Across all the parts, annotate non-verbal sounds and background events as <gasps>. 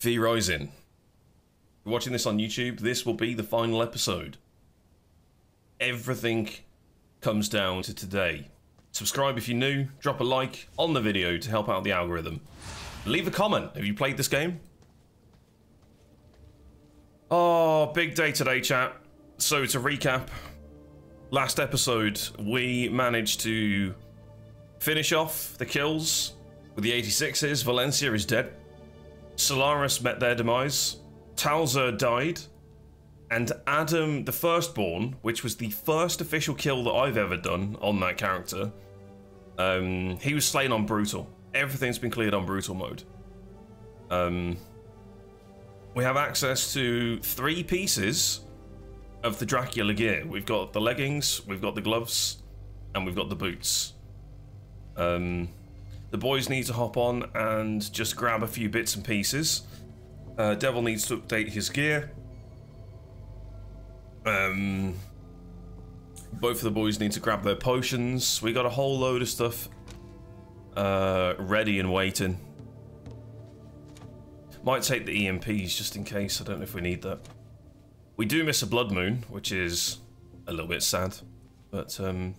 V Rising. Watching this on YouTube, this will be the final episode. Everything comes down to today. Subscribe if you're new, drop a like on the video to help out the algorithm. Leave a comment. Have you played this game? Oh, big day today, chat. So to recap, last episode we managed to finish off the kills with the 86s. Valencia is dead. Solarus met their demise. Talzur died. And Adam the Firstborn, which was the first official kill that I've ever done on that character, um, he was slain on Brutal. Everything's been cleared on Brutal mode. Um, we have access to three pieces of the Dracula gear. We've got the leggings, we've got the gloves, and we've got the boots. Um, the boys need to hop on and just grab a few bits and pieces. Uh, Devil needs to update his gear. Um, both of the boys need to grab their potions. We got a whole load of stuff uh, ready and waiting. Might take the EMPs just in case. I don't know if we need that. We do miss a blood moon, which is a little bit sad. But, um,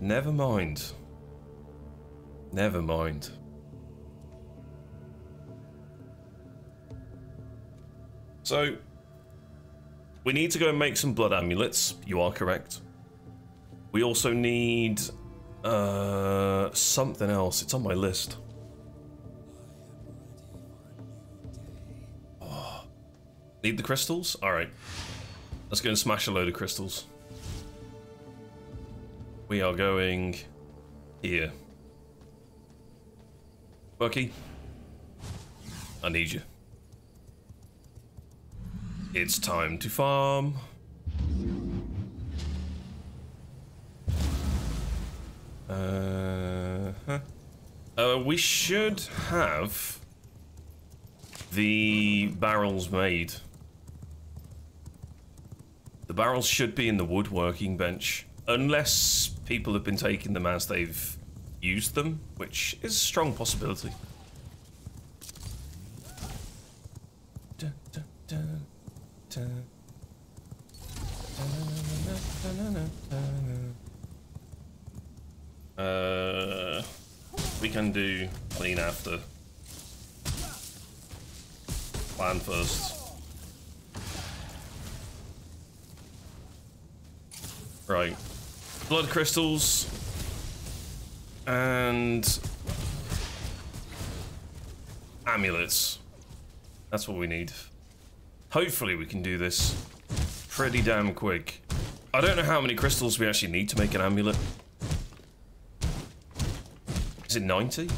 never mind. Never mind. So, we need to go and make some blood amulets. You are correct. We also need uh, something else. It's on my list. Oh. Need the crystals? Alright. Let's go and smash a load of crystals. We are going here. Bucky, I need you. It's time to farm. Uh, huh. uh, we should have the barrels made. The barrels should be in the woodworking bench, unless people have been taking them as they've used them, which is a strong possibility. Uh, we can do clean after. Plan first. Right. Blood crystals. And... Amulets. That's what we need. Hopefully we can do this pretty damn quick. I don't know how many crystals we actually need to make an amulet. Is it 90? I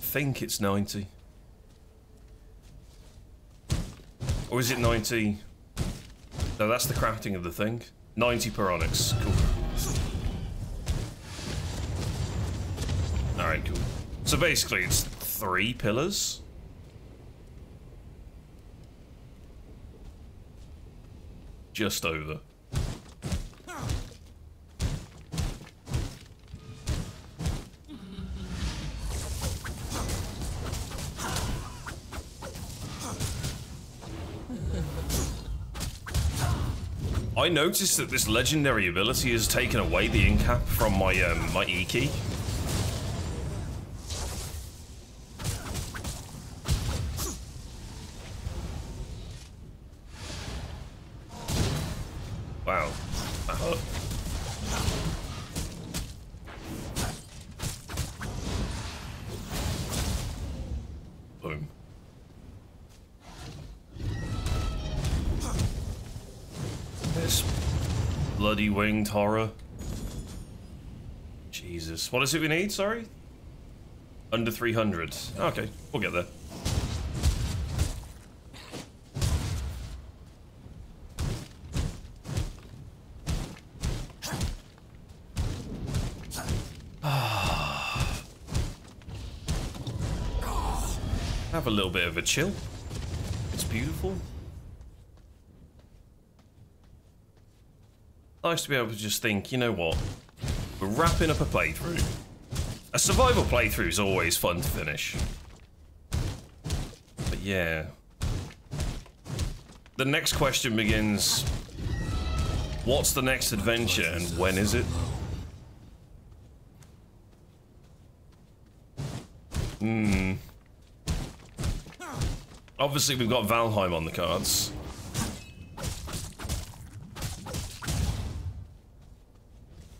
think it's 90. Or is it 90? No, that's the crafting of the thing. 90 per onyx. Cool. Alright, cool. So basically it's three pillars. Just over. I noticed that this legendary ability has taken away the incap from my um, my E key. Winged horror. Jesus. What is it we need, sorry? Under 300. Okay, we'll get there. <sighs> Have a little bit of a chill. It's beautiful. Nice to be able to just think, you know what? We're wrapping up a playthrough. A survival playthrough is always fun to finish. But yeah. The next question begins What's the next adventure and when is it? Hmm. Obviously, we've got Valheim on the cards.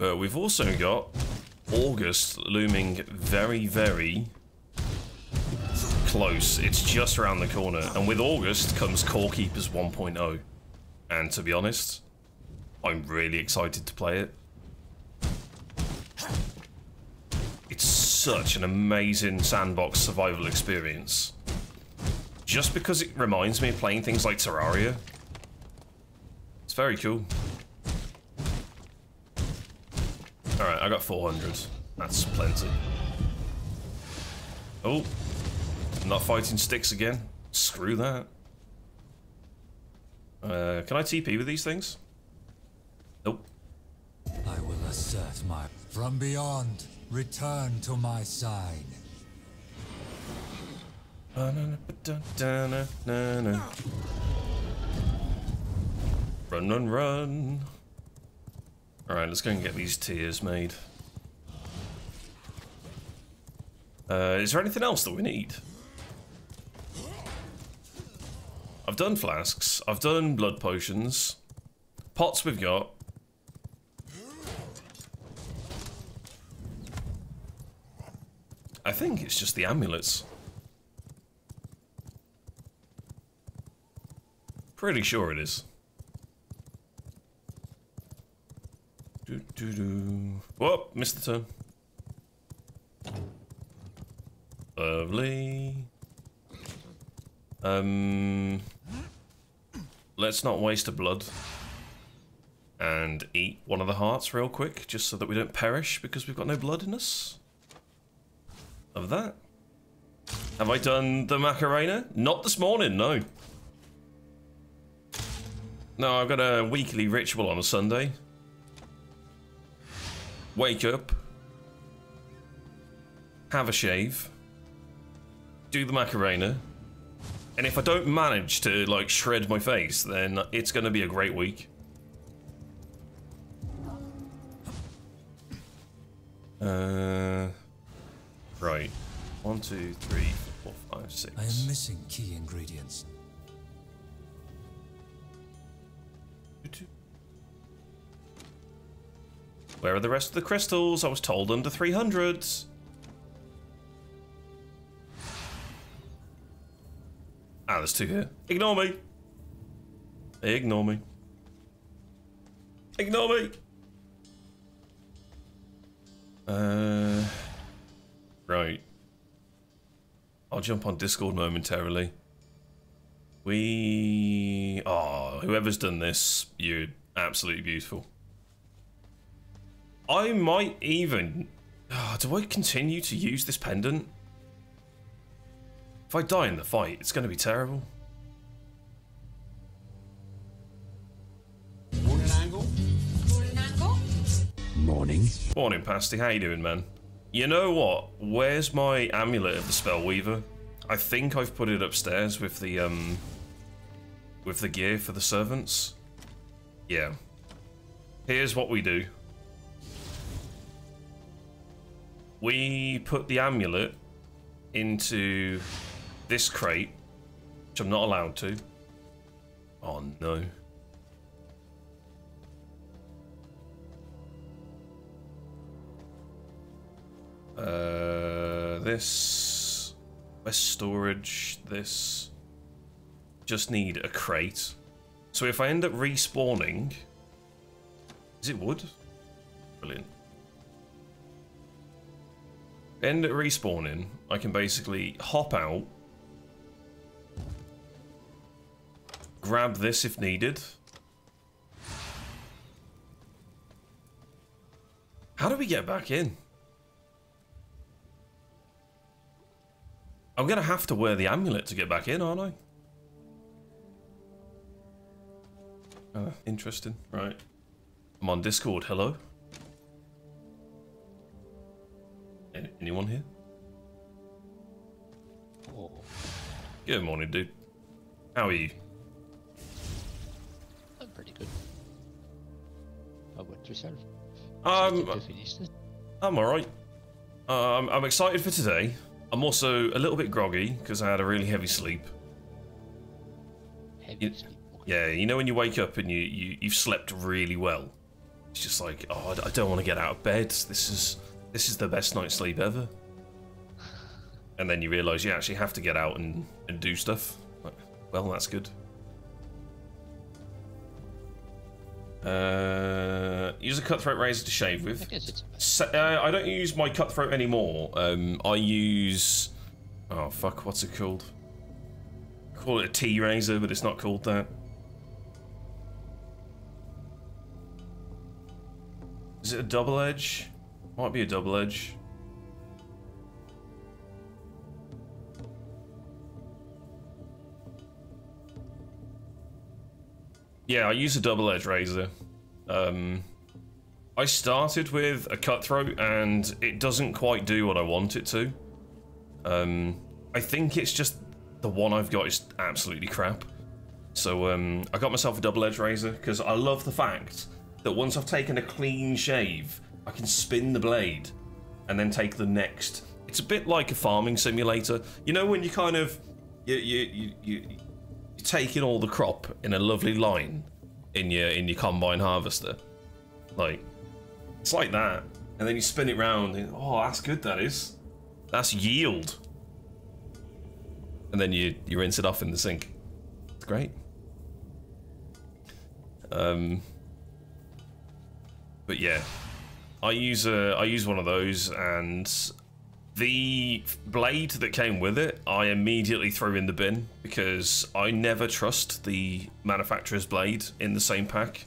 But we've also got August looming very, very close. It's just around the corner. And with August comes Core Keepers 1.0. And to be honest, I'm really excited to play it. It's such an amazing sandbox survival experience. Just because it reminds me of playing things like Terraria. It's very cool. Alright, I got 400. That's plenty. Oh. not fighting sticks again. Screw that. Uh, can I TP with these things? Nope. I will assert my... From beyond, return to my side. Run, run, run. Alright, let's go and get these tears made. Uh, is there anything else that we need? I've done flasks. I've done blood potions. Pots we've got. I think it's just the amulets. Pretty sure it is. Do, do, do. Whoop, missed the turn. Lovely. Um, let's not waste a blood. And eat one of the hearts real quick, just so that we don't perish because we've got no blood in us. Of that. Have I done the Macarena? Not this morning, no. No, I've got a weekly ritual on a Sunday wake up, have a shave, do the Macarena, and if I don't manage to like shred my face, then it's going to be a great week. Uh, right. One, two, three, four, five, six. I am missing key ingredients. Where are the rest of the crystals? I was told under 300. Ah, there's two here. Ignore me. Ignore me. Ignore me. Uh, right. I'll jump on Discord momentarily. We... Oh, whoever's done this, you're absolutely beautiful. I might even... Oh, do I continue to use this pendant? If I die in the fight, it's going to be terrible. Morning, Angle. Morning, Angle. Morning. Morning, Pasty. How you doing, man? You know what? Where's my amulet of the Spellweaver? I think I've put it upstairs with the, um... With the gear for the servants. Yeah. Here's what we do. We put the amulet into this crate, which I'm not allowed to. Oh no. Uh, this, best storage, this. Just need a crate. So if I end up respawning, is it wood? Brilliant. End at respawning, I can basically hop out, grab this if needed. How do we get back in? I'm gonna have to wear the amulet to get back in, aren't I? Uh, interesting. Right. I'm on Discord. Hello. Anyone here? Oh, Good morning, dude. How are you? I'm pretty good. How about yourself? Um, Excited to finish this? I'm alright. Um, I'm excited for today. I'm also a little bit groggy because I had a really heavy sleep. Heavy you- sleep. Yeah, you know when you wake up and you, you you've slept really well. It's just like, oh, I don't want to get out of bed. This is this is the best night's sleep ever. And then you realise you actually have to get out and, and do stuff. Like, well, that's good. Uh, use a cutthroat razor to shave with. I guess it's So, uh, I don't use my cutthroat anymore. Um, I use. Oh fuck! What's it called? I call it a T razor, but it's not called that. Is it a double edge? Might be a double edge. Yeah, I use a double edge razor. Um, I started with a cutthroat and it doesn't quite do what I want it to. Um, I think it's just the one I've got is absolutely crap. So um, I got myself a double edge razor because I love the fact that once I've taken a clean shave, I can spin the blade and then take the next. It's a bit like a farming simulator. You know when you kind of you you you, you you're taking all the crop in a lovely line in your in your combine harvester, like it's like that, and then you spin it round. And, oh, that's good. That is. That's yield. And then you you rinse it off in the sink. It's great. Um. But yeah, I use a I use one of those, and the blade that came with it, I immediately threw in the bin because I never trust the manufacturer's blade in the same pack.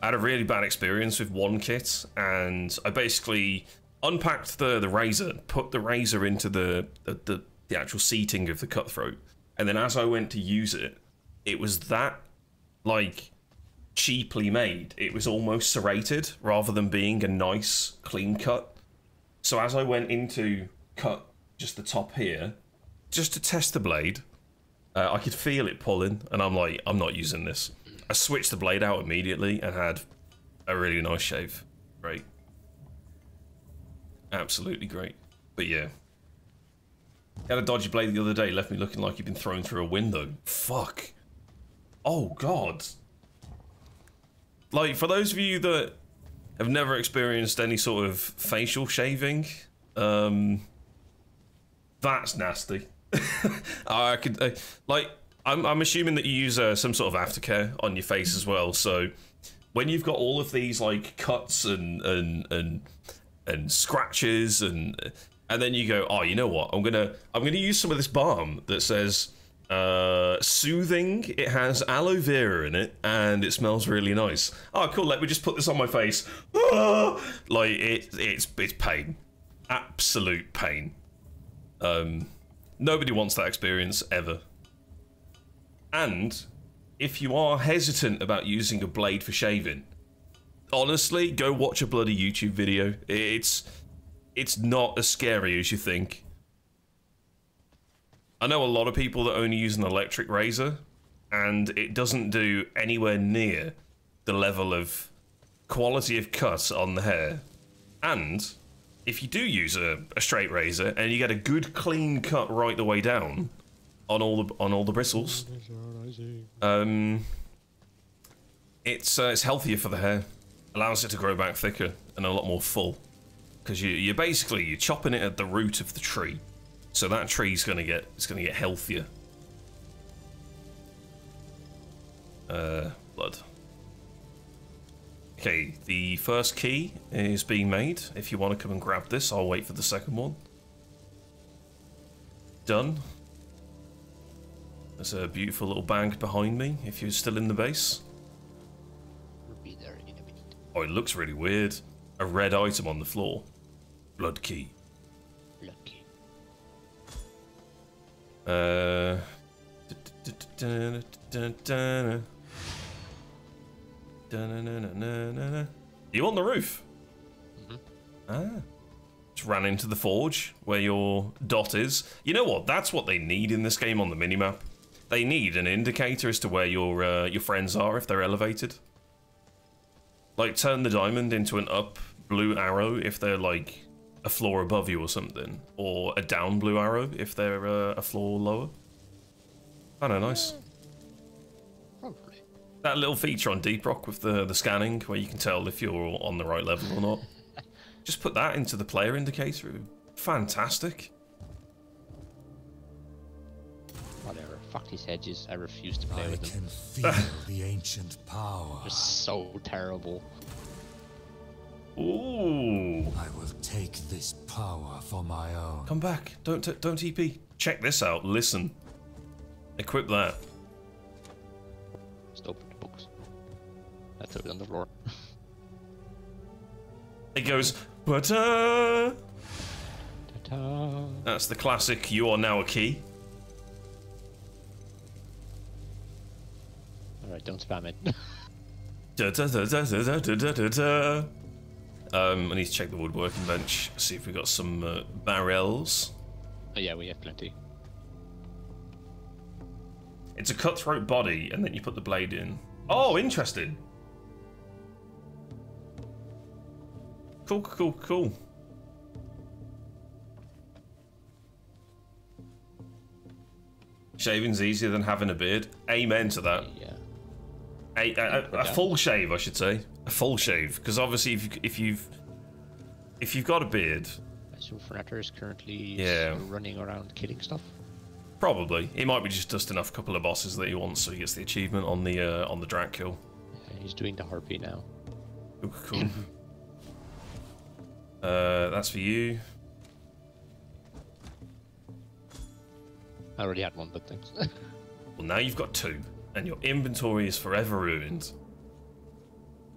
I had a really bad experience with one kit, and I basically unpacked the the razor, put the razor into the the, the, the actual seating of the cutthroat, and then as I went to use it, it was that like cheaply made. It was almost serrated rather than being a nice clean cut. So as I went into cut just the top here, just to test the blade, uh, I could feel it pulling, and I'm like, I'm not using this. I switched the blade out immediately and had a really nice shave. Great. Absolutely great. But yeah. Had a dodgy blade the other day, left me looking like he'd been thrown through a window. Fuck. Oh, God. Like, for those of you that have never experienced any sort of facial shaving, um, that's nasty. <laughs> I could, uh, like, I'm, I'm assuming that you use uh, some sort of aftercare on your face as well. So when you've got all of these like cuts and and and and scratches and and then you go, oh, you know what? I'm gonna I'm gonna use some of this balm that says uh, soothing. It has aloe vera in it and it smells really nice. Oh, cool. Let me just put this on my face. Ah! Like it, it's it's pain, absolute pain. Um, nobody wants that experience ever. And if you are hesitant about using a blade for shaving, honestly, go watch a bloody YouTube video. It's it's not as scary as you think. I know a lot of people that only use an electric razor, and it doesn't do anywhere near the level of quality of cut on the hair. And if you do use a, a straight razor and you get a good clean cut right the way down on all the on all the bristles, um, it's uh, it's healthier for the hair, allows it to grow back thicker and a lot more full, because you you're basically you're chopping it at the root of the tree, so that tree's gonna get it's gonna get healthier. Uh, blood. Okay, the first key is being made. If you want to come and grab this, I'll wait for the second one. Done. There's a beautiful little bag behind me if you're still in the base. We'll be there in a minute. Oh, it looks really weird. A red item on the floor. Blood key. Uh. You on the roof? Ah. just ran into the forge where your dot is. You know what? That's what they need in this game on the minimap. They need an indicator as to where your uh, your friends are if they're elevated. Like turn the diamond into an up blue arrow if they're like a floor above you or something, or a down blue arrow if they're uh, a floor lower. I don't know, nice. Probably. That little feature on Deep Rock with the the scanning where you can tell if you're on the right level or not. <laughs> Just put that into the player indicator. Fantastic. Whatever. Fuck these hedges. I refuse to play I with them. I can feel <laughs> the ancient power. They're so terrible. Ooh. I will take this power for my own. Come back. Don't don't TP. Check this out. Listen. Equip that. Stop open the books. I threw it on the floor. <laughs> it goes, ta-ta! Ta-ta. That's the classic, you are now a key. Alright, don't spam it. <laughs> da, da, da, da, da, da, da, da. Um, I need to check the woodworking bench. See if we got some uh, barrels. oh, yeah, we have plenty. It's a cutthroat body, and then you put the blade in. Oh, interesting. Cool, cool, cool. Shaving's easier than having a beard. Amen to that. Yeah. A, a, a, a full shave, I should say. A full shave, because obviously, if, you, if you've if you've got a beard, assume Fernetter is currently Yeah. running around killing stuff. probably he might be just dusting off a couple of bosses that he wants, so he gets the achievement on the uh, on the drag kill. Yeah, he's doing the harpy now. Cool. cool. <laughs> uh, that's for you. I already had one, but thanks. <laughs> Well, now you've got two, and your inventory is forever ruined.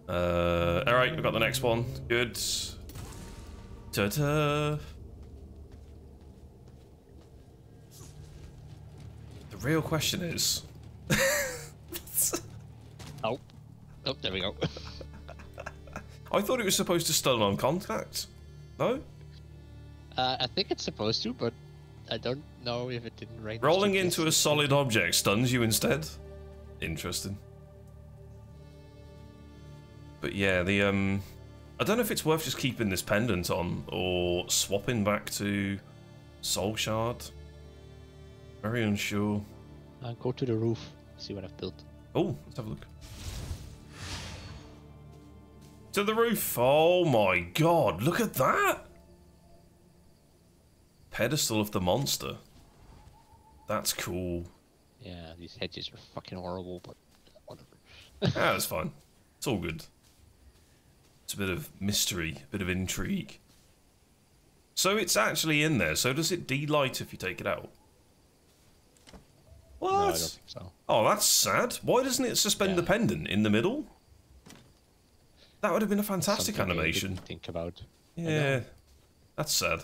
Uh, all right, we've got the next one. Good. Ta-ta. The real question is, <laughs> oh. Oh, there we go. <laughs> I thought it was supposed to stun on contact. No, uh, I think it's supposed to, but I don't know if it didn't rain. rolling into a solid object stuns you instead. Interesting. But yeah, the um, I don't know if it's worth just keeping this pendant on or swapping back to Soul Shard. Very unsure. Uh, go to the roof, see what I've built. Oh, let's have a look. To the roof. Oh my god, look at that! Pedestal of the monster. That's cool. Yeah, these hedges are fucking horrible, but whatever. Ah, that's fine. It's all good. It's a bit of mystery, a bit of intrigue. So it's actually in there. So does it delight if you take it out? What? No, I don't think so. Oh, that's sad. Why doesn't it suspend the pendant in the middle? That would have been a fantastic Something animation. think about. Yeah, that's sad.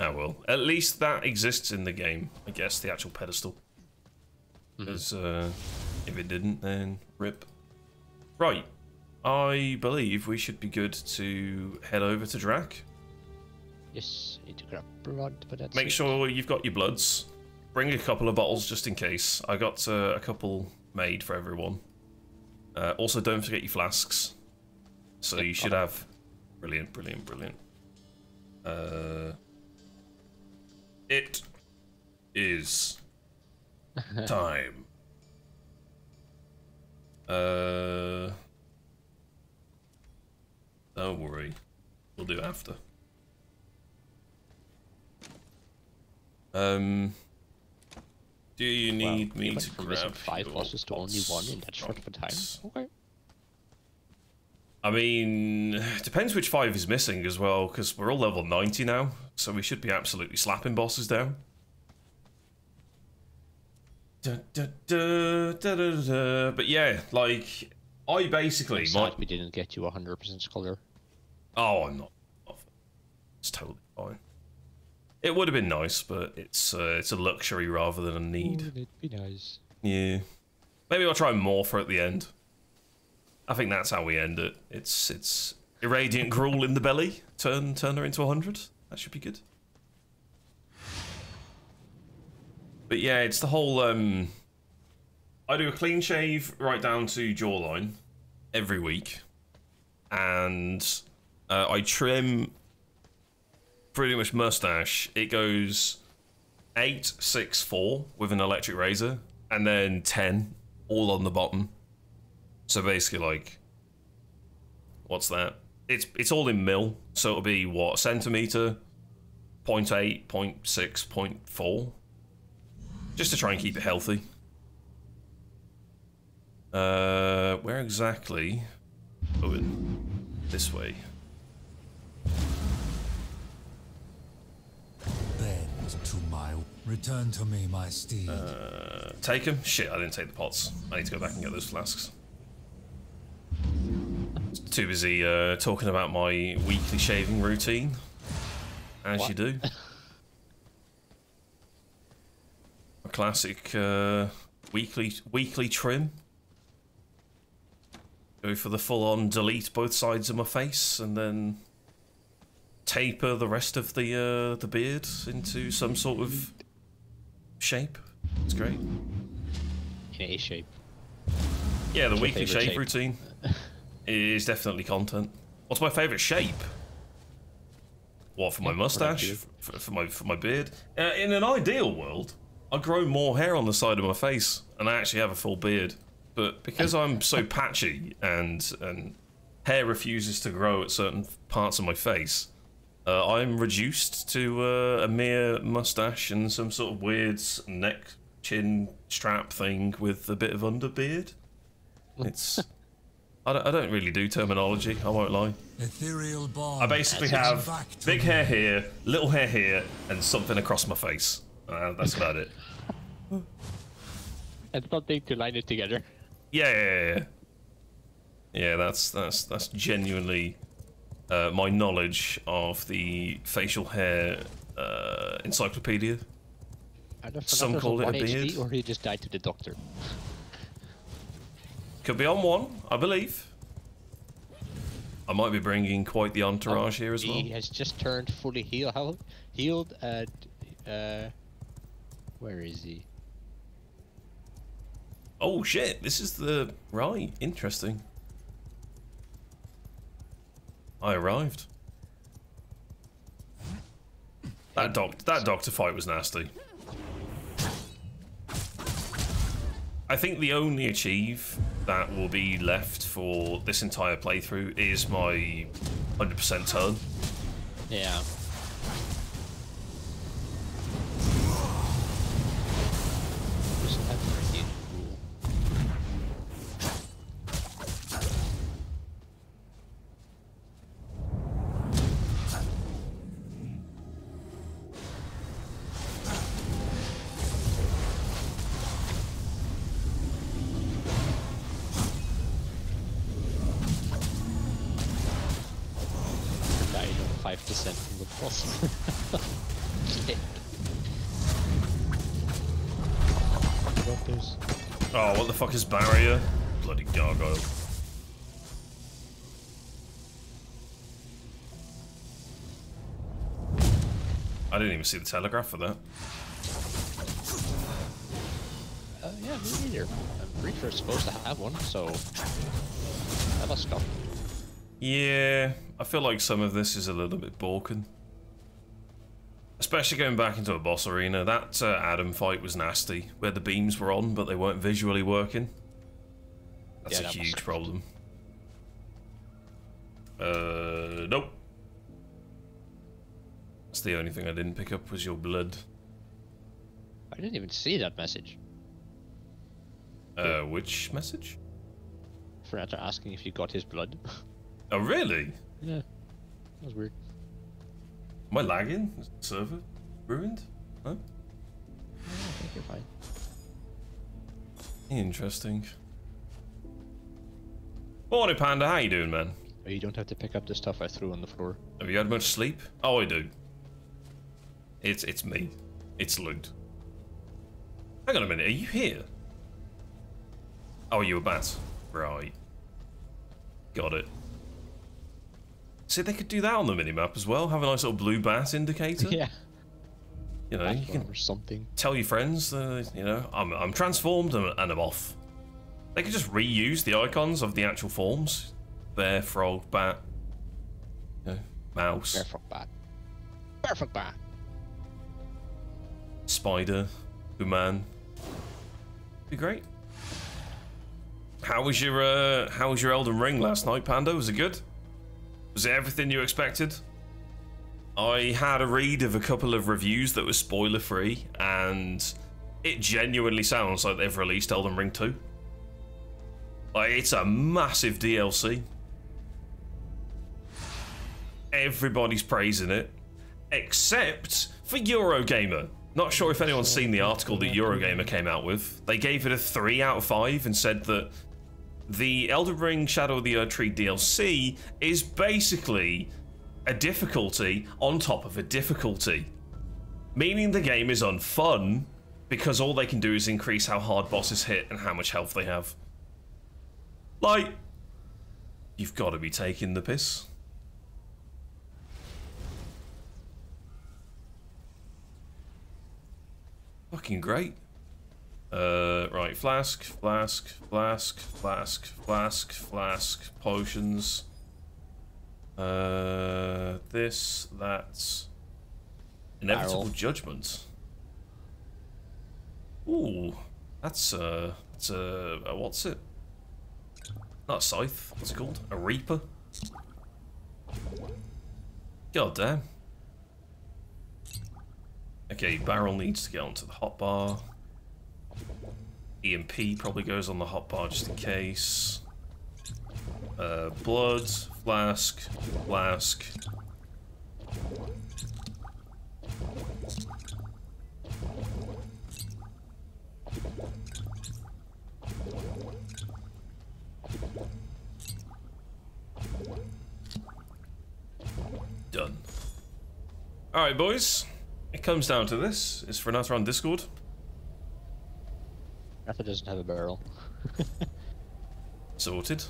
Oh well, at least that exists in the game. I guess the actual pedestal. Mm-hmm. Because uh, if it didn't, then rip. Right, I believe we should be good to head over to Drac. Yes, need to grab blood, but that's Make sure you've got your bloods. Bring a couple of bottles just in case. I got uh, a couple made for everyone. Uh, also, don't forget your flasks. So you should have. Brilliant, brilliant, brilliant. Uh, it is <laughs> time. Uh, don't worry, we'll do it after. Um, do you need me you went to grab five bosses to only one in that short of a time. Okay. I mean, depends which five is missing as well, because we're all level 90 now, so we should be absolutely slapping bosses down. Da, da, da, da, da, da. But yeah, like, I basically I'm might. sad we didn't get you 100% scholar. Oh, I'm not. It's totally fine. It would have been nice, but it's uh, it's a luxury rather than a need. Wouldn't it be nice? Yeah. Maybe I'll try more for at the end. I think that's how we end it. It's it's irradiant gruel in the belly. Turn turn her into 100. That should be good. But yeah, it's the whole. Um, I do a clean shave right down to jawline every week, and uh, I trim pretty much mustache. It goes eight, six, four with an electric razor, and then ten all on the bottom. So basically, like, what's that? It's it's all in mil, so it'll be what centimeter, 0.8, 0.6, 0.4, just to try and keep it healthy. Uh, where exactly? Oh, in this way. Bend to my. Return to me, my steed. Uh, take him? Shit, I didn't take the pots. I need to go back and get those flasks. Too busy uh, talking about my weekly shaving routine. As you do. A classic uh, weekly weekly trim. Go for the full on delete both sides of my face and then taper the rest of the uh, the beard into some sort of shape. It's great. In A shape. Yeah, the weekly shave shape? routine is definitely content. What's my favourite shape? What for my Yeah, mustache? For, for my for my beard? Uh, in an ideal world, I'd grow more hair on the side of my face and I actually have a full beard. But because I'm so patchy and and hair refuses to grow at certain parts of my face, uh, I'm reduced to uh, a mere mustache and some sort of weird neck chin strap thing with a bit of underbeard. It's. I don't, I don't really do terminology. I won't lie. Ethereal bond. I basically have big me. hair here, little hair here, and something across my face. Uh, that's about it. And something to line it together. Yeah, yeah, yeah, yeah. That's that's that's genuinely uh, my knowledge of the facial hair uh, encyclopedia. I don't know Some call it a beard. Or he just died to the doctor. Could be on one, I believe. I might be bringing quite the entourage here as well. He has just turned fully healed, healed and uh, where is he? Oh shit! This is the right. Interesting. I arrived. That doc that doctor fight was nasty. I think the only achieve that will be left for this entire playthrough is my 100% turn. Yeah. Even see the telegraph for that. Uh, yeah, me neither. I'm pretty sure it's supposed to have one, so that must stop. Yeah, I feel like some of this is a little bit broken. Especially going back into a boss arena. That uh, Adam fight was nasty, where the beams were on, but they weren't visually working. That's Yeah, a that huge problem. Uh, nope. That's the only thing I didn't pick up was your blood. I didn't even see that message. Uh, which message? Fernando asking if you got his blood. <laughs> Oh, really? yeah, that was weird. Am I lagging? Is the server ruined? Huh? I think you're fine. Interesting. Morning, Panda. How you doing, man? Oh, you don't have to pick up the stuff I threw on the floor. Have you had much sleep? Oh, I do. It's it's me. It's loot. Hang on a minute. Are you here? Oh, you a bat? Right. Got it. See, they could do that on the minimap as well. Have a nice little blue bat indicator. Yeah. You know, you can Or something. tell your friends, uh, you know, I'm, I'm transformed and, and I'm off. They could just reuse the icons of the actual forms. Bear, frog, bat, you know, mouse, Perfect bat. Perfect bat. Spider, human. Be great. How was your uh, How was your Elden Ring last night, Panda? Was it good? Was it everything you expected? I had a read of a couple of reviews that were spoiler free, and it genuinely sounds like they've released Elden Ring 2. Like, it's a massive DLC. Everybody's praising it, except for Eurogamer. Not sure if anyone's seen the article that Eurogamer came out with. They gave it a 3 out of 5 and said that the Elden Ring Shadow of the Erdtree DLC is basically a difficulty on top of a difficulty. Meaning the game is unfun because all they can do is increase how hard bosses hit and how much health they have. Like, you've got to be taking the piss. Fucking great. Uh, right, flask, flask, flask, flask, flask, flask, potions. Uh, this, that's inevitable Barrel. judgment. Ooh, that's a, that's a, uh, what's it? Not a scythe. What's it called? A reaper. God damn. Okay, barrel needs to get onto the hotbar. EMP probably goes on the hotbar just in case. Uh, blood, flask, flask. Done. Alright, boys. It comes down to this. It's for another on Discord. Arthur doesn't have a barrel. <laughs> Sorted.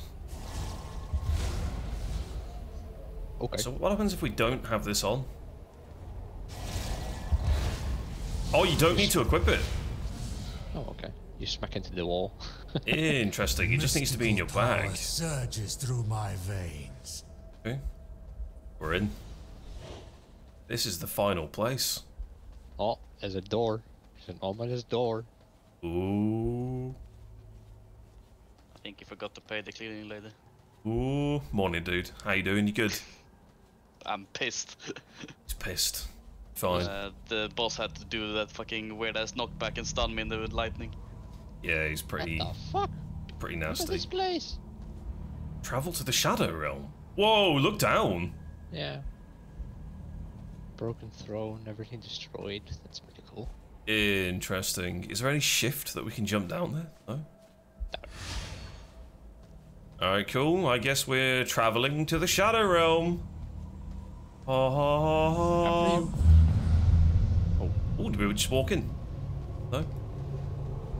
Okay. So what happens if we don't have this on? Oh, you don't need to equip it. oh, okay. You smack into the wall. <laughs> Interesting. It just needs to be in your bag. surges through my veins. Okay. We're in. This is the final place. Oh, there's a door. There's an ominous door. Ooh. I think you forgot to pay the cleaning lady. Ooh. Morning, dude. How you doing? You good? <laughs> I'm pissed. <laughs> He's pissed. Fine. uh, the boss had to do that fucking weird ass knockback and stun me in the lightning. Yeah, he's pretty, What the fuck? pretty What is nasty. this place? Travel to the Shadow Realm. Whoa, look down. Yeah. Broken throne, everything destroyed. That's pretty cool. Interesting. Is there any shift that we can jump down there? No? Alright, cool. I guess we're traveling to the Shadow Realm. Oh, oh, oh did we just walk in? No?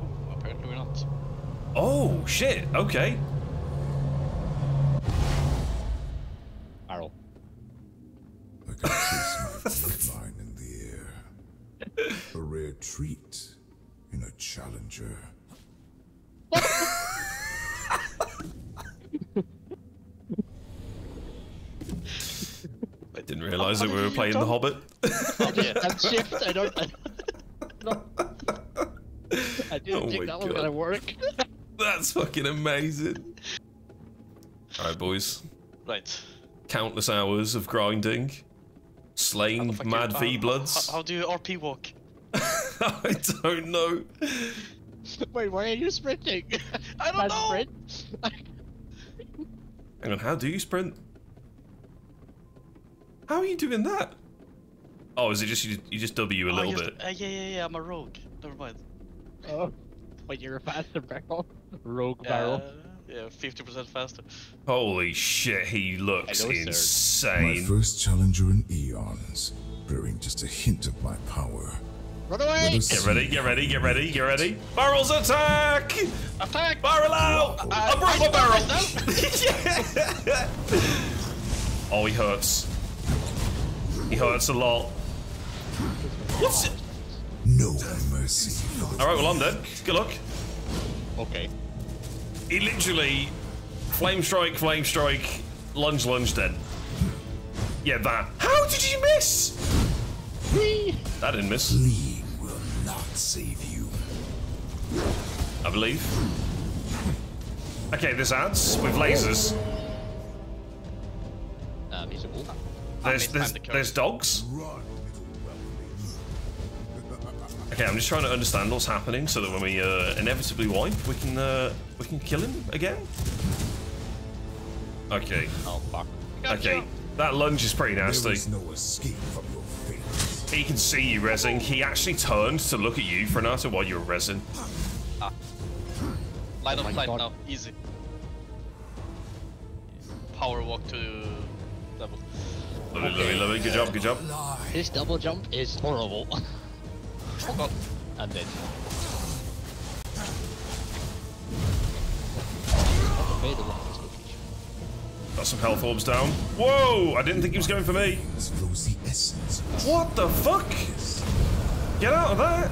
Oh, apparently we're not. Oh, shit. Okay. A treat in a challenger. I didn't realise that we were playing The Hobbit. And shift, I don't. I, I didn't Oh think my that was gonna work. <laughs> That's fucking amazing. Alright, boys. Right. Countless hours of grinding. Slain mad V bloods. How, how do you RP walk? <laughs> I don't know. Wait, why are you sprinting? <laughs> I don't Mad know. sprint? <laughs> Hang on, how do you sprint? How are you doing that? Oh, is it just you, you just W a Oh, little yes, bit? Uh, yeah, yeah, yeah. I'm a rogue. Never mind. oh, wait, you're a faster barrel. Rogue Uh, barrel. yeah, 50% faster. Holy shit, he looks I know, sir. My insane. first challenger in eons, bearing just a hint of my power. Run Let away! Get ready, get ready, get ready, get ready. Barrels attack! Attack! Barrel out! Uh, uh, I broke my barrel! <laughs> Yeah. Oh, he hurts. He hurts a lot. What's it? No mercy Alright, well, I'm dead. Good luck. Okay. He literally flame strike, flame strike, lunge, lunge, dead. Yeah, that. How did you miss? That didn't miss, League will not save you. I believe. Okay, there's ads with lasers. Um, he's a wolf. There's there's, there's dogs. Okay, I'm just trying to understand what's happening so that when we uh, inevitably wipe, we can uh, we can kill him again. Okay, Oh fuck. okay, that lunge is pretty nasty. is no escape from your fate. He can see you rezzing. He actually turned to look at you, Frenata, while you were rezzing. Ah. Light on oh my flight God. now, easy. Power walk to double. Lovely, lovely, lovely. Good job, good job. His double jump is horrible. Oh god. I'm dead. Okay, the one is location. Got some health orbs down. Whoa! I didn't think he was going for me. Veins flows the essence of What the fuck? Get out of that!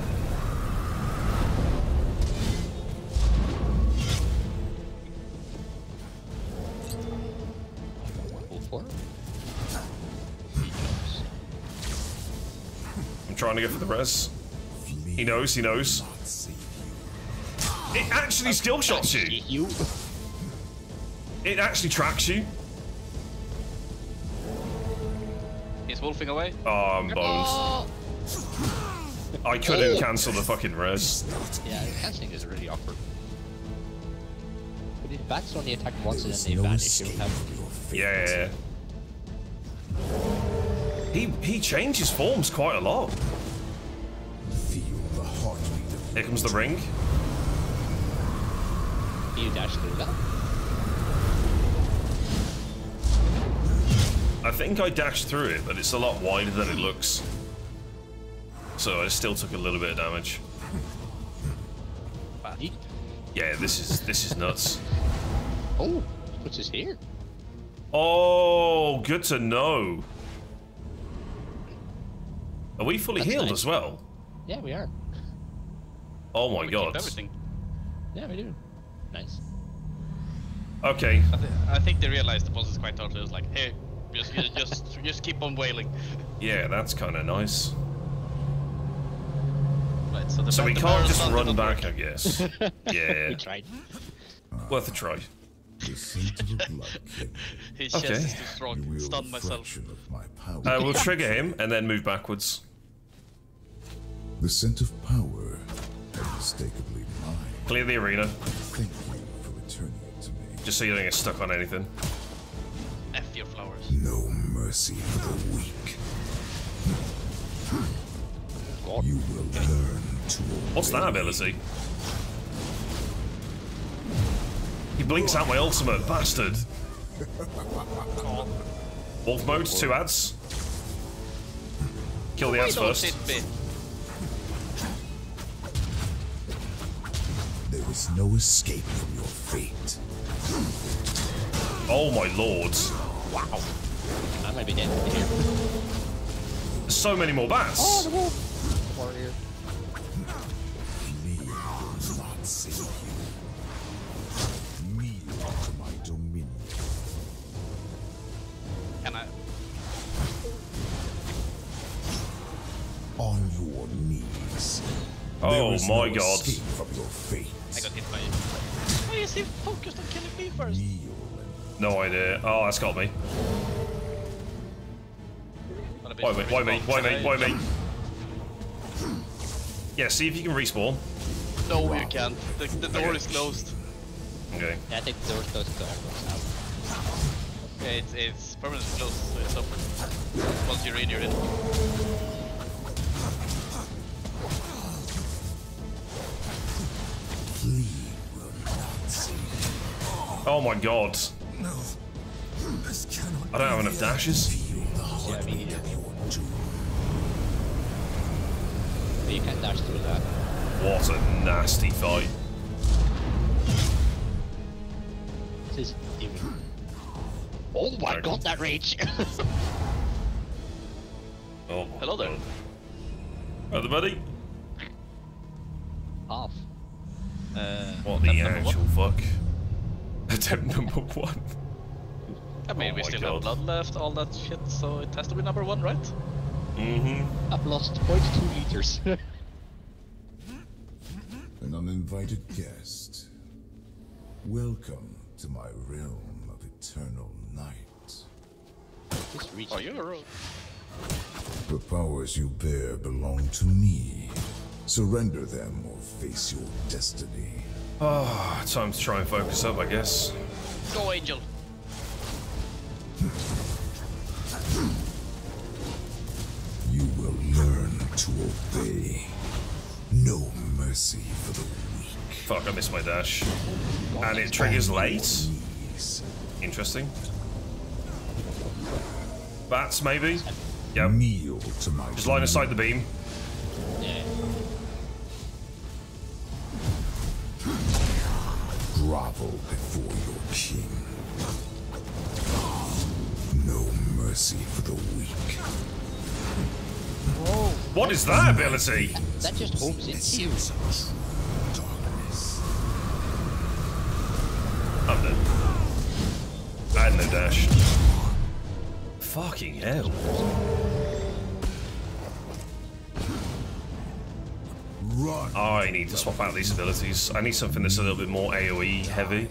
Full. I'm trying to go for the res. He knows, he knows. It actually skill shots you. You. It actually tracks you. It's wolfing away. Oh, I'm boned. I couldn't oh. cancel the fucking res. Yeah, canceling is really awkward. But if bats only attack once and There's then they no vanish, you escape have from your. Yeah. He he changes forms quite a lot. Feel the heartbeat Here comes the ring. you dash through that. I think I dashed through it, but it's a lot wider than it looks. So I still took a little bit of damage. Yeet. Yeah, this is this is nuts. Oh, what's his here? Oh, good to know. Are we fully That's healed nice. as well? Yeah, we are. Oh my We god. everything. Yeah, we do. Nice. Okay. I, th I think they realized the boss is quite totally. It was like, hey, just just just, <laughs> just keep on wailing. Yeah, that's kind of nice. Right. So the So we can't just run back, work. I guess. <laughs> Yeah, We tried. worth a try. the scent of a blood king. <laughs> His Okay. chest is too strong. Stun myself. my power. Uh, we'll trigger him and then move backwards. the scent of power, unmistakably mine. Clear the arena, Thank you for returning it to me. just so you don't get stuck on anything. F your flowers. No mercy for the weak. God. You will learn to What's that ability? He blinks out my ultimate, bastard. Wolf mode, two ads. Kill the ads first. There is no escape from your fate. Oh my lord. Wow. I might be dead. So many more bats. Oh, Warrior. Me will not save you. Kneel to my dominion. Can I? On your knees. Oh my no god. from your fate. I got hit by it. Why is he focused on killing me first? No idea. Oh, that's got me. What a bit Why of me? Why me? respawn. Why me? Can Why me? Yeah, see if you can respawn. No, you can't. The, the door is closed. Okay. Yeah, I think the door's closed so everyone's out. Yeah, it's it's permanently closed, so it's open. Once you're in, you're in. Flee will not save you. Oh my god. No. This cannot I don't have enough dashes. feel the Yeah, me heartbeat neither. of your doom. But you can't dash through that. What a nasty fight. This is demon. <gasps> Oh my god, that rage! <laughs> Oh. Hello there. Brother buddy. Half. Uh, What the attempt actual one. fuck? <laughs> Attempt number one. I mean, Oh we still God. have blood left, all that shit, so it has to be number one, right? Mm-hmm. I've lost 0.2 liters. <laughs> An uninvited guest. Welcome to my realm of eternal night. this reach. Are you a rogue? The powers you bear belong to me. Surrender them or face your destiny. Oh, time to try and focus up, I guess. Go, Angel! <laughs> to obey. No mercy for the weak. Fuck, I missed my dash. And it triggers late? Interesting. Bats, maybe? Yep. Kneel to my Just line aside the beam. Yeah. grovel before your king. No mercy for the weak. What is that ability? That just homes into you. Darkness. I'm dead. I had no dash. Fucking hell. Run. I need to swap out these abilities. I need something that's a little bit more AoE heavy.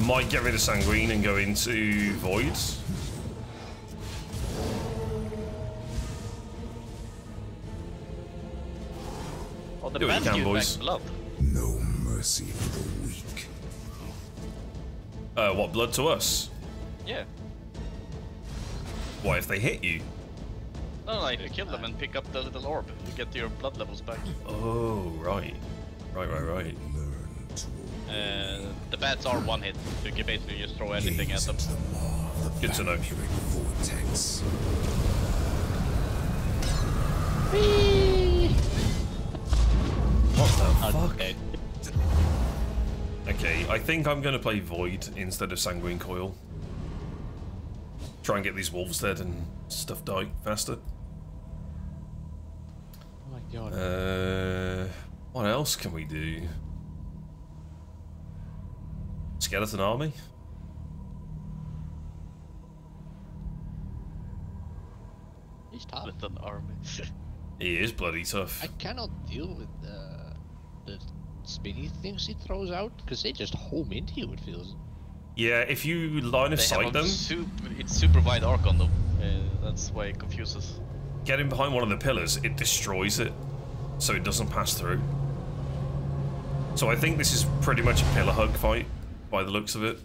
Might get rid of Sanguine and go into Voids. Do what you can, boys. blood. No mercy for the weak. Uh, what, blood to us? Yeah. What if they hit you? No, no, like, you kill them and pick up the little orb. You get your blood levels back. Oh, right. Right, right, right. Learn Uh, the bats are one hit. You can basically just throw anything at them. into the the Good to know. vampiric vortex. What the fuck? Okay. Okay, I think I'm gonna play Void instead of Sanguine Coil. Try and get these wolves dead and stuff die faster. Oh my god. Uh, what else can we do? Skeleton army? He's tough. With an army. He is bloody tough. I cannot deal with the the spinny things he throws out because they just home into you. It feels. Yeah, if you line of They sight a them, super, it's super wide arc on them. Uh, that's why it confuses. get him behind one of the pillars, it destroys it, so it doesn't pass through. So I think this is pretty much a pillar hug fight, by the looks of it.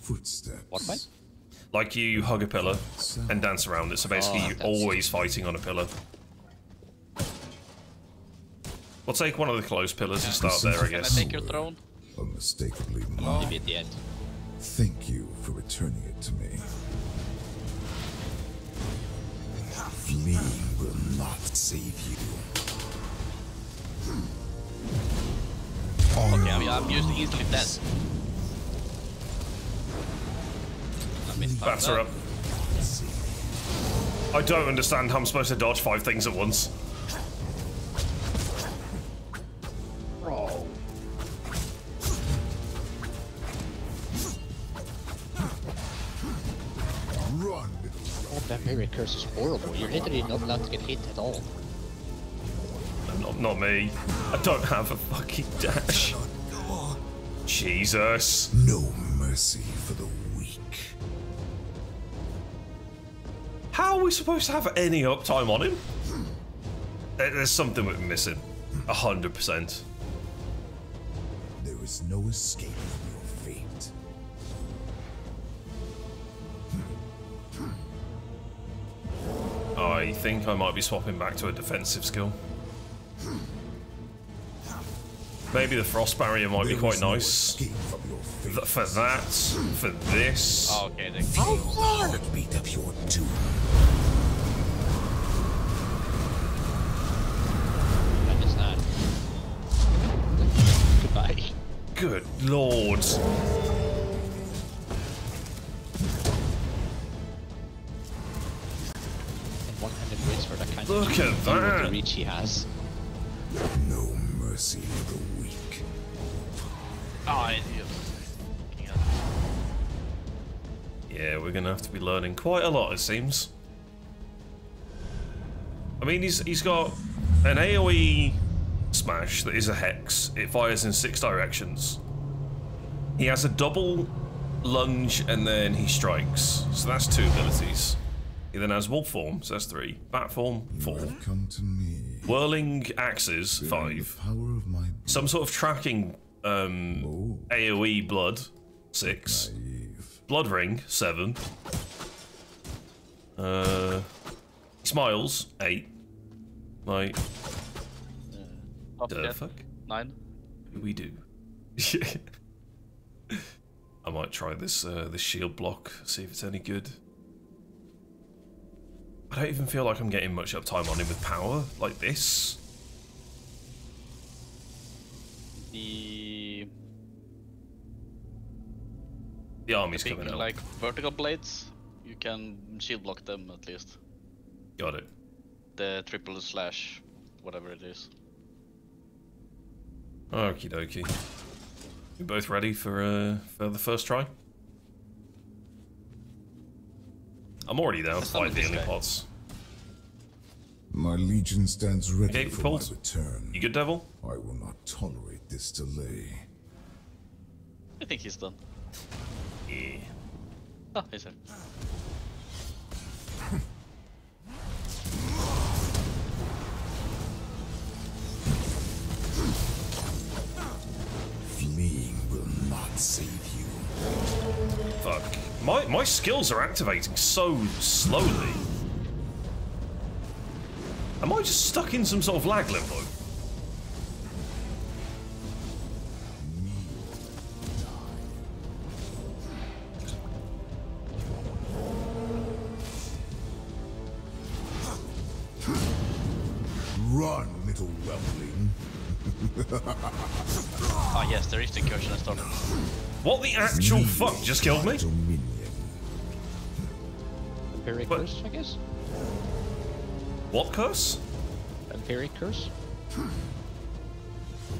Footsteps. What fight? Like you hug a pillar and dance around it, so basically Oh, you're always fighting on a pillar. We'll take one of the close pillars and start there, I Can I guess. take your throne? Unmistakably Maybe mine. at the end. Thank you for returning it to me. Fleeing will not save you. Okay, I'm, I'm usually easily dead. I missed out Bats are up. I don't understand how I'm supposed to dodge five things at once. Run, Oh, that Mary curse is horrible. You're literally not allowed to get hit at all. Not, not me. I don't have a fucking dash. Jesus. No mercy for the weak. How are we supposed to have any uptime on him? There's something we're missing. A hundred percent. There is no escape I think I might be swapping back to a defensive skill. Maybe the frost barrier might be quite is no nice. escape from your fate. Th- For that, for this. Oh, okay, they Feel the heartbeat of your doom. I understand. Goodbye. Good lord. For that kind Look of at with the that. reach he has. No mercy for the weak. Ah, Idiot. Yeah, we're gonna have to be learning quite a lot, it seems. I mean, he's he's got an AOE smash that is a hex. It fires in six directions. He has a double lunge and then he strikes. So that's two abilities. He then has wolf form, so that's three. Bat form, four. Come to me. Whirling axes, five. The power of my Some sort of tracking um, Oh. AOE blood, six. naive. Blood ring, seven. Uh, smiles, eight. Like, Top the fuck? nine. do we do? <laughs> I might try this uh, this shield block, see if it's any good. I don't even feel like I'm getting much uptime on him with power like this. The The army's big coming out. like vertical blades, you can shield block them at least. Got it. The triple slash, whatever it is. Okie dokie. You both ready for uh, for the first try? I'm already down to Let's start fight with the only pots. My legion stands ready Okay, for Pulse. my return. You good, Devil? I will not tolerate this delay. I think he's done. Yeah. Ah, he's here. Fleeing will not save you. Fuck. My my skills are activating so slowly. Am I just stuck in some sort of lag limbo? Run, little whelpling. Ah, yes, there is the incursion I started. What the actual fuck just killed me? Dominion. Empiric But- curse, I guess. What curse? Vampiric curse.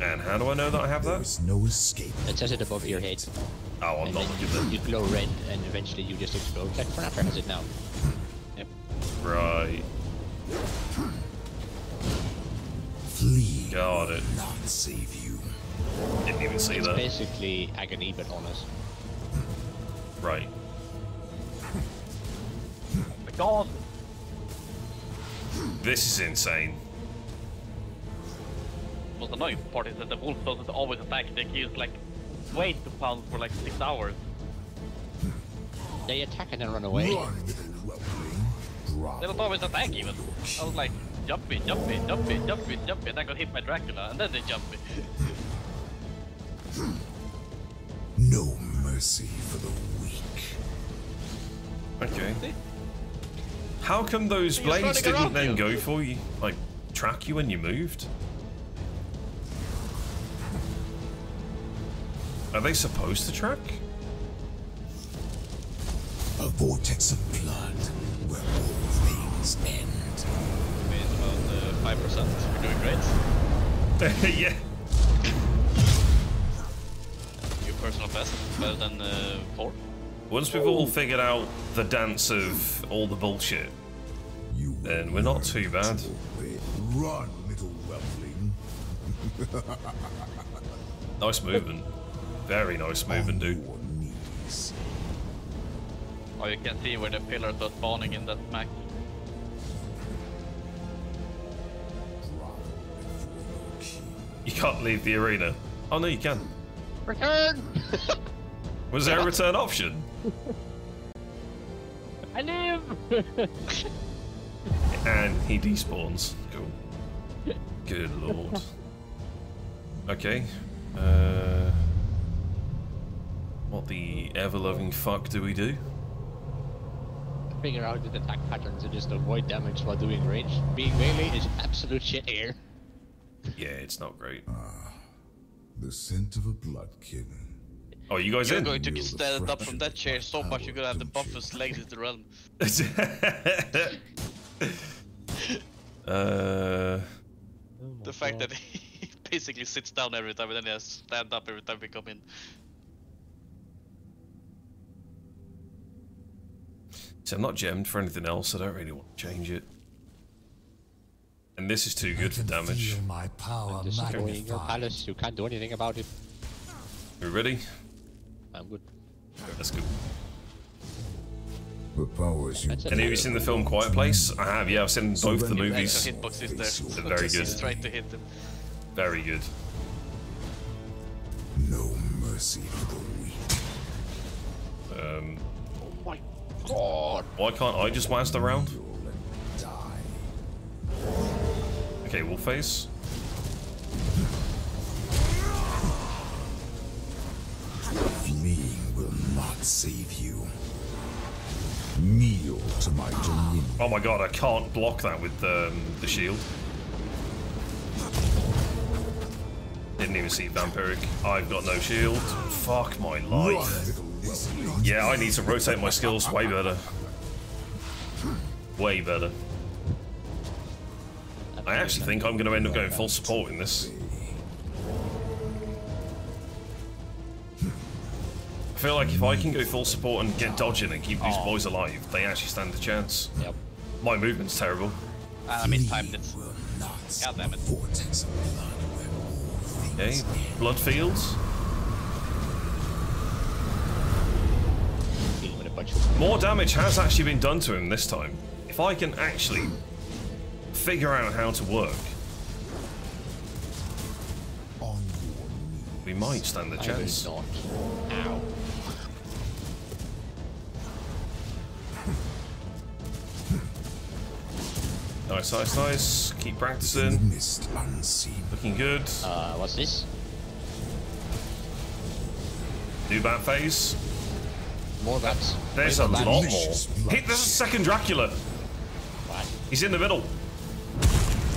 And how do I know that I have that? that? is no escape. It says it above your head, Oh, I'm and not then looking you, at you glow red, and eventually you just explode. Like Fernaffer has it now. Yep. Right. Flee Got it. will not save you. Didn't even see It's that. basically agony but honest. Right. My god! This is insane. Most annoying part is that the wolf doesn't always attack. They can use like wait to pound for like six hours. They attack and then run away. Run, little whelpling. Drop. They don't always attack even. I was like, jump me, jump me, jump me, jump me, jump me, and I got hit by Dracula, and then they jump me. <laughs> No mercy for the weak. Okay. See? How come those You're blades didn't then you. go for you? Like, track you when you moved? Are they supposed to track? A vortex of blood where all things end. I mean, about uh, five percent. You're doing great. <laughs> yeah. Your personal best, better than uh, four. Once we've all figured out the dance of all the bullshit, then we're not too bad. Run, little whelpling. <laughs> Nice movement. Very nice movement, dude. Oh, you can see where the pillars are spawning in that smack. Grovel before your king. You can't leave the arena. Oh no, you can. Return! Was there a return option? <laughs> I live! <laughs> And he despawns. Cool. Good lord. Okay. Uh, what the ever-loving fuck do we do? Figure out the attack patterns and just avoid damage while doing range. Being melee is absolute shit here. Yeah, it's not great. Ah, The scent of a bloodkin. Oh, you guys You're in? going to Feel get the stand up from that chair so much you're gonna have the power, don't buffest legs in the realm. uh, <laughs> The fact that <laughs> he basically sits down every time and then he has to stand up every time we come in. so I'm not gemmed for anything else. I don't really want to change it. And this is too good for damage. feel my power Destroying your palace, you can't do anything about it. We ready? I'm good. Let's go. The powers you That's a- Any of you seen the film Quiet Place? I have. Yeah, I've seen both the movies. Extra hitbox there. They're very good. Trying to hit him. Very good. no mercy for the weak. Um, Oh my god! why can't I just blast around? You'll die. Okay, wolf face. Save you. Kneel to my dominion. Oh my god, I can't block that with um, the shield. Didn't even see Vampiric. I've got no shield. Fuck my life. Yeah, I need to rotate my skills way better. Way better. I actually think I'm going to end up going full support in this. Feel like if I can go full support and get dodging and keep these oh. boys alive, they actually stand a chance. Yep. My movement's terrible. And I mistimed it. Will not God damn it. blood Okay, blood fields. Dealing with a bunch of More damage has actually been done to him this time. If I can actually figure out how to work, on your knees. we might stand a I will chance. Ow. Nice, nice, nice. Keep practicing. mist unseen. Looking good. Uh, what's this? New bat phase. More bats. There's Wait, a lot more. Hit, there's a second Dracula. What? He's in the middle.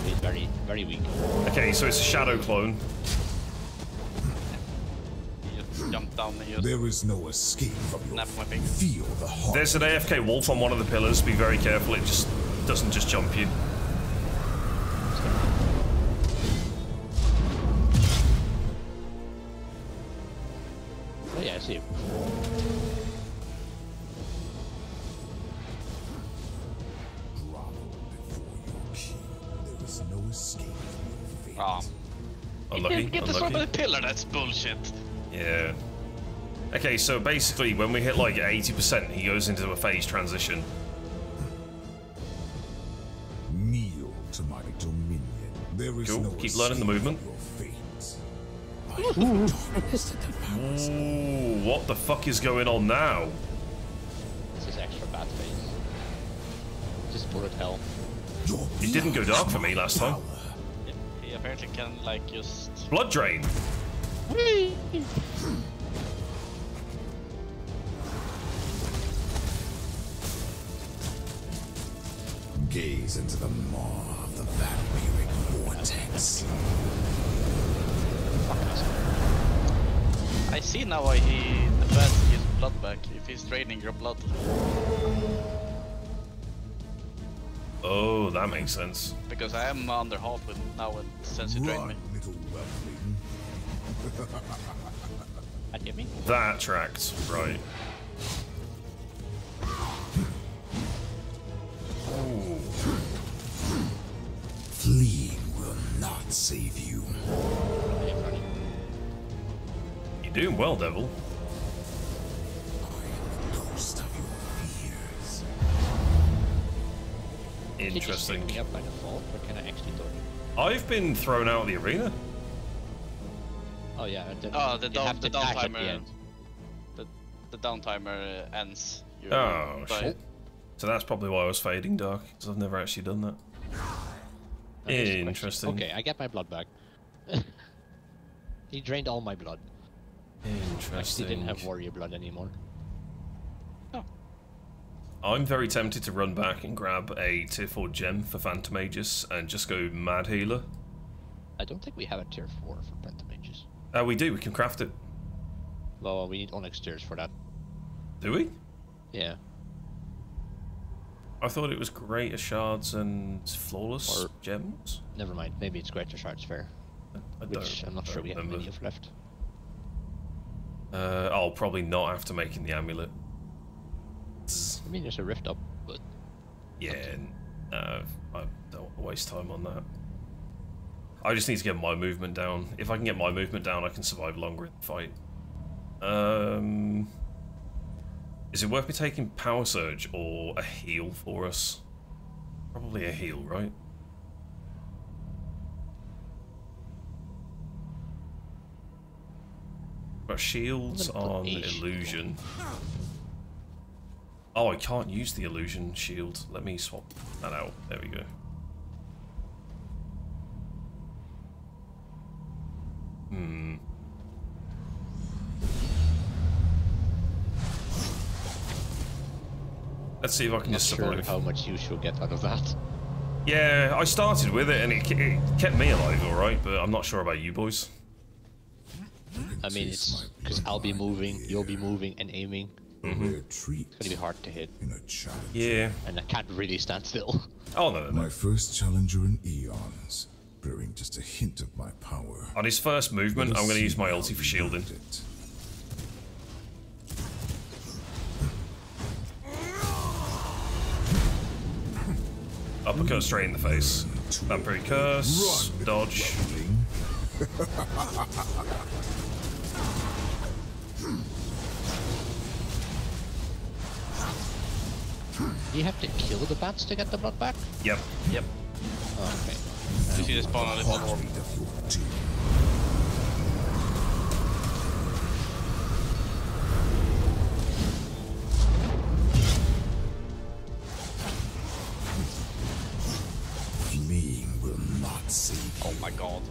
He's very, very weak. Okay, so it's a shadow clone. He down and There is no escape from your snapped my finger. feel the heart. There's an AFK wolf on one of the pillars. Be very careful. It just doesn't just jump you. Oh yeah, I see him. grovel before your king. There is no escape from your fate. Ah. Unlucky. Get this one by the pillar, that's bullshit. Yeah. Okay, so basically, when we hit like 80%, he goes into a phase transition. To my dominion. There is Cool. no Keep learning the movement. from Your fate. I have darkness that devours Ooh, what the fuck is going on now? This is extra bad phase. Just bullet hell. your It didn't go dark for me last time. power. He apparently can like just Blood drain. Gaze into the maw of the vampiric vortex. I see now why he the defends his blood back if he's draining your blood. Oh, that makes sense. Because I am under half with now and since he drained me. Run, little whelpling. <laughs> That hit me? That tracked. Right. Ooh. Fleeing will not save you. You're doing well, devil. I am the ghost of your fears. Interesting. Can you just me up by default, or can I actually do I've been thrown out of the arena. Oh yeah, the, Oh, the down, have the down timer. the. The, the downtimer uh, ends. You Oh, shit. So that's probably why I was fading dark, because I've never actually done that. Interesting. Okay, I get my blood back. <laughs> he drained all my blood. I actually didn't have warrior blood anymore. I'm very tempted to run back and grab a tier 4 gem for Phantom Aegis and just go Mad Healer. I don't think we have a tier 4 for Phantom Aegis. Uh, we do. We can craft it. Well, we need onyx tears for that. Do we? Yeah. I thought it was greater shards and flawless Or- gems. Never mind. Maybe it's greater shards fair, I which I'm not sure we have many of left. Uh, I'll probably not after making the amulet. I mean, there's a rift up, but Yeah, n- uh, I don't want to waste time on that. I just need to get my movement down. If I can get my movement down, I can survive longer in the fight. Um, is it worth me taking power surge or a heal for us? Probably a heal, right? Got shields I'm gonna put on shield illusion. Oh, I can't use the illusion shield. Let me swap that out. There we go. Hmm. Let's see if I can I'm not just sure survive. how much use you'll get out of that. Yeah, I started with it and it, it kept me alive, alright, but I'm not sure about you boys. I mean, it's because I'll be moving, you'll be moving and aiming. A rare treat It's gonna be hard to hit, in a challenge. Yeah. and I can't really stand still. Oh, no, no, no. My first challenger in eons, bearing just a hint of my power. On his first movement, I'm going to use my how ulti for shielding. it. Uppercut straight in the face. Vampiric curse, dodge. Do you have to kill the bats to get the blood back? Yep. Yep. Oh, okay. You see the spawn on the will not save you. Oh my god.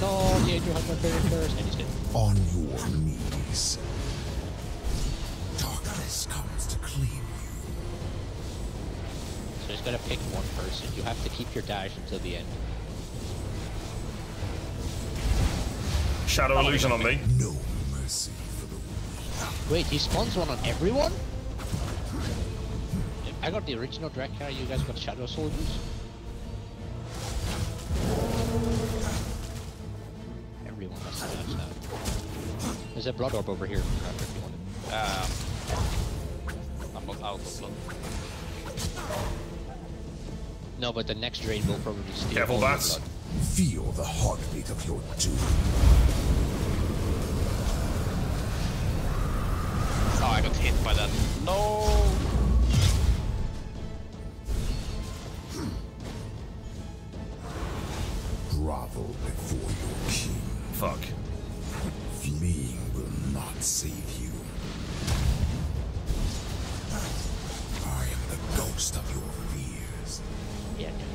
No, the angel has my favorite curse, and he's dead. On your knees. Darkness comes to claim you. So he's gotta pick one person. You have to keep your dash until the end. Shadow oh, illusion on me. No mercy for the weak. Wait, he spawns one on everyone? I got the original Drakar, you guys got Shadow Soldiers? Everyone has to dash now. There's a blood orb over here. Grab if you want it. Um, I'm not out of blood. No, but the next raid will probably steal Careful, all your bats. blood. Feel the heartbeat of your doom. Oh, I got hit by that. No!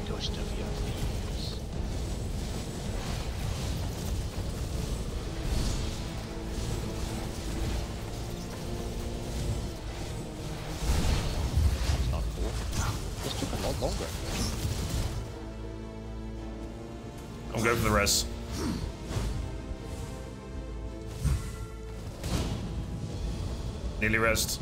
Ghost of your fears. That's not cool. This took a lot longer. I'm going for the rest. Nearly resed.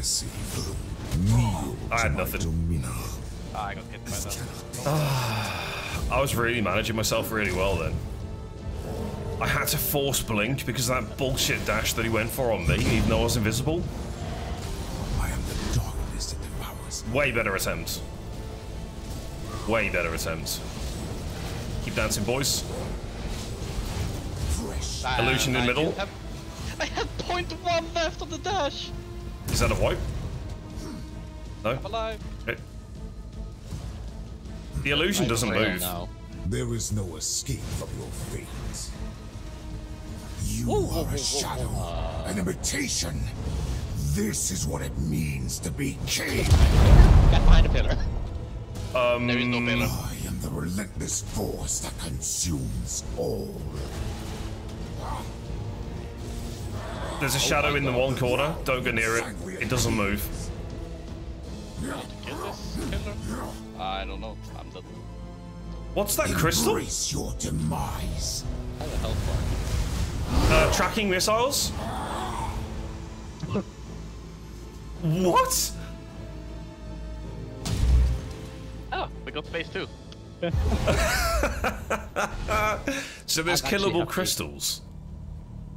No this. mercy for the kneel I had nothing. dominion. Ah, I got hit by that. I was really managing myself really well then. I had to force blink because of that bullshit dash that he went for on me, even though I was invisible. I am the darkness that devours. Way better attempt. Way better attempt. Keep dancing, boys. Fresh. Ah, Illusion in I middle. Have, I have point one left on the dash. Is that a wipe? No? I'm alive. Okay. The illusion doesn't Fail move. Now. There is no escape from your fate. You are a shadow, an imitation. This is what it means to be king. Get behind the pillar. Um, there is no pillar. I am the relentless force that consumes all. There's a shadow in the one corner. Don't go near it. It doesn't move. Kill this killer? I don't know. I'm dead. What's that crystal? Embrace your demise. How the hell for? Uh, tracking missiles? what? Oh, we got space too. <laughs> So there's I've killable have to- crystals.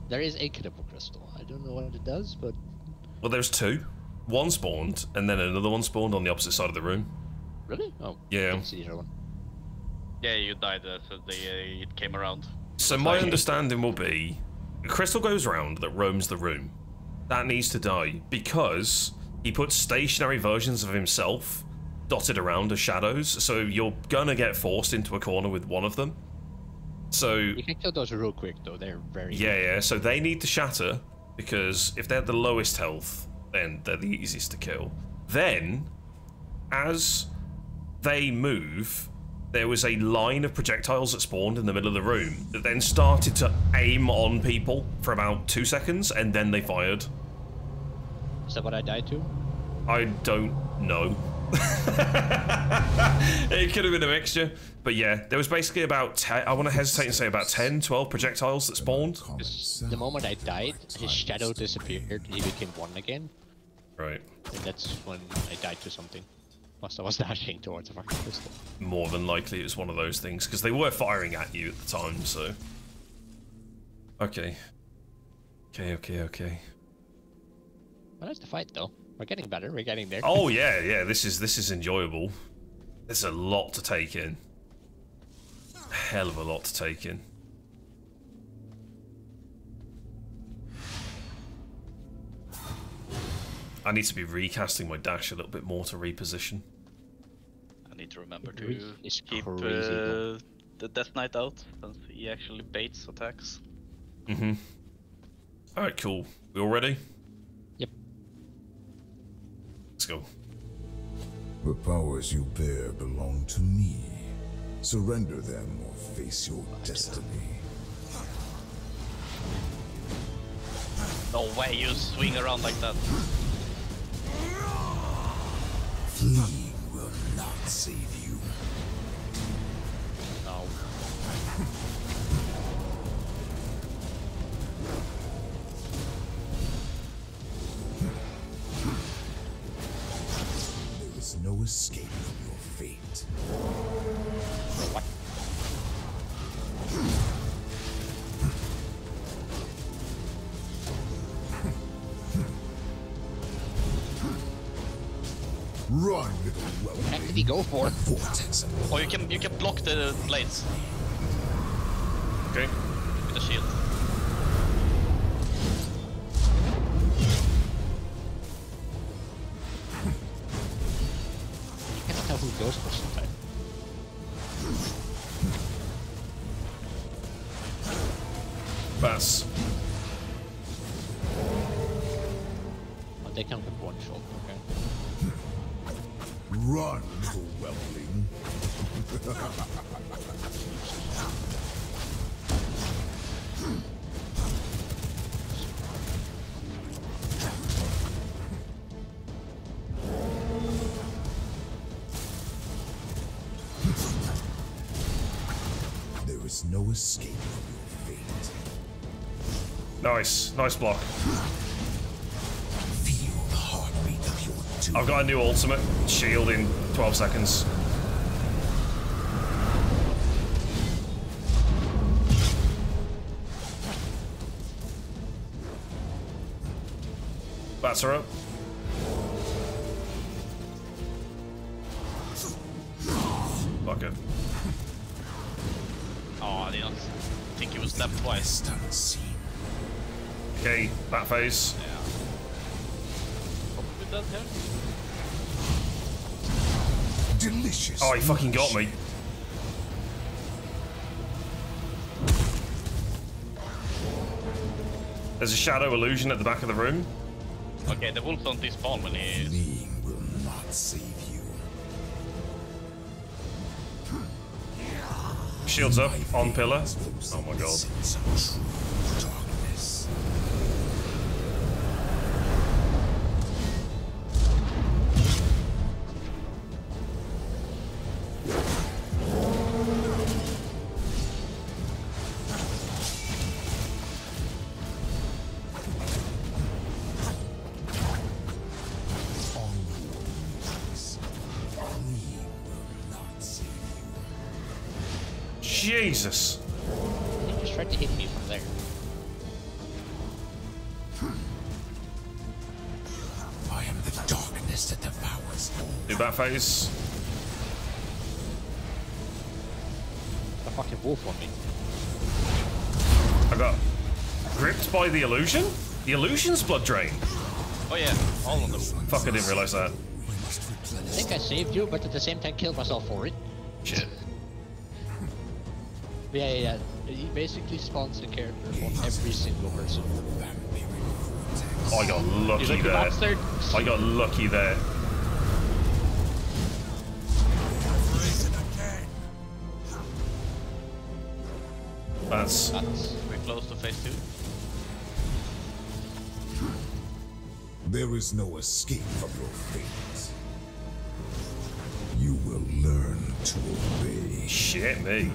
There is a killable crystal. I don't know what it does, but Well, there's two. One spawned, and then another one spawned on the opposite side of the room. really? Oh, Yeah. I didn't see the other one. Yeah, you died. Uh, so they, uh, it came around. So my Okay. understanding will be, a crystal goes round that roams the room. That needs to die because he puts stationary versions of himself dotted around as shadows. So you're gonna get forced into a corner with one of them. So You can kill those real quick though. They're very yeah, yeah. So they need to shatter because if they're the lowest health, then they're the easiest to kill. Then, as they move, there was a line of projectiles that spawned in the middle of the room that then started to aim on people for about two seconds, and then they fired. Is that what I died to? I don't know. <laughs> it could have been a mixture. But yeah, there was basically about 10, I want to hesitate and say about 10, 12 projectiles that spawned. The moment I died, his shadow disappeared and he became one again. Right. And that's when I died to something. Whilst I was <laughs> dashing towards a fucking crystal. more than likely it was one of those things because they were firing at you at the time so okay okay okay okay Well, that's the fight though. We're getting better. We're getting there. oh <laughs> yeah yeah this is this is enjoyable there's a lot to take in hell of a lot to take in I need to be recasting my dash a little bit more to reposition. I need to remember to is keep crazy, uh, the Death Knight out, since he actually baits attacks. Mm-hmm. Alright, cool. We all ready? Yep. Let's go. The powers you bear belong to me. Surrender them or face your destiny. No way you swing around like that. Fleeing will not save you. No. There is no escape from your fate. Run! Well, What did he go for? vortex Oh, you can you can block the blades Okay. with the shield. Nice. Nice block. I've got a new ultimate. Shield in 12 seconds. Bats her up. Bat phase. Yeah. Probably dead here. Delicious. Oh, he fucking got me. There's a shadow illusion at the back of the room. Okay, the wolf don't despawn when he. Fleeing will not save you. Shields up on pillar. Oh my god. Jesus. He just tried to hit me from there. Hmm. I am the darkness that devours all. Do that phase. A fucking wolf on me. I got gripped by the illusion? The illusion's blood drain. Oh yeah, all on the. Fuck, I didn't realize that. I think I saved you, but at the same time killed myself for it. Shit. But yeah, yeah, yeah. He basically spawns the character on every single person. vampiric vortex. Oh, I got lucky like there. bastard? I got lucky there. That's That's We're close to phase two. There is no escape from your fate. You will learn to obey. shit me.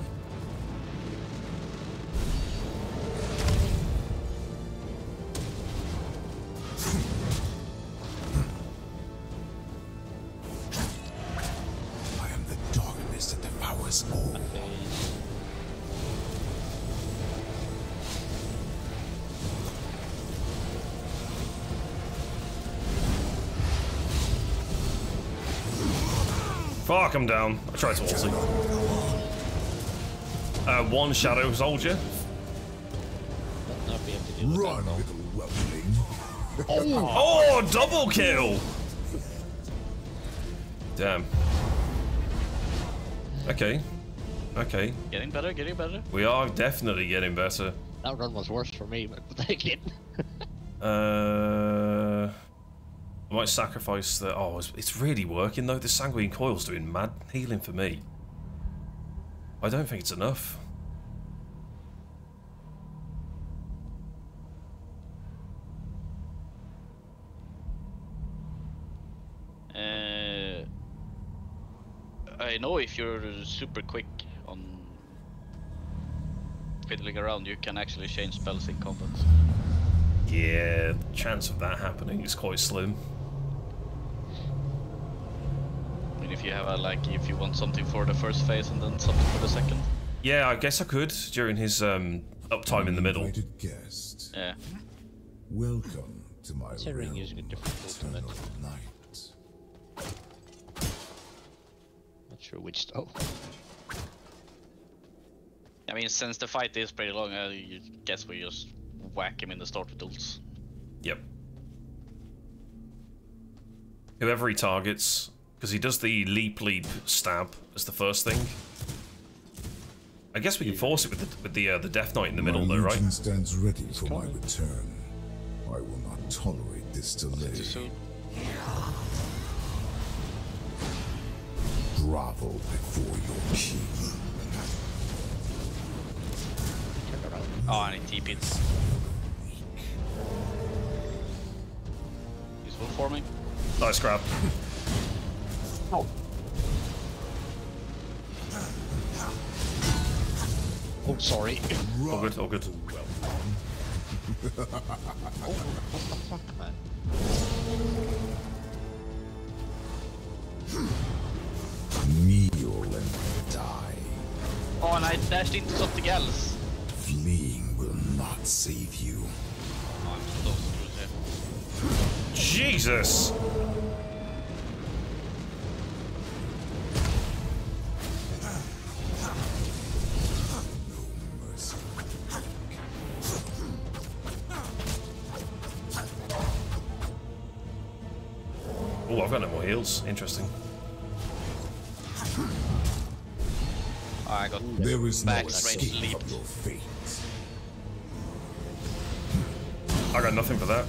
Fuck, I'm down. I tried to ulti. Uh, one shadow soldier. Will not be able to deal with Run, that little whelpling. Oh, double kill! Damn. Okay. Okay. Getting better, getting better. We are definitely getting better. That run was worse for me, but <laughs> but again. Uh, I might sacrifice the. Oh, it's, it's really working though. The sanguine coil's doing mad healing for me. I don't think it's enough. Uh, I know if you're super quick on fiddling around, you can actually change spells in combat. Yeah, the chance of that happening is quite slim. I mean, if you have a like, if you want something for the first phase and then something for the second. Yeah, I guess I could during his um, uptime in the middle. Guest. Yeah. Welcome to my Considering realm using a different of ultimate. eternal night. Not sure which though. I mean, since the fight is pretty long, I you guess we just whack him in the start with ults. Yep. Whoever he targets, because he does the leap, leap, stab as the first thing. I guess we can force it with the with the uh, the Death Knight in the middle, my though, right? legion stands ready for my return. I will not tolerate this delay. Too soon. Grovel before your king. Turn around. Oh, and he TP'd. for me. Nice grab. <laughs> Oh, sorry. All good, all good. Oh, what the fuck, man? Kneel and die. Oh, and I dashed into something else. Fleeing will not save you. Oh, I'm close to lose him. Jesus! I've got no more heals. Interesting. Oh, I got There is no Back straight escape leap. from your fate. I got nothing for that.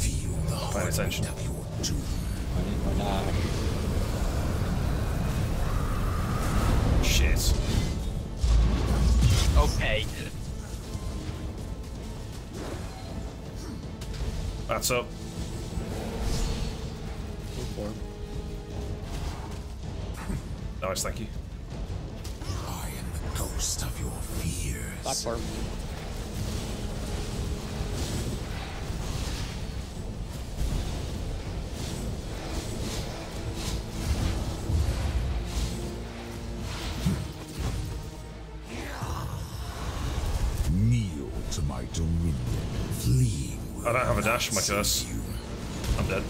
Feel the Paying attention. heartbeat of your doom. Why not? Shit. Okay. That's up. Go for him. Nice, thank you. I am the ghost of your fears. Platform. Kneel to my dominion. Fleeing will I don't have a dash, my curse. I'm dead.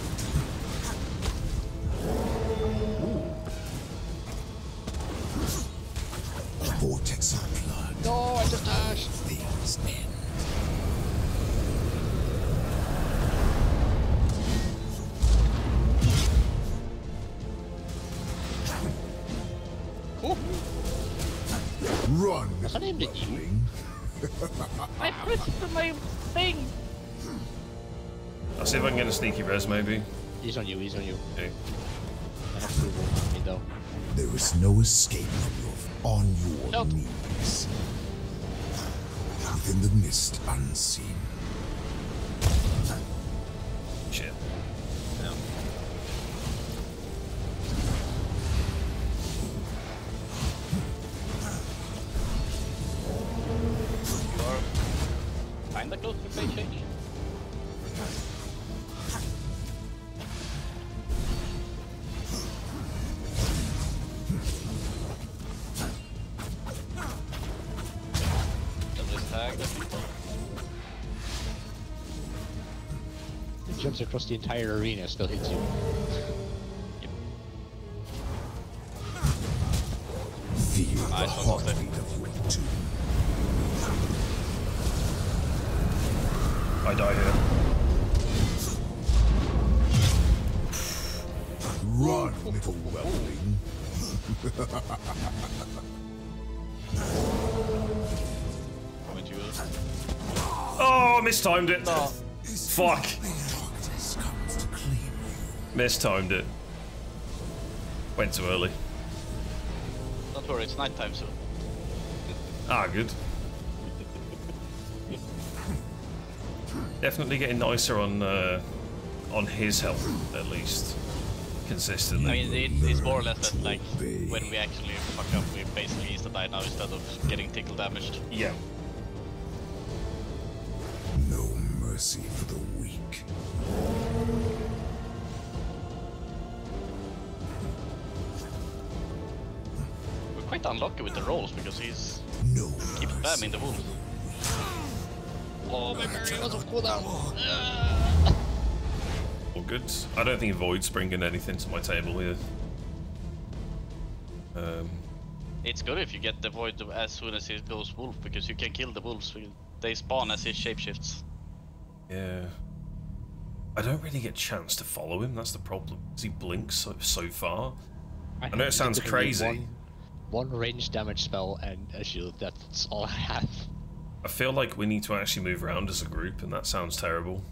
No escape from your on your Nope. knees. Within the mist unseen. It across the entire arena, still hits you. Feel the Nice heartbeat of your. I die here. Run, little whelpling. Coming to you. Oh, mistimed it. Fuck. Mistimed it. Went too early. Don't worry, it's night time soon. Ah, good. Definitely getting nicer on uh, on his health, at least. Consistently. I mean, it, it's more or less that, like, when we actually fuck up, we basically insta die now instead of getting tickle damaged. yeah. No mercy for the weak. We're unlucky with the rolls because he's No keeps mercy. spamming the wolf. Oh, my berry was on cooldown. All good. I don't think Void's bringing anything to my table here. Um, It's good if you get the void as soon as he goes wolf because you can kill the wolves. They spawn as he shapeshifts. yeah. I don't really get a chance to follow him, that's the problem. 'cause he blinks so, so far. I know it sounds literally crazy. One, range damage spell and a shield, that's all I have. I feel like we need to actually move around as a group, and that sounds terrible.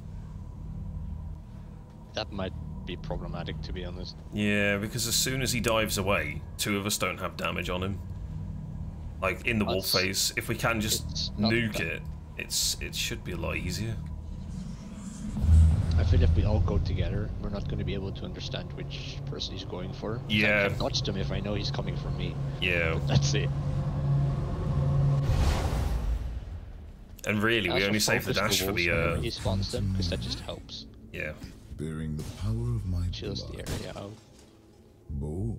That might be problematic, to be honest. Yeah, because as soon as he dives away, two of us don't have damage on him. Like in the wolf That's- phase, if we can just nuke it, it's it should be a lot easier. I feel if we all go together, we're not going to be able to understand which person he's going for. 'Cause Yeah. I can dodge them if I know he's coming from me. Yeah, <laughs> That's it. and really, we only save the focus dash for the whenever uh, he spawns them, because that just helps. yeah. Bearing the power of my Chills the area out. Bold,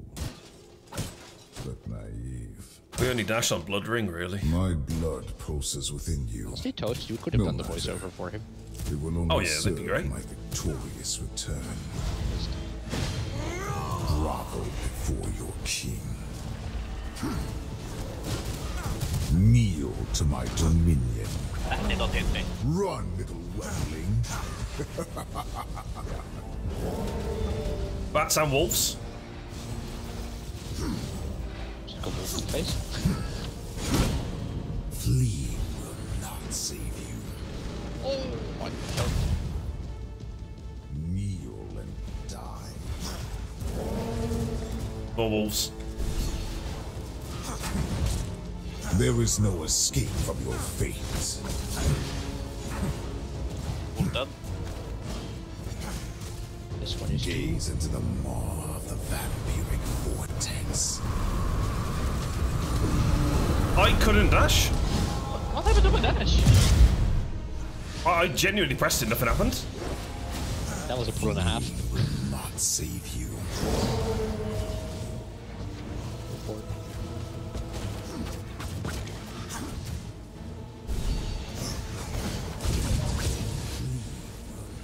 but naive. We only dash on blood ring, really. My blood pulses within you. Stay toast, you could have No done the matter. voiceover for him. It will only Oh, yeah, that'd be serve great. my victorious return. Grovel before your king. Kneel to my dominion. That did not hit me. Run, little whelpling. Bats and wolves. Just go wolf in the face. Cleave will not save you. Oh my god. Kneel and die. More wolves. There is no escape from your fate. Wolf dead. This one is two. Gaze into the maw of the vampiric vortex. I couldn't dash. What happened to my dash? I genuinely pressed it, nothing happened. That was a pull and a half. Will not save you.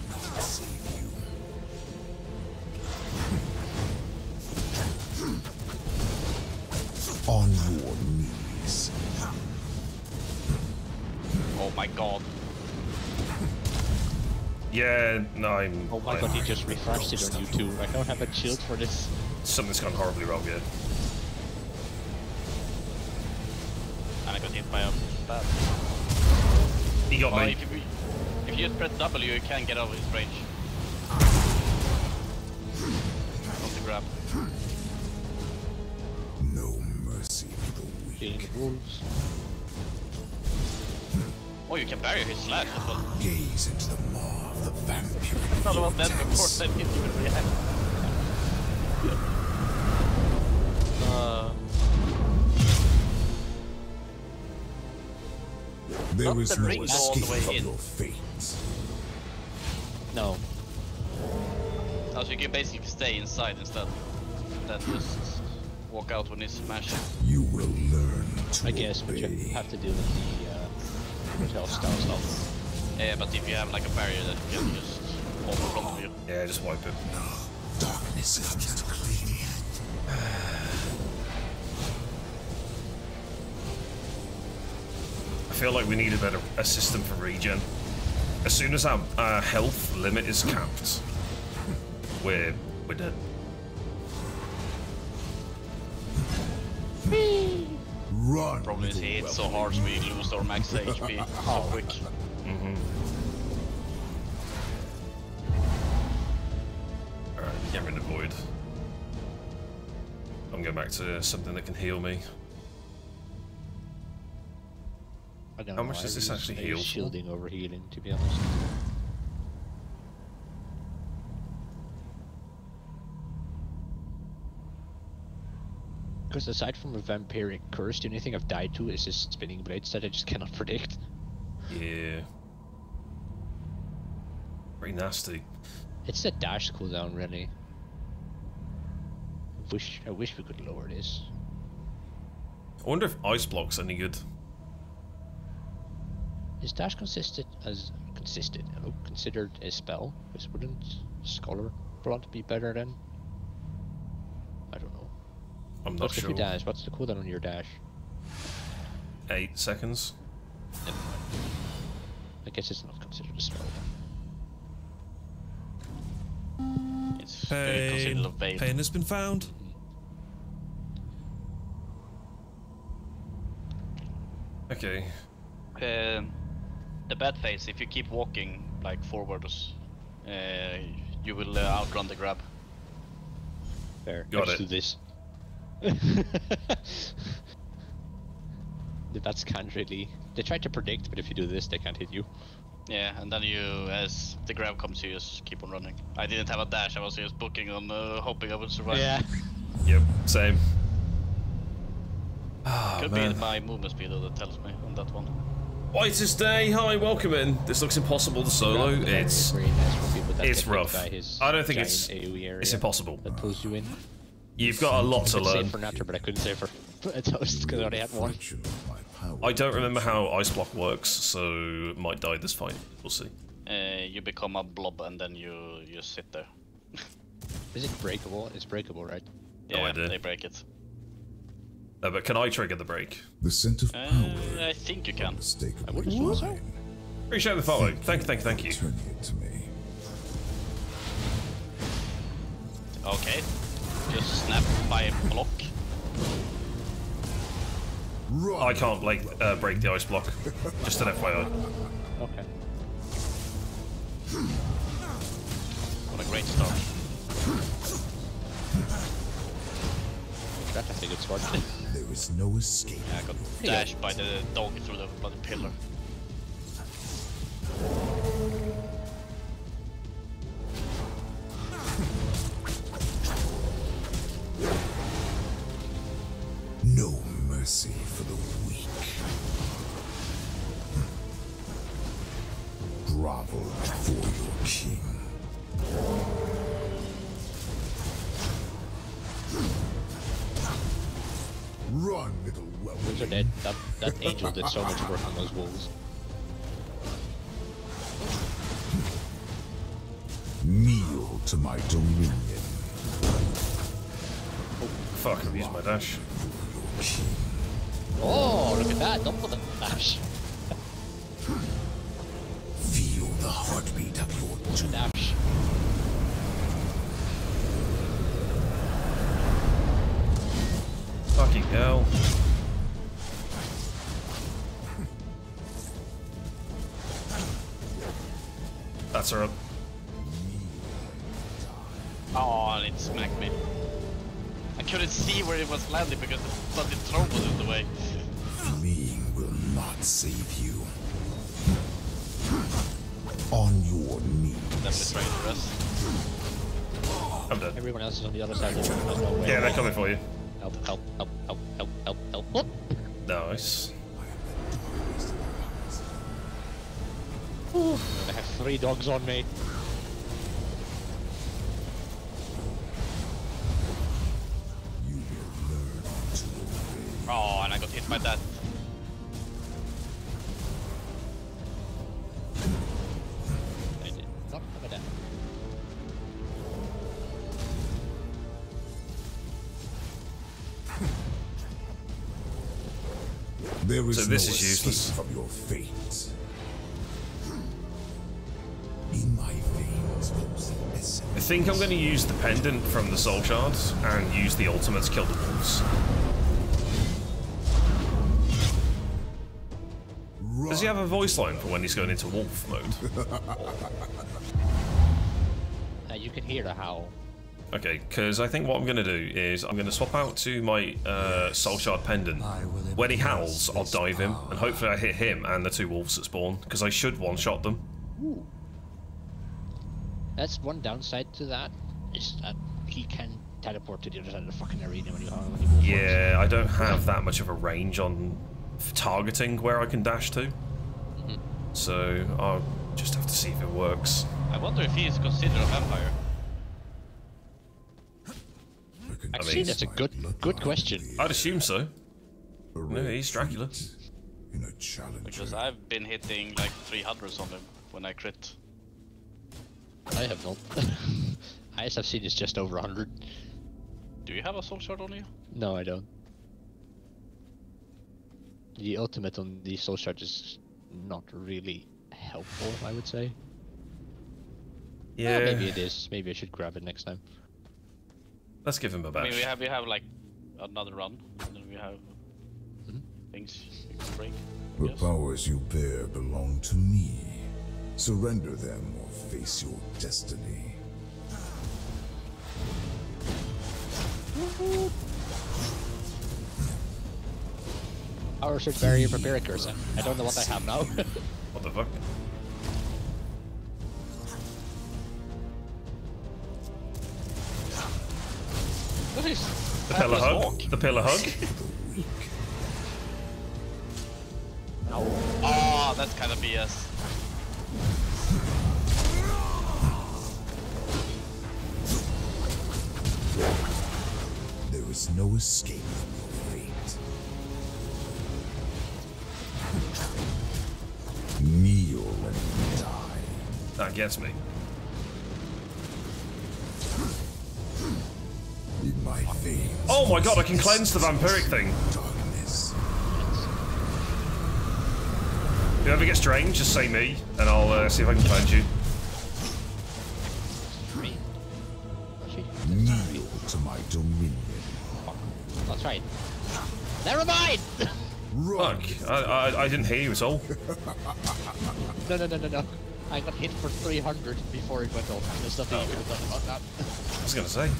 Not save you. On your knees. Oh my god. Yeah, no, I'm. Oh my I- god, he just refreshed it on you too. I don't have a shield for this. Something's gone horribly wrong here. And I got hit by a bat. He got Oh, me. if you if you just press W, you can get out of his range. From the grab. No mercy for the weak. Dealing with wolves. Oh, you can parry his slash as well. Gaze into the maw of the vampiric Not about that before vortex. then hit you and react. Uh, There Not is the no ring go all the escape way from in. your fate. No. also you can basically stay inside instead. Then just walk out when he's smashing. You will learn to I guess, but you have to deal with the uh, hotel style stuff. Yeah, but if you have like a barrier that you can just hold in front of you. Yeah, just wipe it. No, Darkness comes to claim you. I feel like we need a better a system for regen. As soon as our, our health limit is capped, we're we're dead. Run. Problem is little he hits so hard so we lose our max HP <laughs> so quick. Mm. Alright, get rid of void. I'm going back to something that can heal me. I don't How know, much does this actually heal? Shielding over healing, to be honest. Because aside from a vampiric curse, the only thing I've died to is just spinning blades that I just cannot <laughs> predict. Yeah. Pretty nasty. It's a dash cooldown, really. Wish I wish we could lower this. I wonder if ice block's any good. Is dash consisted as consisted? Oh, considered a spell? Because wouldn't scholar blood be better then? I don't know. I'm not What's sure. if you dash? What's the cooldown on your dash? Eight seconds. Never mind. I guess it's not considered a spell. It's good considered a bait. Pain has been found. Okay. Um, the bad phase, if you keep walking like forwards, uh, you will uh, outrun the grab. Fair. Got Let's it. do this. <laughs> the bats can't really. They try to predict, but if you do this, they can't hit you. Yeah, and then you, as the grab comes, you just keep on running. I didn't have a dash, I was just booking on uh, hoping I would survive. Yeah. <laughs> Yep. Same. Ah, Could man. be my movement speed though that tells me on that one. Whitest day. Hi, welcome in. This looks impossible to solo. It's Very nice for people that it's rough. I don't think it's- it's impossible. That pulls you in. You've got a lot to I could learn. save for Natter, but I couldn't save for <laughs> Toast because I already had one. Fraction of my power. I don't remember how ice block works, so might die this fight. We'll see. Uh, you become a blob and then you you sit there. <laughs> Is it breakable? It's breakable, right? No idea. they break it. Uh, but can I trigger the break? The scent of Uh, power. I think you can. I would've so. Appreciate the follow. Thank you, thank you, thank you. Turn it to me. Okay. Just snap by a block. I can't break, uh, break the ice block. Just an FYI. Okay. What a great start. That's a good sword. There is no escape. I got dashed by the dog through the, by the pillar. No mercy for the weak. Grovel for your king. Run, little Those are dead. That, that angel did so much work on those wolves. Kneel to my dominion. Oh, Fuck, I've used my dash. King. Oh, look at that. Double the dash. Feel the heartbeat of your doom. Dash. Fucking hell. That's her up. Oh, and it smacked me. I couldn't see where it was landing because the bloody throw was in the way. Fleeing will not save you. On your knees. That betrayed us. I'm dead. Everyone else is on the other side of the room. No way. Yeah, they're coming for you. Help, help, help, help, help, help, help. Whoop. Nice. I have three dogs on me. Oh, and I got hit by that. I did not have a dash. There is So this no is useless. from your fate. In my veins flows the essence. I think I'm going to use the pendant from the soul shards and use the ultimate to kill the wolves. Does he have a voice line for when he's going into wolf mode? <laughs> Uh, you can hear the howl. Okay, because I think what I'm going to do is I'm going to swap out to my uh, soul shard pendant. When he howls, I'll this dive him, and hopefully I hit him and the two wolves that spawn, because I should one-shot them. That's one downside to that, is that he can teleport to the other side of the fucking arena when you when you Yeah, I don't have that much of a range on f- targeting where I can dash to. Mm-hmm. So I'll just have to see if it works. I wonder if he is considered a vampire. Actually, mean- that's a good good question. I'd assume so. No, he's Dracula. In a challenger. Because I've been hitting like 300s on him when I crit. I have not. <laughs> Highest I've seen is just over 100. Do you have a soul shard on you? No, I don't. The ultimate on the soul shard is not really helpful, I would say. Yeah. Well, maybe it is. Maybe I should grab it next time. Let's give him a bash. mean, we have we have like another run, and then we have hmm? things you can break. The Yes. powers you bear belong to me. Surrender them or face your destiny. Power search barrier for Barricurs. I don't know what I have now. <laughs> What the fuck? What is The pillar hug? Walk? The pillar hug? Oh, <laughs> that's kind of BS. There is no escape Kneel and die. That gets me. In my veins. Oh my god, I can cleanse the vampiric thing. Darkness. If you ever get strange, just say me, and I'll uh, see if I can cleanse you. Kneel to my dominion. That's right. Never mind! <laughs> Run. Fuck, I, I, I didn't hear you at all. <laughs> No, no, no, no, no. I got hit for 300 before it went off. There's nothing you could have done about that. I was gonna say.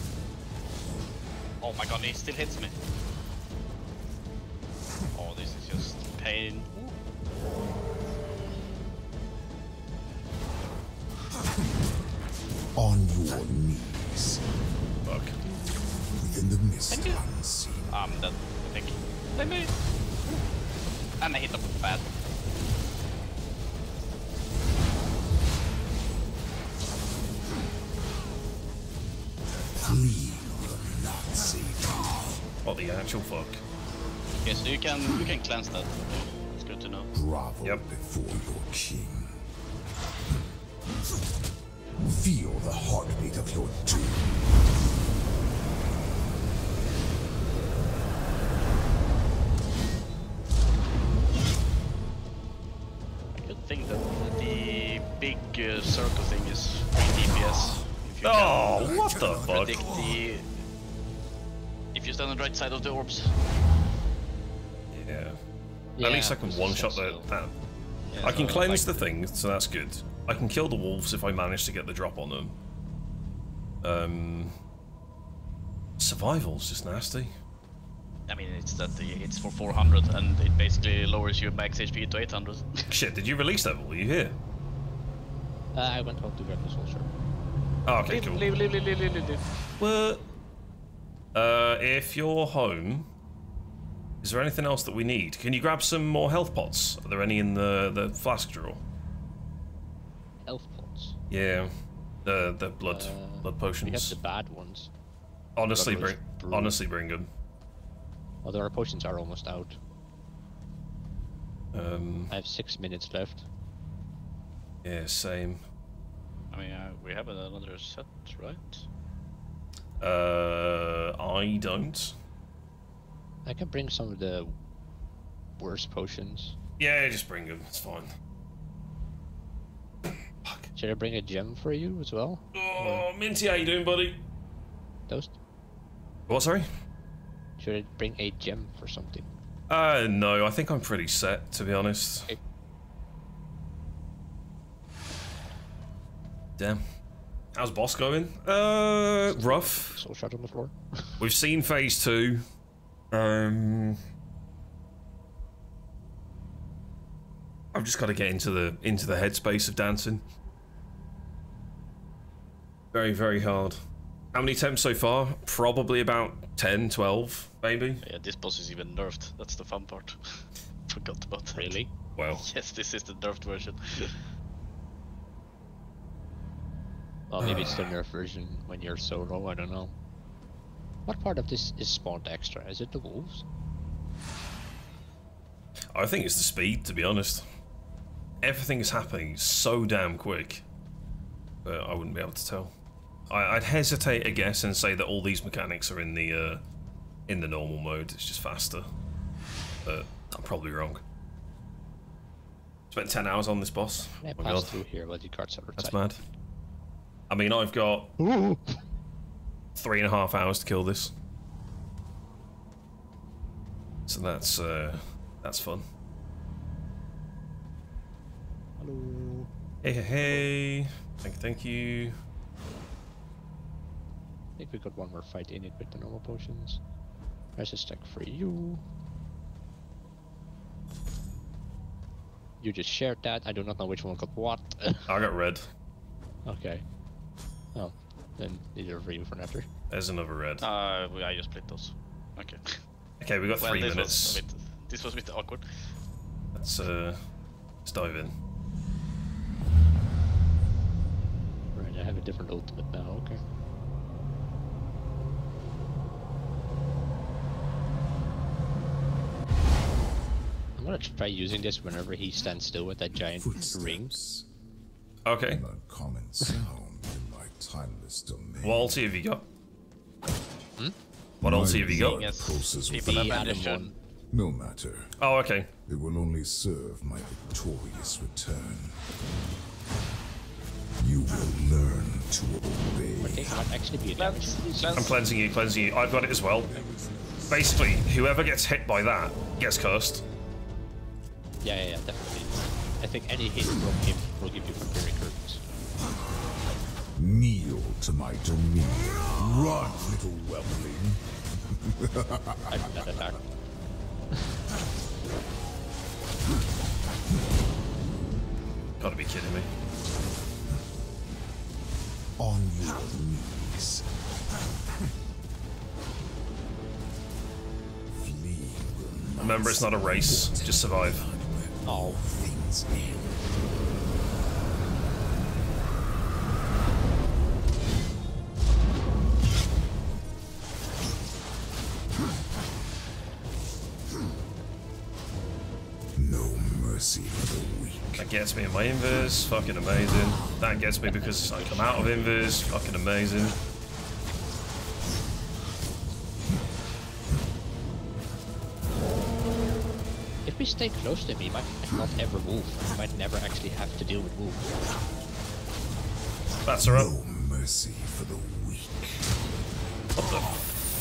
Oh my god, he still hits me. Oh, this is just pain. On your knees. Fuck. Within the mist unseen. I'm dead, I think. They made. And I hit him bad. Flee will not save What the actual fuck? Okay, so you can you can cleanse that. It's good to know. you. Grovel Yep. before your king. Feel the heartbeat of your doom. Predict the. If you stand on the right side of the orbs. Yeah. Yeah, At least I can one shot the, that. Yeah, I can so, cleanse like, the thing, so that's good. I can kill the wolves if I manage to get the drop on them. Um, survival's just nasty. I mean, it's that the, it's for 400 and it basically lowers your max HP to 800. Shit, did you release that? Were you here? Uh, I went home to grab the soldier. Oh, okay, leave, cool. leave, leave, leave, leave, leave, leave. What? Uh, if you're home, is there anything else that we need? Can you grab some more health pots? Are there any in the the flask drawer? Health pots. Yeah, the the blood Uh, blood We have potions. the bad ones. Honestly, bring brew. honestly bring them. Although our potions are almost out. Um, I have six minutes left. yeah, same. I mean, uh, we have another set, right? Uh, I don't. I can bring some of the worst potions. Yeah, just bring them. It's fine. Fuck. Should I bring a gem for you as well? Oh, Minty, how you doing, buddy? Toast? What? Sorry. Should I bring a gem for something? Uh, no. I think I'm pretty set, to be honest. Okay. Damn. How's boss going? Uh, rough. Soul shard on the floor? <laughs> We've seen phase two. Um, I've just got to get into the into the headspace of dancing. Very very hard. How many attempts so far? Probably about 10, 12, maybe. Yeah, this boss is even nerfed. That's the fun part. <laughs> Forgot about that. Really? <laughs> Well, Yes, this is the nerfed version. Well, maybe it's the nerf version when you're solo, I don't know. What part of this is spawned extra? Is it the wolves? I think it's the speed, to be honest. Everything is happening so damn quick. But I wouldn't be able to tell. I, I'd hesitate a guess and say that all these mechanics are in the uh, in the normal mode. It's just faster. But I'm probably wrong. Spent ten hours on this boss. Oh my god, through here the cards are that's mad. I mean, I've got Ooh. three and a half hours to kill this. So that's uh, that's fun. Hello. Hey, hey, hey. Thank, thank you. I think we got one more fight in it with the normal potions. There's a stack for you. You just shared that. I do not know which one got what. <laughs> I got red. okay. Oh, then neither for you for after. There's another red. Uh, we- I just split those. Okay. <laughs> Okay, we got well, three this minutes. Was bit, this was a bit awkward. Let's uh, let's dive in. Right, I have a different ultimate now. Okay. I'm gonna try using this whenever he stands still with that giant ring. Okay. An uncommon sound in my timeless domain. What ulti have you got? Hmm? What ulti have you got? Yes, Pulses people The have Adam No matter. Oh, okay. It will only serve my victorious return. You will learn to I obey. think it might actually be a damage. Cleanse, I'm cleansing you, cleansing you. I've got it as well. Basically, whoever gets hit by that gets cursed. Yeah, yeah, yeah, definitely. I think any hit from him will give you Vampiric Curtains. Kneel to my dominion. Run, little whelpling. I <laughs> do that attack. Gotta be kidding me. On your knees. Flee will not Remember, it's not a race. Just survive. All things end. Gets me in my invis. Fucking amazing. That gets me because I come out of invis. Fucking amazing. if we stay close to him, he might not ever move. He might never actually have to deal with move. That's her up. No mercy for the weak. What the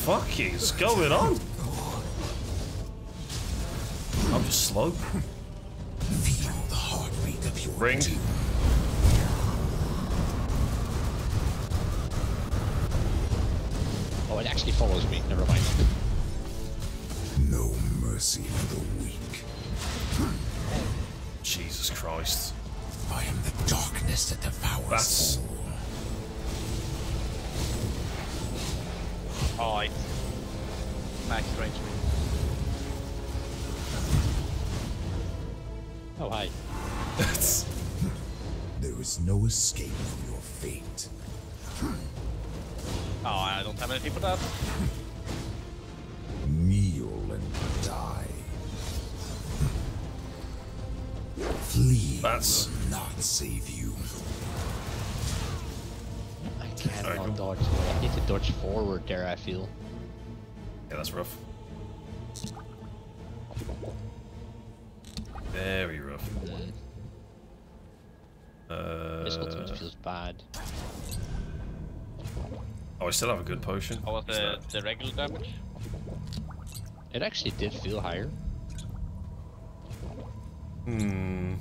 fuck is going on? Oh, I'm just slow. Ring. Oh, it actually follows me. Never mind. No mercy for the weak. Jesus Christ. I am the darkness that devours That's- all. Oh, ah, it's max range. Oh, hi. That's There is no escape from your fate. Oh, I don't have anything for that. Kneel and die. Flee That's- will not save you. I cannot Alright, cool. dodge. I need to dodge forward there, I feel. yeah, that's rough. Very rough. Uh, This Uh, ultimate feels bad. oh, I still have a good potion. How was the, the regular damage? It actually did feel higher. Hmm.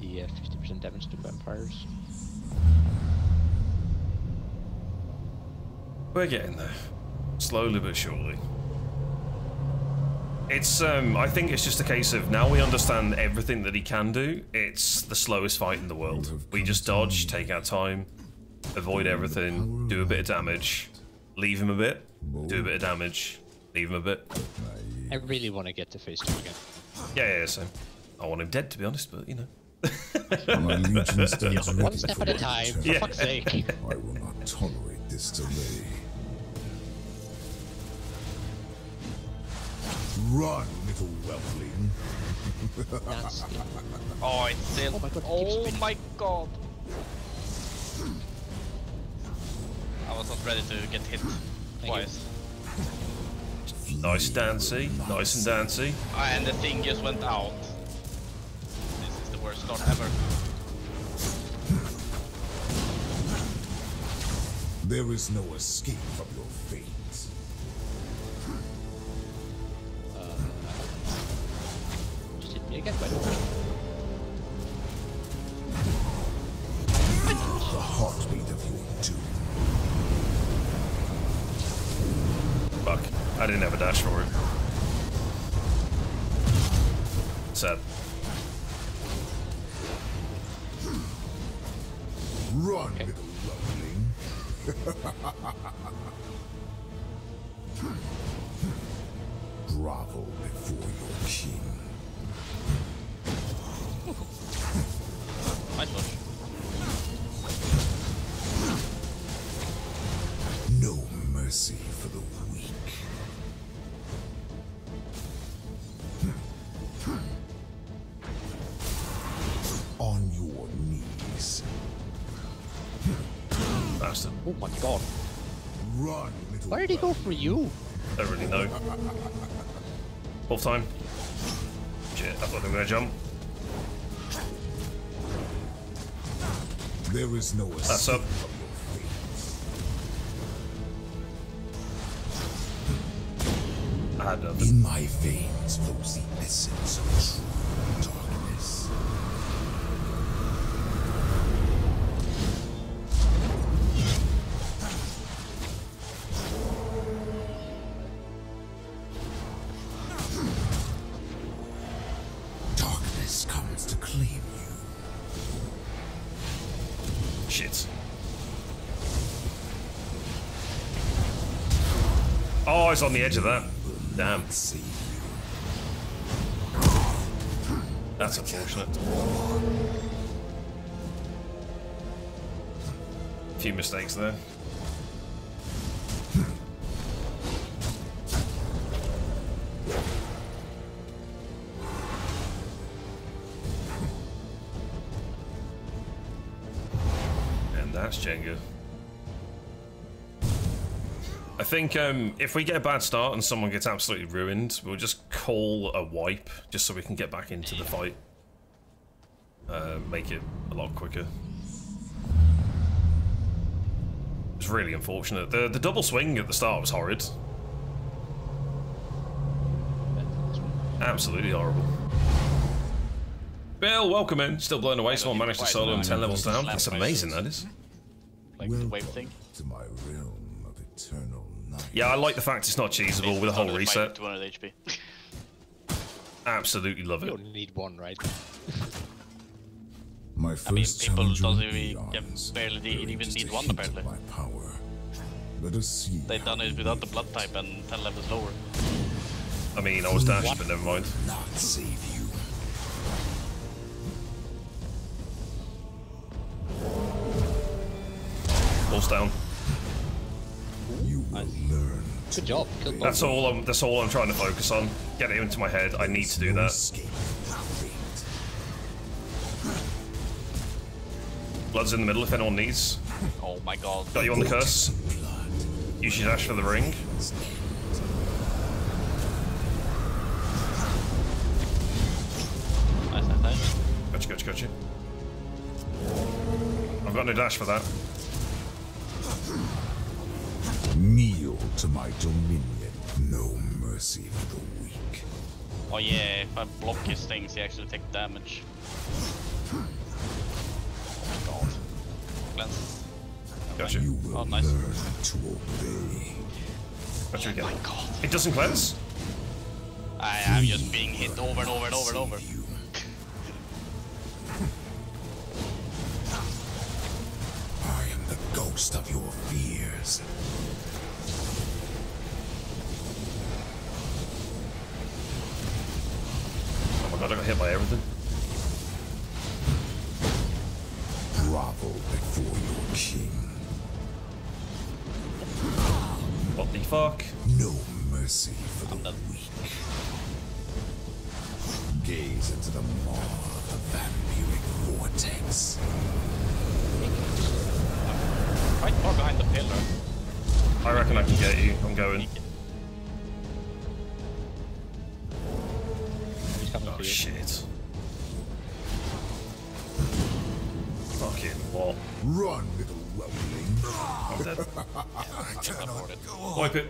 The uh, 50% damage to vampires. We're getting there. Slowly but surely. It's um I think it's just a case of now we understand everything that he can do. It's the slowest fight in the world. We just dodge, take our time, avoid everything, do a bit of damage, leave him a bit, do a bit of damage, leave him a bit. I really want to get to phase 2 again. Yeah, yeah, yeah, same. I want him dead to be honest, but you know. My legion stands ready One step at a time, for. Yeah. fuck's sake. I will not tolerate this delay. Run, little whelpling. That's. <laughs> Oh, it's still. Oh my god, Oh my god. I was not ready to get hit you. twice. Nice dancy, nice and dancy. Ah, and the thing just went out. This is the worst start ever. There is no escape from your fate. Me again, by the heartbeat of your doom. Fuck. I didn't have a dash for it. Sad. Run, little whelpling. <laughs> go for you? I don't really know. Fourth time. Shit, I thought they were gonna jump. There is no escape That's up. from your fate. I had nothing. In my veins flows the essence of true on the edge of that. Damn. That's unfortunate. A Few mistakes there. And that's Jenga. Think um, if we get a bad start and someone gets absolutely ruined, we'll just call a wipe just so we can get back into the fight. Uh, make it a lot quicker. It's really unfortunate. The the double swing at the start was horrid. Absolutely horrible. Bill, welcome in. Still blown away. Someone managed to solo him 10 levels down. That's amazing, that is. Like the wave thing. To my realm of eternal night. Yeah, I like the fact it's not cheesable with a whole Started fighting reset. 200 HP. Absolutely love You it. only need one, right? <laughs> My I mean, first people challenge don't will even, be barely During even need one apparently. My power. Let us see. They've done it without the blood type and 10 levels lower. I mean, I was dashed, but never mind. Not save you. Pulse down. You will learn. Good job. Killed. That's all. I'm, that's all I'm trying to focus on. Get it into my head. I need to do that. escape from fate. Blood's in the middle if anyone needs. Oh my god. Got you on the curse. You should dash for the ring. Nice, nice, nice. Gotcha, gotcha, gotcha. I've got no dash for that. Kneel to my dominion. No mercy for the weak. Oh yeah, if I block his things, he actually take damage. Oh god. Cleanse. Gotcha. You will Oh, nice. learn to obey. Gotcha Oh my god. It doesn't cleanse? I am just being hit over and over and over and over. <laughs> I am the ghost of your fears. My god, I got hit by everything. Grovel before your king. What the fuck? No mercy for the weak. Gaze into the maw of the vampiric vortex. Quite far behind the pillar. I reckon I can get you. I'm going. Coming Oh for you. shit. Fucking what? Run, little whelpling. I'm dead. I can't afford it. Wipe it.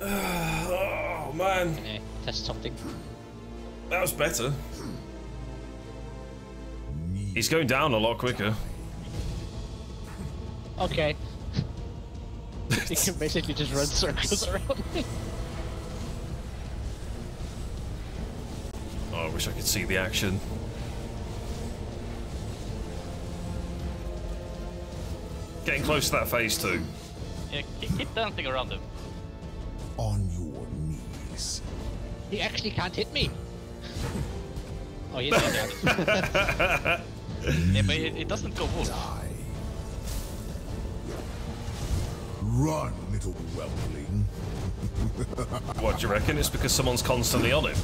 Oh man, Eh, test something. that was better. Kneel He's going down a lot quicker. Okay. <laughs> you can basically just run circles around me. Oh, I wish I could see the action. Getting close to that phase two. Yeah, keep, keep dancing around him. on your knees. He actually can't hit me. <laughs> Oh, he's not dead. Yeah, but it, it doesn't go wolf. Die. Run, little whelpling. <laughs> What do you reckon? It's because someone's constantly on him.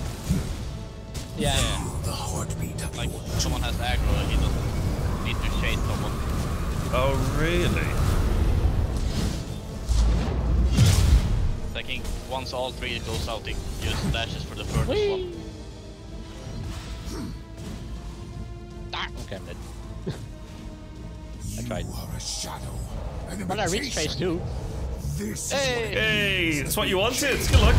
Yeah. Feel the heartbeat of Like, your someone has aggro, he doesn't need to chase someone. Oh, really? I think once all three goes out, he just dashes for the furthest one. Whee! Ah, okay, I'm dead. <laughs> You tried. are a shadow. An But I reached phase imitation. two. This Hey! Hey, that's what you wanted. Good luck.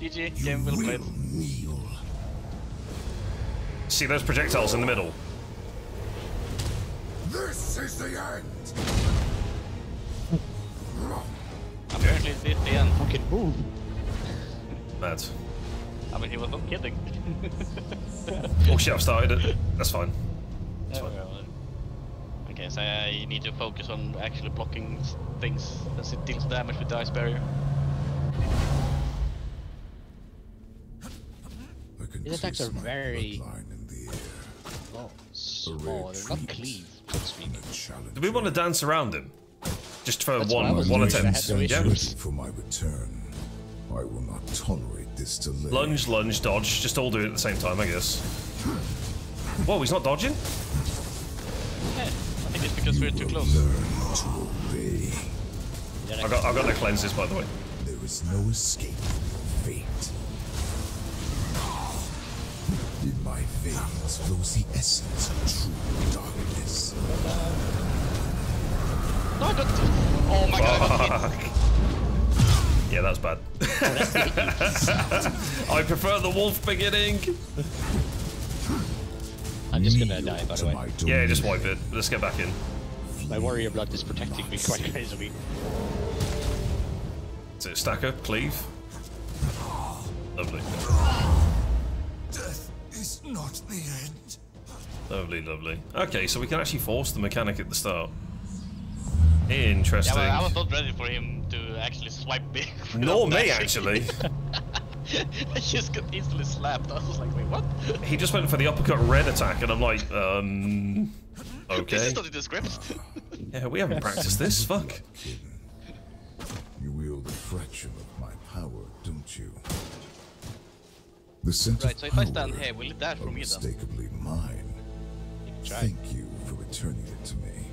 GG, game well played. kneel. See those projectiles in the middle? This is the end. Apparently this is the end. Fucking move. Mad. I mean, he was not kidding. <laughs> Oh shit, I've started it. That's fine. Yeah, well, uh, Okay, so uh, you need to focus on actually blocking things as it deals damage with the ice barrier. These attacks are very- bloodline in the air. Oh, small. They're not cleave, so to speak. A challenge. Do we want to dance around him? Just for That's one one doing, but I attempt. Yeah. For my return, I will not tolerate this delay. Lunge, lunge, dodge. Just all do it at the same time, I guess. Whoa, he's not dodging? Yeah, I think it's because we're too close. Learn to obey. I got I got the cleanses by the way. There is no escape my veins flows the essence of true darkness. No, I got. Oh my god, I got hit. Yeah, that's bad. <laughs> I prefer the wolf beginning. I'm just gonna Kneel die, by the way. Yeah, just wipe it. Let's get back in. My warrior blood is protecting me quite crazily. So stacker, cleave. Lovely. Death is not the end. Lovely, lovely. Okay, so we can actually force the mechanic at the start. Yeah, Interesting. well, I was not ready for him to actually swipe me. <laughs> Nor me, dashing. actually. <laughs> I just got easily slapped. I was like, wait, what? he just went for the uppercut red attack, and I'm like, um. <laughs> This Okay. is not in the script. Yeah, we haven't practiced this. Fuck. You wield a fraction of my power, don't you? The sense Right, of so if I stand here, will it dash for me then? unmistakably mine. Try. Thank you for returning it to me.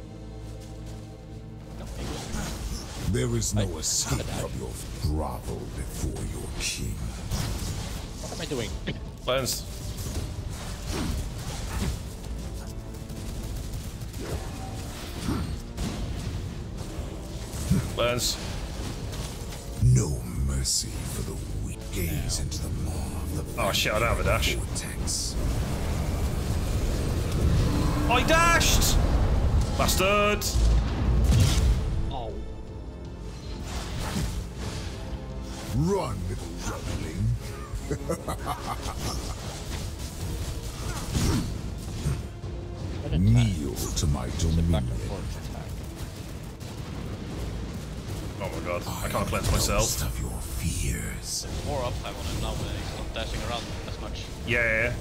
There is no escape from your grovel before your king. What am I doing? Lens. Lens. No mercy for the weak. Gaze into the maw of the Oh shit, I don't have a dash. vortex. I dashed! Bastard! Oh, Run, little youngling. what a Kneel to my back dominion. God, I can't cleanse myself. Most of your fears. More uptime on him now when he's not dashing around as much. Yeah, yeah, yeah.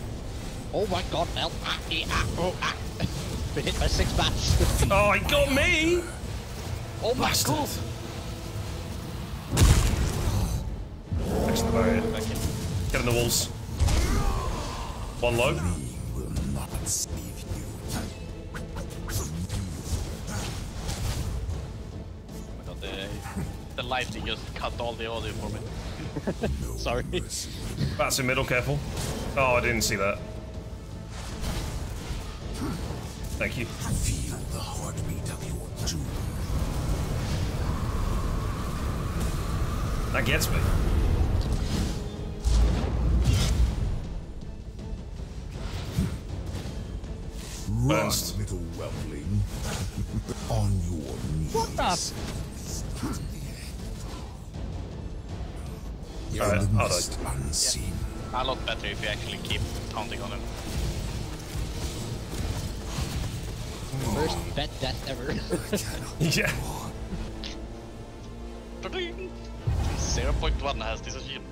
Oh my god, help! Ah, eh, ah, oh, ah. <laughs> Been hit by six bats. <laughs> Oh, he got me! oh my Bastard. god! Next to the barrier. Back in. Get in the walls. One low. Lighting just cut all the audio for me. <laughs> Sorry. mercy. Bats in middle, careful. Oh, I didn't see that. Thank you. Feel the heartbeat of your doom. That gets me. Run, little whelpling. <laughs> On your knees. What the- Alright, In the I'll mist unseen. A lot better if you actually keep pounding on him. First bet death ever. <laughs> Yeah. 0.1 has this achieved.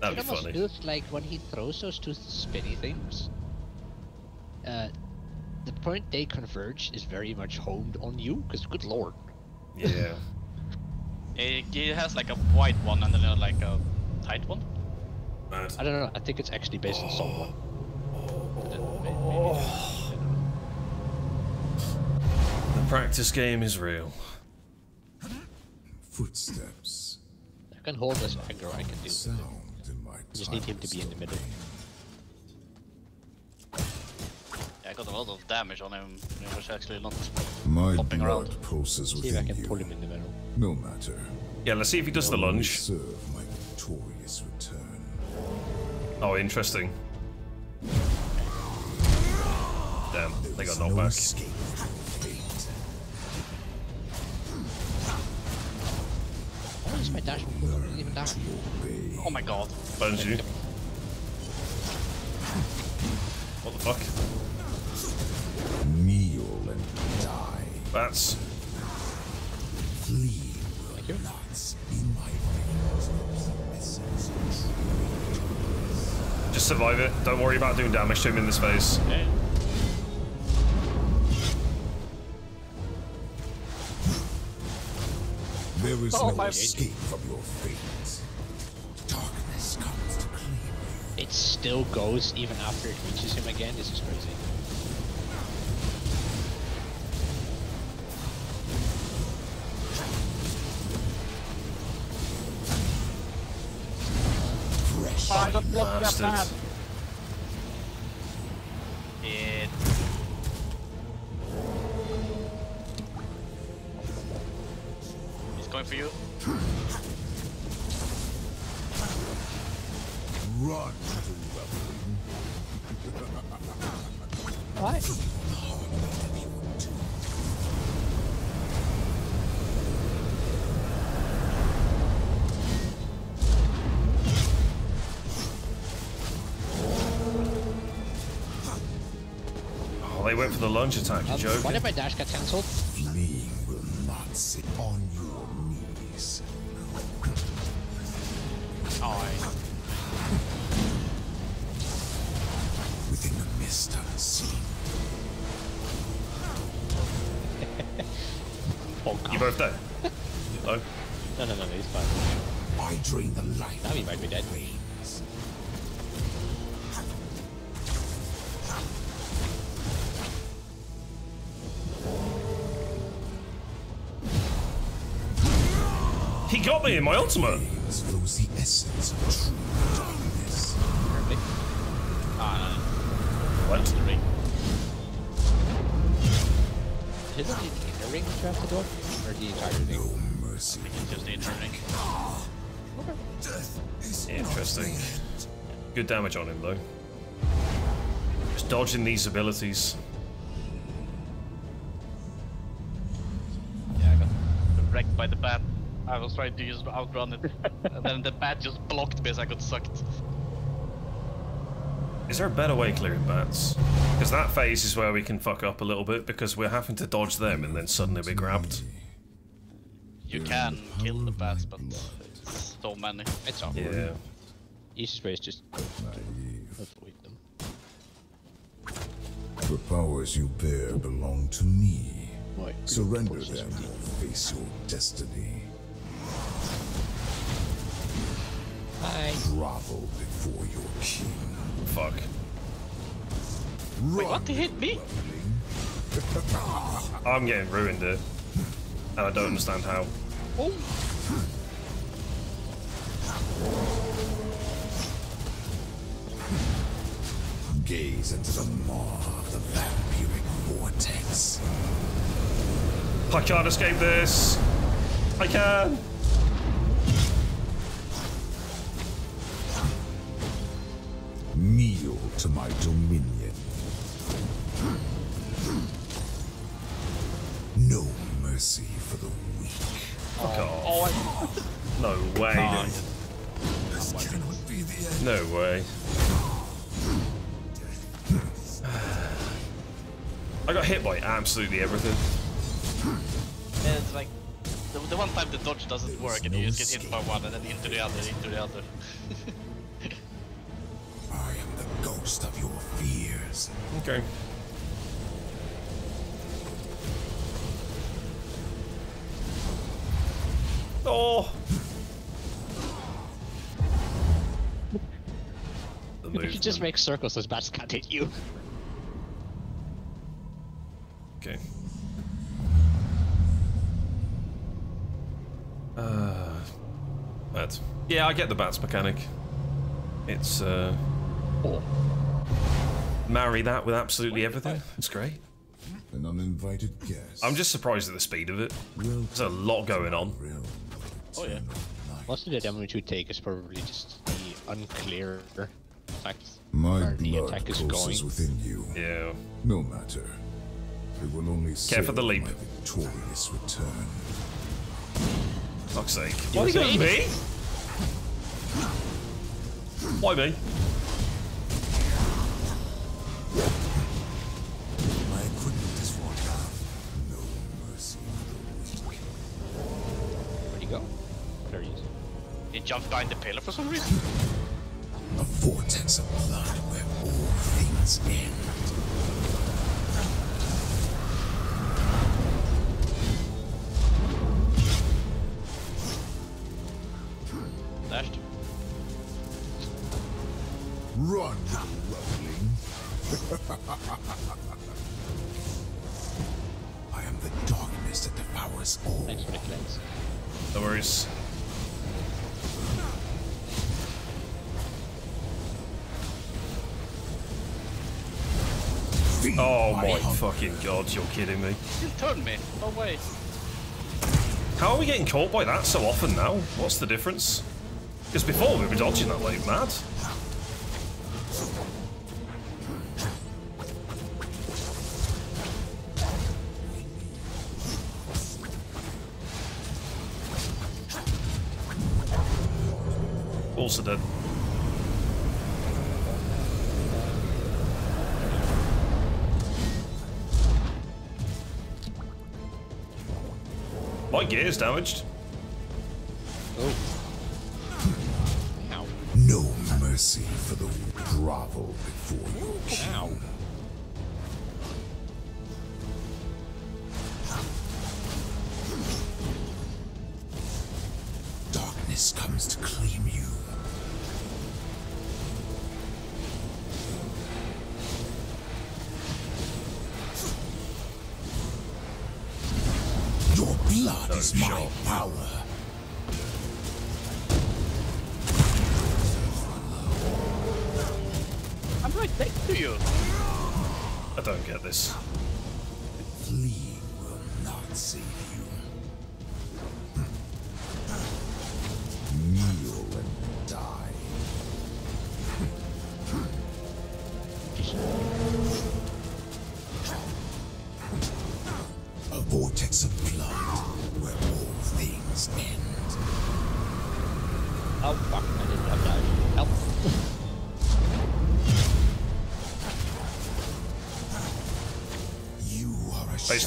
That'd it be almost funny. feels like when he throws those two spinny things, uh, the point they converge is very much honed on you. Because good lord, Yeah. <laughs> he, he has like a white one and then like a tight one. Mad. I don't know. I think it's actually based on someone. But then may- maybe- The practice game is real. Footsteps. I can hold this aggro. I can do. Sound in my Just need him to be in the middle. Yeah, I got a lot of damage on him. He was actually not. My Hopping blood around. pulses See if I can you. pull him in the middle. No matter. Yeah, let's see if he does the Always lunge. Serve my victorious return. Oh, interesting. Damn, they got knocked no back. escape from fate. Why is my dash even dash? Oh my god. Burns you. What the fuck? Kneel and die. Bats. Flee Thank you. not in my veins. Essence Just survive it. Don't worry about doing damage to him in this phase. Yeah. There is Oh, no my- escape from your fate. Darkness comes to claim you. It still goes even after it reaches him again. This is crazy. Fresh. Bastard. It... He's going for you. Run to. <laughs> What? They went for attack, you Um, joke. why did my dash get cancelled? Fleeing will not sit on got me in my ultimate! Veins flows the essence of true darkness. Apparently. ah, What? the ring. Is it the inner ring you have to do? Or the entire thing? No mercy. It's just the inner ring. Death is Interesting. Good damage on him, though. Just dodging these abilities. Was trying to use outrun it, and then the bat just blocked me as I got sucked. Is there a better way clearing bats? Because that phase is where we can fuck up a little bit because we're having to dodge them and then suddenly we're grabbed. You can kill the bats, but it's so many. It's all Yeah. Easiest way is just naive. avoid them. The powers you bear belong to me. Surrender them or face your destiny. Hi. Grovel before your king. Fuck. Wait, what? He hit me? <laughs> I'm getting ruined here. And I don't understand how. Oh. Gaze into the maw of the vampiric vortex. I can't escape this! I can! Kneel to my dominion. No mercy for the weak. Fuck off. Oh, oh No way. This cannot be the end. No way. I got hit by absolutely everything. I, it's like the, the one time the dodge doesn't work, and you just get hit by one, and then into the other, into the other. <laughs> I am the ghost of your fears. Okay. Oh! The You just make circles so bats can't hit you. Okay. Uh, bats. Yeah, I get the bats mechanic. It's uh, Oh. marry that with absolutely everything. It's great. An uninvited guest. I'm just surprised at the speed of it. There's a lot going on. Oh, yeah. eternal. Most of the damage we take is probably just the unclear fact My where the blood attack is pulses going. within you. Yeah. No matter. It will only Care for the seal leap. my victorious return. Fuck's sake. Why are you going me? Why me? Jumped behind the pillar for some reason. A vortex of blood where all things end. Dashed. Run. I am the darkness that devours all. Thanks for the cleanse. No worries. Feed Oh my hunger. fucking god, you're kidding me. You turned me. No way. How are we getting caught by that so often now? What's the difference? Because before we were dodging that like mad. Also dead. My gear's damaged. Oh. Ow. No mercy for the grovel before you. Ow.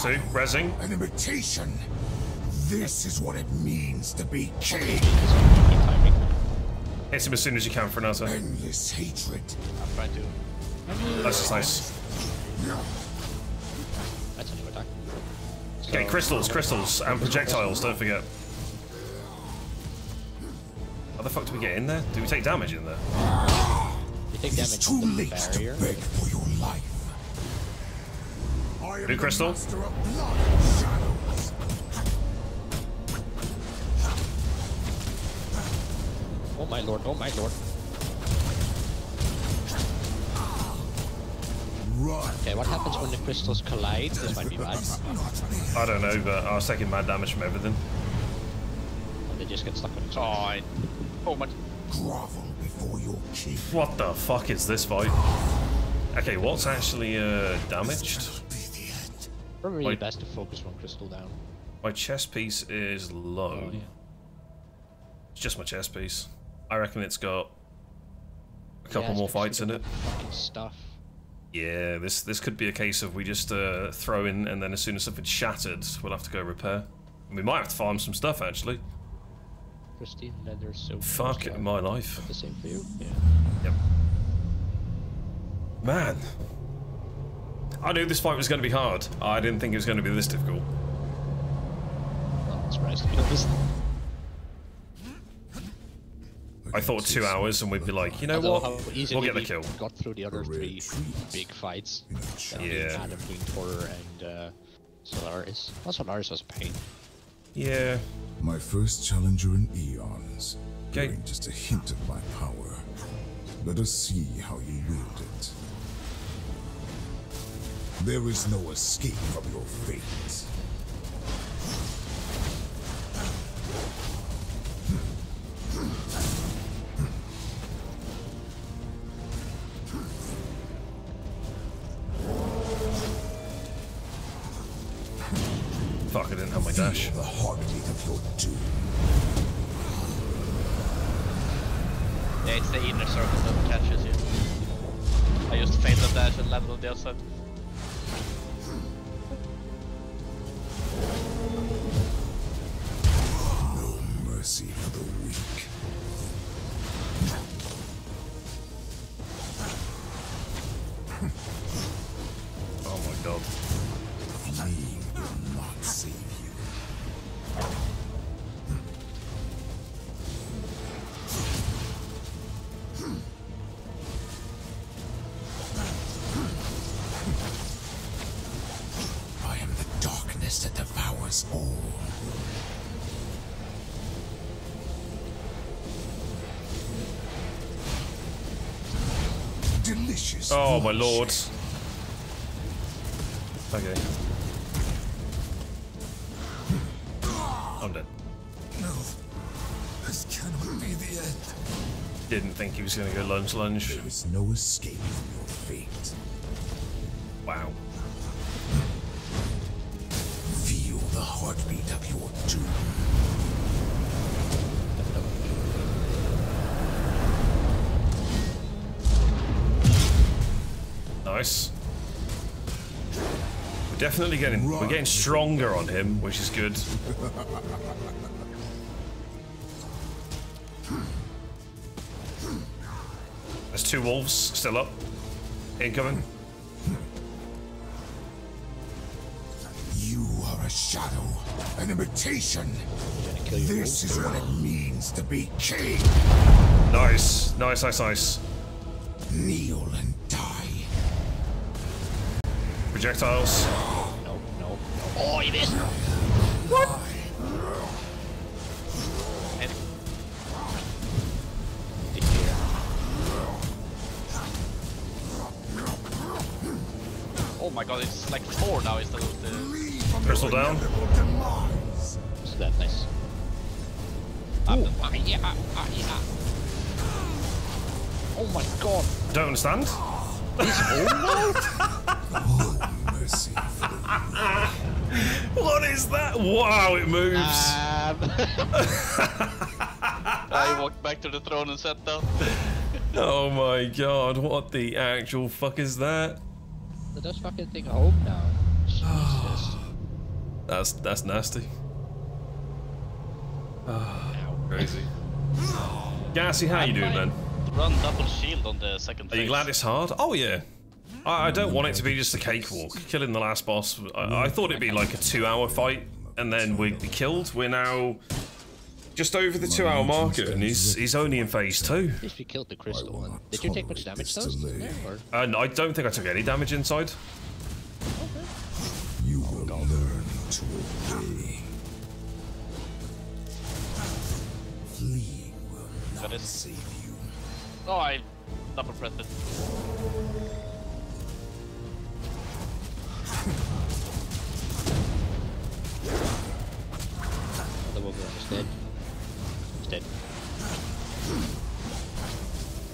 Are a Phase two, shadow, resing. an imitation. This is what it means to be king. Hit him as soon as you can for another. Endless hatred. I'm trying to. That's just nice. That's a new attack. Okay, crystals, crystals, and projectiles, don't forget. How the fuck do we get in there? Do we take damage in there? You take It is too from the late barrier. to beg for your life. I Blue crystal? master of blood and shadows. Oh my lord, oh my lord. Okay, what happens when the crystals collide? This might be bad. I don't know, but I was taking mad damage from everything. Or they just get stuck on each Oh, Oh my. Grovel before your king. What the fuck is this fight? Okay, what's actually uh, damaged? Be the end. Probably Wait. best to focus one crystal down. My chest piece is low. Oh, yeah. It's just my chest piece. I reckon it's got a couple Yeah, more fights in it. Fucking stuff. Yeah, this this could be a case of we just uh, throw in, and then as soon as something's shattered, we'll have to go repair. We might have to farm some stuff actually. Pristine leather, so Fuck it, my life. The same for you? Yeah. Yep. Man. I knew this fight was going to be hard. I didn't think it was going to be this difficult. Not surprised to be honest. I thought two hours and we'd be like, you know what? We'll get the kill. got through the other three big fights. In a that we challenge. Yeah. had between Tor and uh, Solarus. Well, Solarus was a pain. Yeah. My first challenger in eons. Okay. Just a hint of my power. Let us see how you wield it. There is no escape from your fate. Fuck, I didn't have my dash. The heartbeat of your doom. Yeah, it's the inner circle that catches you. I just fade the dash and land on the other side. Oh, my flesh. lord. Okay. I'm dead. No. This cannot be the end. Didn't think he was gonna go lunge lunge. There is no escape definitely getting we're getting stronger on him, which is good. There's two wolves still up. Incoming. You are a shadow, an imitation. You're gonna kill your This is what it means to be king. Nice. Nice, nice, nice. Kneel and die. Projectiles. No, no. Oh! And Did you hear? oh my god, it's like four now instead of the. From Crystal down. So that nice. Ah, ah, yeah, ah, ah, yeah. Oh my god! Don't understand. Mercy <laughs> for the What is that? Wow, it moves. Um, <laughs> I walked back to the throne and sat down. Oh my god, what the actual fuck is that? so this fucking thing home now. Jesus. <sighs> That's that's nasty. Ow. <sighs> Crazy. Gassy, how you doing, man? Run double shield on the second Are you glad it's hard? Oh yeah. I, I don't want it to be just a cakewalk. Killing the last boss, I, I thought it'd be like a two-hour fight, and then we'd be killed. We're now just over the two-hour marker, and he's he's only in phase two. At least we killed the crystal. And did you take much damage though? in there. And I don't think I took any damage inside. You will learn to obey. Fleeing will That not is- save you. Oh, I double pressed The wolf is dead. He's dead.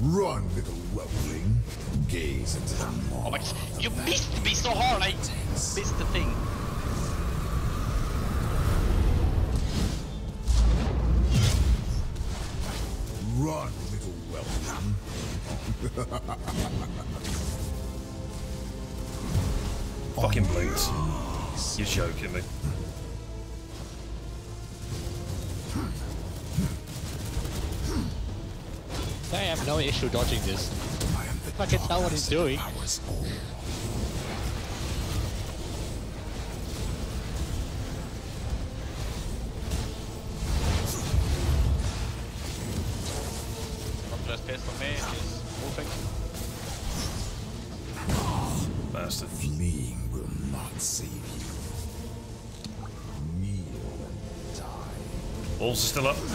Run, little whelpling. Gaze into the maw. Oh my, you missed me so hard. I missed the thing. Run, little whelpling. Fucking blinked. You're joking me. I have no issue dodging this. I I can tell what he's doing. Still up.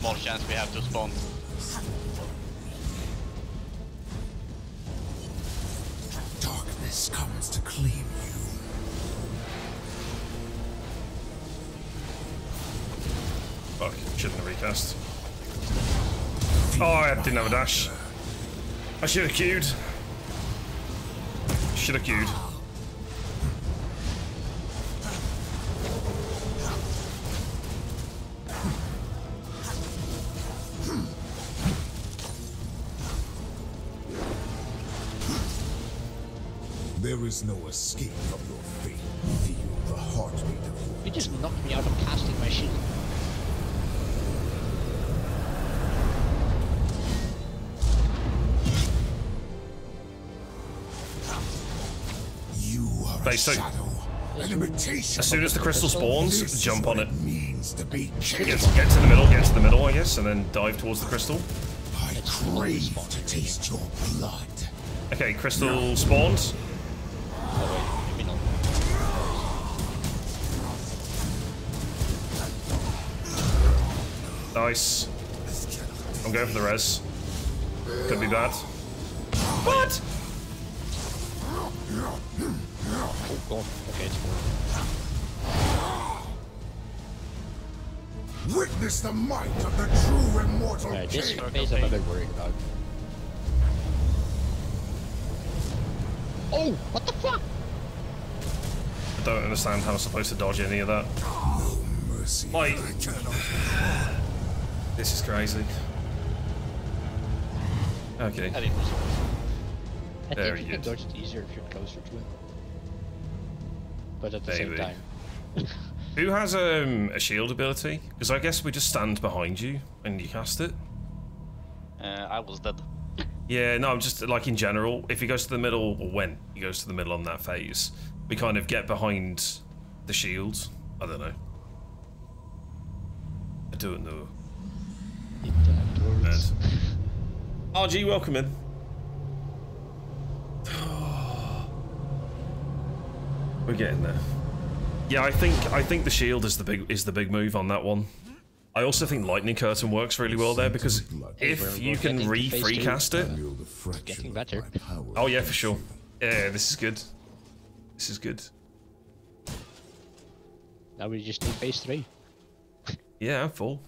Small chance we have to spawn. Darkness comes to claim you. Fuck, shouldn't have recast. Oh, I didn't have a dash. I should have queued. Should have queued. Is no escape from your fate. Feel the heartbeat of your You just knocked me out of casting my shield. You are a shadow, an. As soon as the crystal spawns, is jump on it. means to be. Get, get to the middle, get to the middle, I guess, and then dive towards the crystal. I crave to taste your blood. Okay, crystal spawned. Nice. I'm going for the res. Could be bad. What? Oh god, okay. Witness the might of the true immortal Alright, this king. phase I'm a bit worried about. Oh, what the fuck? I don't understand how I'm supposed to dodge any of that. Mercy. Like, this is crazy. Okay. It I think you can dodge it easier if you're closer to him. But at the Maybe. same time. <laughs> Who has um, a shield ability? Because I guess we just stand behind you and you cast it. uh, I was dead. <laughs> Yeah, no, I'm just like in general. If he goes to the middle, or when he goes to the middle on that phase, we kind of get behind the shields. I don't know. I don't know. It, uh, Mad. towards- RG, welcome in. <sighs> We're getting there. Yeah, I think I think the shield is the big is the big move on that one. I also think lightning curtain works really well there because if you can getting re phase two. freecast it, Feel the fraction getting better. Oh yeah, for sure. Yeah, this is good. This is good. Now we just need phase three. Yeah, I'm full.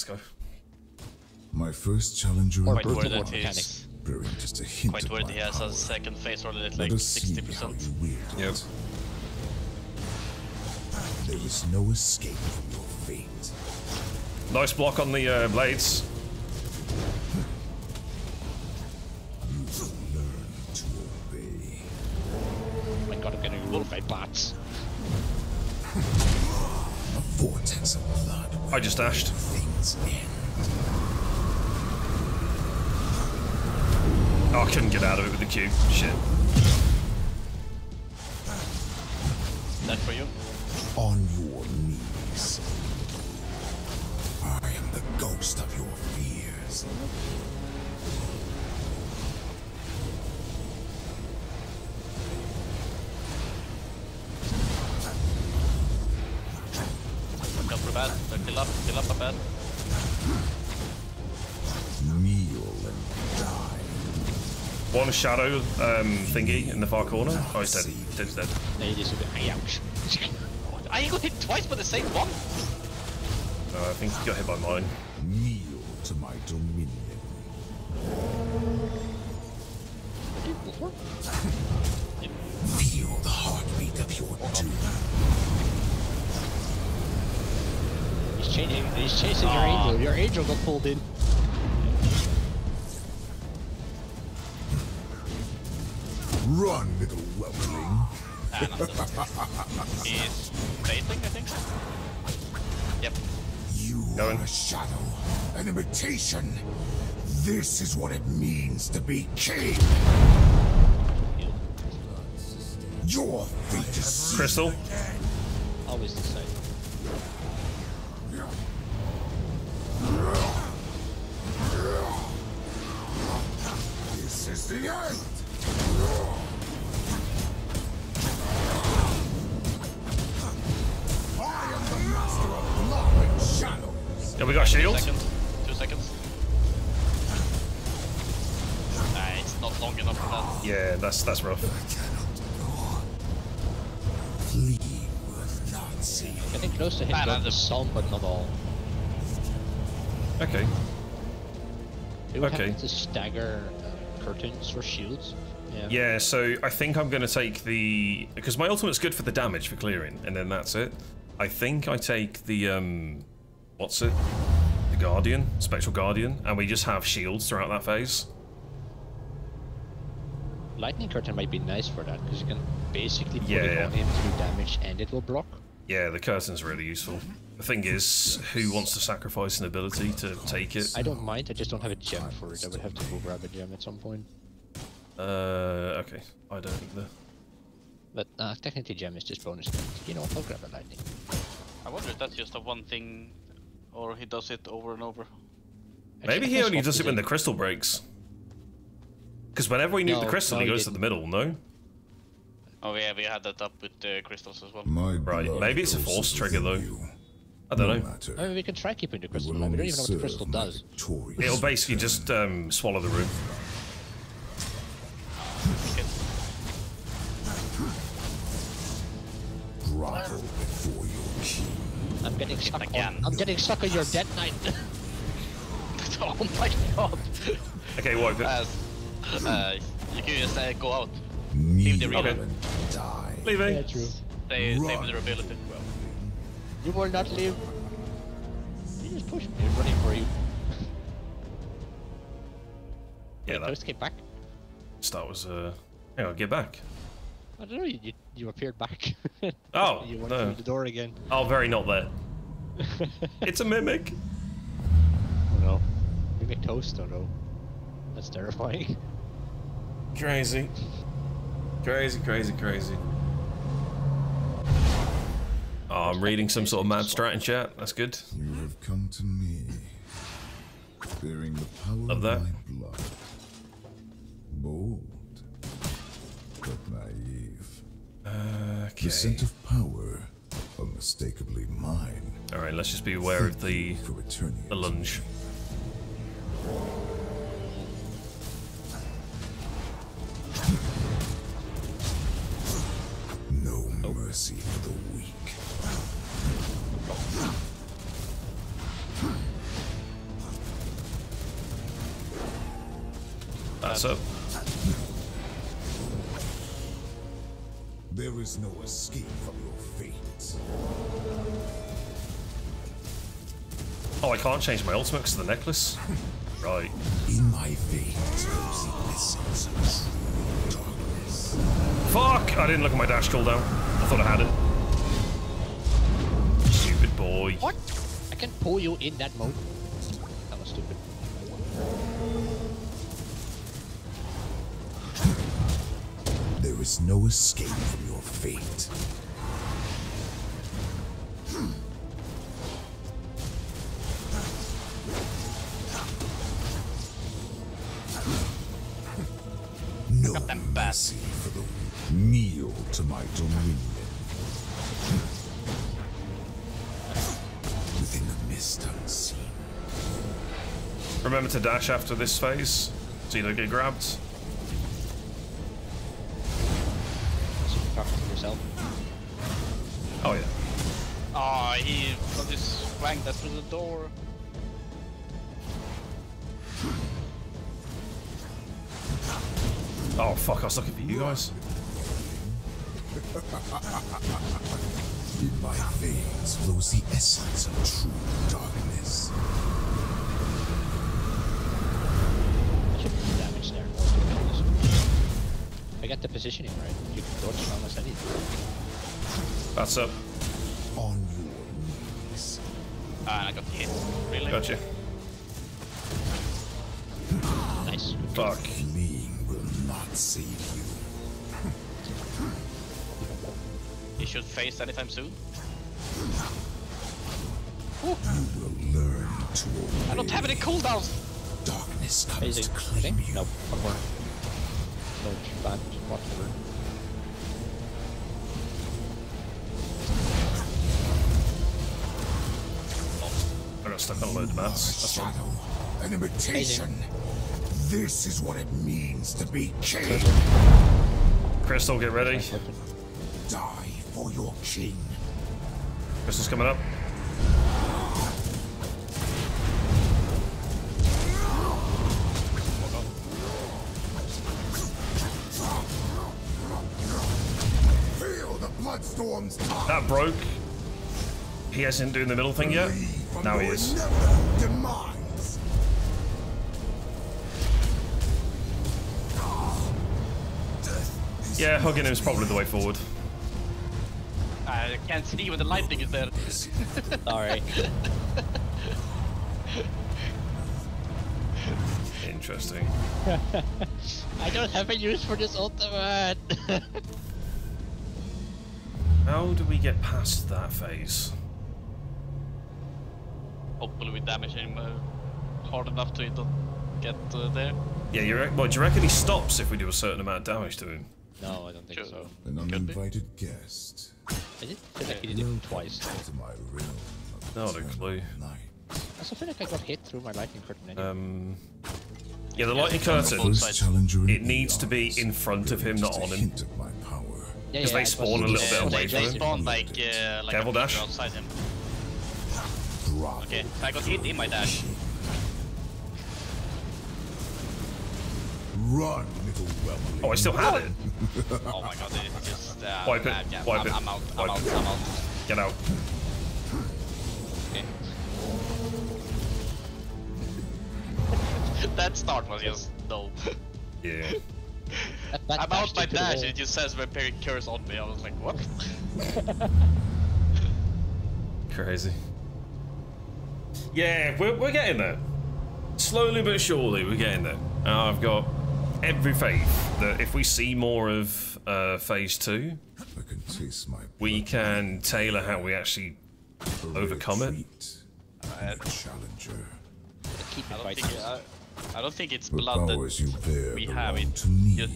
Let's go. My first challenger Or Quite Both worried of that what he's mechanics. bearing just a hint quite of worried my he has a second phase roll at Let like us see how 60%. Yep. There is no escape from your fate. Nice block on the uh, blades. Gotta obey. Oh my god, I'm getting rolled by bats. <laughs> A vortex of blood. I just dashed. Things end. Oh, I couldn't get out of it with the cube. Shit. That for you? On your knees. I am the ghost of your fears. Up, kill up a bad. Kneel and die. One shadow um, thingy in the far corner. Oh, he's dead. Dead's dead. They just a bit ouch. I got hit twice by the same one. No, I think he got hit by mine. Kneel to my dominion. <laughs> Feel the heartbeat of your doom. He's changing. He's chasing your angel. Your angel got pulled in. Run, little whelpling. Ah, not. <laughs> He's baiting, I think. Yep. You Going. are a shadow, an imitation. This is what it means to be king. Your fate is. Crystal. Always the same. is the end! Yeah, we got shields. Two, Two seconds. Nah, it's not long enough for that. Yeah, that's that's rough. Getting close to his nah, nah, some, but not all. Okay. It okay. to stagger curtains or shields. Yeah. Yeah, so I think I'm going to take the... Because my ultimate's good for the damage for clearing, and then that's it. I think I take the, um... What's it? The Guardian, Spectral Guardian, and we just have shields throughout that phase. Lightning curtain might be nice for that because you can basically put Yeah, it yeah. on him to do damage and it will block. Yeah, the curtain's really useful. The thing is, who wants to sacrifice an ability to take it? I don't mind. I just don't have a gem for it. I would have to go grab a gem at some point. Uh, okay. I don't either. But uh, technically, gem is just bonus. You know, I'll grab a lightning. I wonder if that's just a one thing, or he does it over and over. Maybe he only does it when the crystal breaks. Because whenever we nuke the crystal, no, he he goes to the middle, no? Oh yeah, we had that up with uh, crystals as well. My Right, maybe it's a force trigger, within though. You. I don't no know. Matter. I mean, we can try keeping the crystal will alive. We don't even know what the crystal does. victorious It'll basically return. just um, swallow the room. grovel before your king. I'm getting stuck again. on. I'm getting stuck on your dead knight. <laughs> oh my god! Okay, wipe it. Uh, uh, you can just uh, go out. Leave the Kneel arena. and die. Leaving. yeah, true. They Run. save their ability. You will not live. You just push me. Running for you. <laughs> Yeah, Wait, that Toast came back. start was, uh... Hang on, get back. I don't know. You, you, appeared back. <laughs> Oh, you went no. through the door again. Oh, very not there. <laughs> It's a mimic. Oh no. Make toast though, though. That's terrifying. Crazy. Crazy, crazy, crazy. Oh, I'm reading some sort of mad strat in chat. That's good. You have come to me, bearing the power Love of that. my blood. Bold, but naive. Okay. The scent of power, unmistakably mine. All right, let's just be aware of the the lunge. No mercy for the weak. That's up. There is no escape from your fate. Oh, I can't change my ultimate because of the necklace. <laughs> Right. In my veins lives the essence of true darkness. Fuck! I didn't look at my dash cooldown. I thought I had it. Stupid boy. What? I can pull you in that mode. That was stupid. There is no escape from your fate. No them bad. mercy for the kneel to my dominion. Within unseen. Remember to dash after this phase so you don't get grabbed. So you talk to yourself. Oh, yeah. Oh, he got his flank that through the door. Oh, fuck, I was looking for you guys. <laughs> In my veins flows the essence of true darkness. I damage there. more to be honest. I got the positioning right. You can dodge almost anything. That's up. On your knees. Ah, and I got hit. Really? Gotcha. Nice. Fuck. Fleeing will not save He should face anytime soon. You will learn to obey. I don't have any cooldowns. Darkness comes Amazing. to claim you. No, one more. Dodge, band, whatever. I got stuck on a load of mats. That's fine. Shadow, an imitation. This is what it means to be king. Crystal, get ready. Die for your king. Crystal's coming up. Feel the bloodstorm's tide. That broke. He hasn't doing the middle thing yet. Now he is. Yeah, hugging him is probably the way forward. I can't see when the lightning is there. <laughs> Sorry. Interesting. <laughs> I don't have a use for this ultimate. <laughs> How do we get past that phase? Hopefully we damage him uh, hard enough to not get uh, there. Yeah, you re- well, do you reckon he stops if we do a certain amount of damage to him? no, I don't think Sure. so. An Could be. uninvited guest I did feel like he did it twice. to my realm of Not a eternal clue. night. I also feel like I got hit through my lightning curtain anyway. Um, yeah, the lightning curtain. both First sides. challenger in It needs to be in front of him, not on him. hint of my power. yeah, 'cause they spawn a little bit away they, from they him. spawn like uh, like Devil dash? outside him. Drop Okay, I got hit in my dash. Run, little. Oh, I still had it. <laughs> Oh my god, it's just uh, Wipe it, uh, yeah, wipe I'm, it, I'm out. I'm wipe out. it. I'm out. Get out. <laughs> That start was just no. Yeah. That- <laughs> that I'm out my dash and it just says Vampiric Curse on me. I was like, what? <laughs> Crazy. Yeah, we're, we're getting there. Slowly but surely, we're getting there. And I've got every faith that if we see more of uh, phase two, I can taste my we can tailor how we actually A overcome it. treat. A challenger. Keep I don't think I, I don't think it's The blood that you bear we have it. to me. Just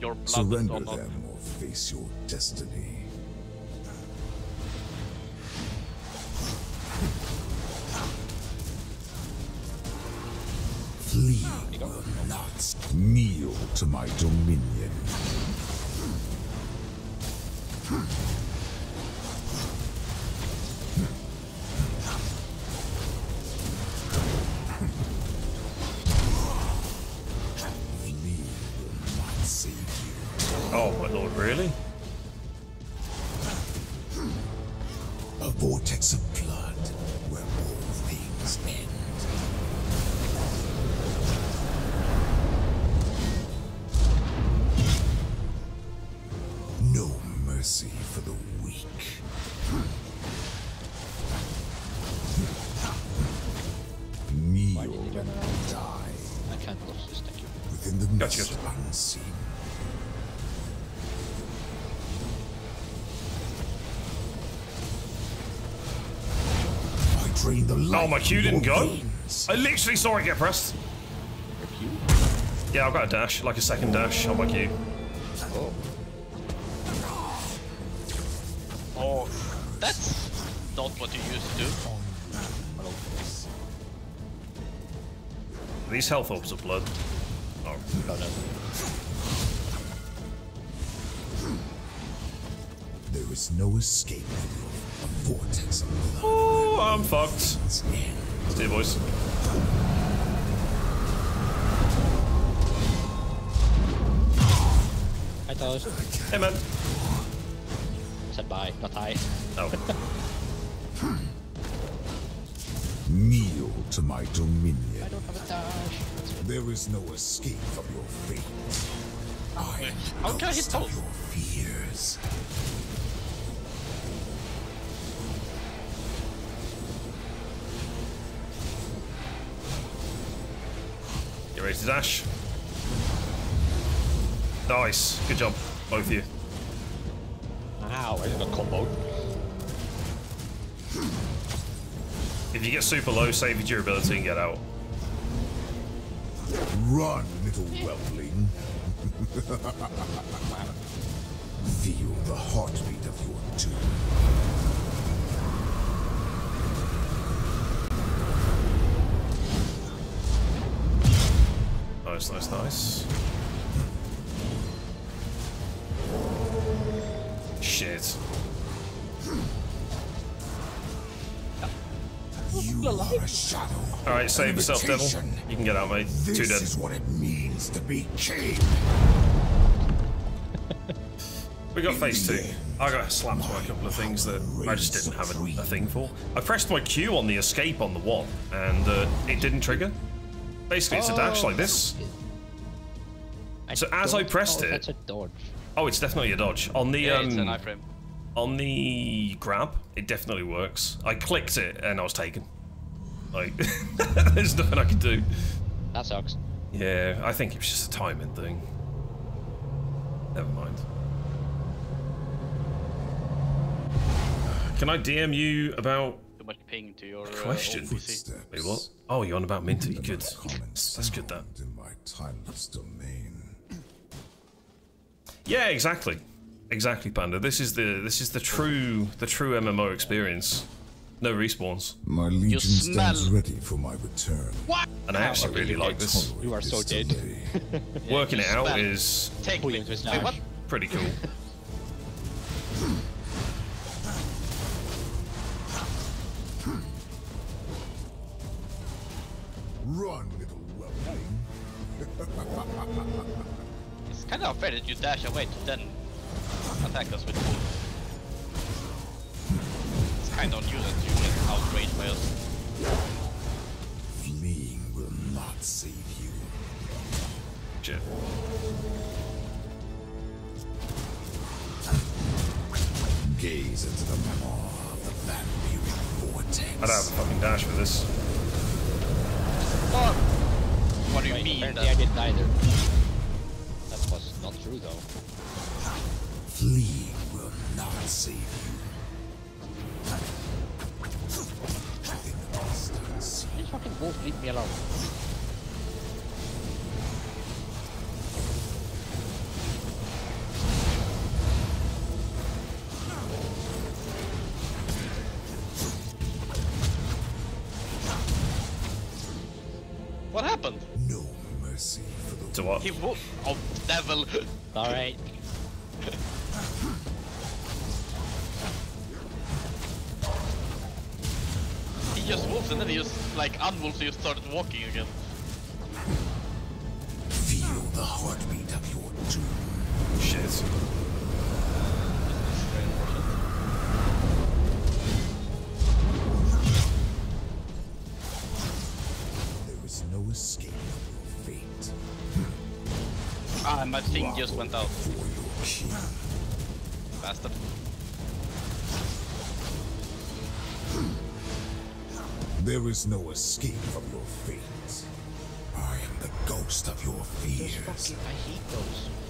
your blood Surrender not. them or face your destiny. Flee will not kneel to my dominion. Oh my lord, really? A vortex of Oh, my Q didn't go? I literally saw it get pressed. You? Yeah, I've got a dash, like a second dash on my Q. Oh. Oh, that's not what you used to do. These health orbs of blood. Oh, No, no. There is no escape from a vortex oh I'm fucked. Its end. See you, boys. I thought Hey, man. said bye, not hi. Oh, <laughs> Kneel to my I dominion. don't have a dash. There is no escape from your fate. Oh, I am How the can I hit ghost of both? your fears. You ready dash? Nice. Good job, both of you. Ow, I got combo. If you get super low, save your durability and get out. Run, little whelpling. <laughs> Feel the heartbeat of your doom. Nice, nice, nice. Shit. You are a shadow. Alright, save yourself, devil. You can get out, mate. This Two dead. is what it means to be king. <laughs> We got phase two. I got slapped by a couple of things that I just didn't have a, a thing for. I pressed my Q on the escape on the one, and uh, it didn't trigger. Basically, it's a dash like this. So as I pressed oh, it- That's a dodge. Oh, it's definitely a dodge. On the Yeah, it's an um, iframe. on the grab, it definitely works. I clicked it and I was taken. Like, <laughs> there's nothing I could do. That sucks. Yeah, I think it was just a timing thing. Never mind. Can I DM you about Too much ping to your uh, question? old Wait, what? Oh, you're on about Minty. Good. Another That's good, that. In my timeless domain. Yeah, exactly. Exactly, Panda. This is the this is the true the true MMO experience. No respawns. My legion stands smell- ready for my return. And I actually okay, really you like dead. this. You are so dead. <laughs> Working it out smell- is Take Pull me. <laughs> Run, little whelpling. <laughs> It's kind of unfair that you dash away to then attack us with full. It's kind of useless that you get outraged by us. Fleeing will not save you. Shit. Gaze into the maw of the vampiric vortex. I don't have a fucking dash for this. What? What do you Right, mean? apparently I didn't either. That was not true though. Fleeing will not save you. In the distance, This fucking wolf leave me alone. What happened? no mercy for the To what? He wo- Oh, devil! Alright. he just wolfed and then he just like unwolfed, so you started walking again. Feel the heartbeat of your doom. Shit. Escape your fate. Ah, my thing just went out. For. Bastard. There is no escape from your fate. I am the ghost of your fears. Fucking, I hate those.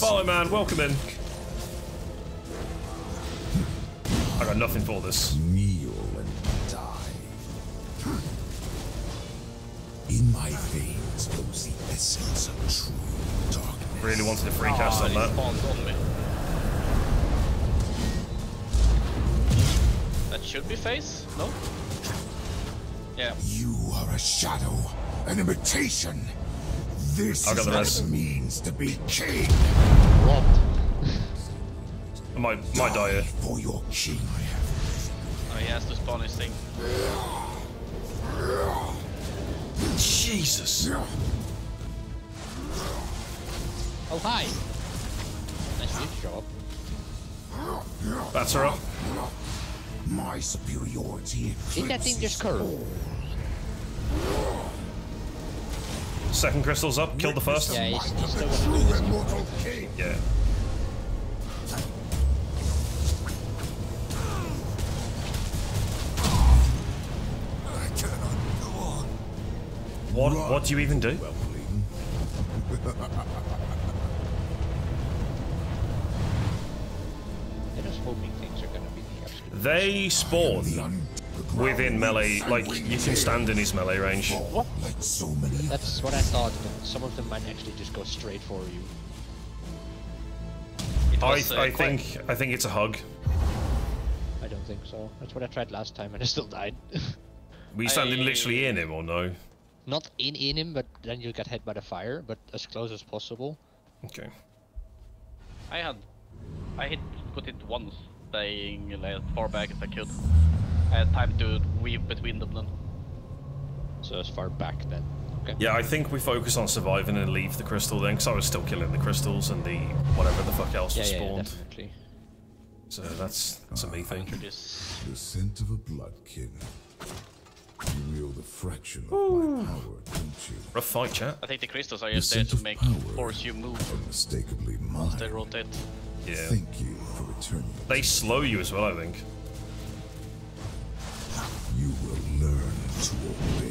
Follow, man. Welcome in. I got nothing for this. kneel and die. In my veins flows the essence of true darkness. Really wanted to free cast on that. on me. That should be face? No? Yeah. You are a shadow, an imitation. This I'll is get the what rest. it means to be king. Robbed. I might, might die here. for your king. Oh, he has to spawn his thing. Jesus. Oh hi. Nice view job. Bats her up. My superiority. Did that thing just curl? Second crystal's up. Killed the first. Yeah, he's, he's still gonna do True this. immortal king. Yeah. I cannot go on. What? What do you even do? Whelpling. I just hoping things are gonna be the absolute They spawn The un- the ground within melee, like you can stand in his melee range. Fall Like so many That's what I thought. but Some of them might actually just go straight for you. It I, uh, I think I think it's a hug. I don't think so. That's what I tried last time and I still died. <laughs> Were you standing I- literally in him or no? Not in in him, but then you get hit by the fire, but as close as possible. Okay. I had, I hit, put it once, staying like, as far back as I could. I had time to weave between them then. So as far back then. Okay. Yeah, I think we focus on surviving and leave the crystal then, because I was still killing the crystals and the whatever the fuck else Yeah, was yeah, yeah, definitely. so that's that's a me thing. This, The scent of a bloodkin. You wield a fraction of my power, don't you? Rough fight, chat. I think the crystals are The just there to make force you move Unmistakably once they rotate. Yeah. Thank you for returning. They slow you as well, I think. You will learn to obey.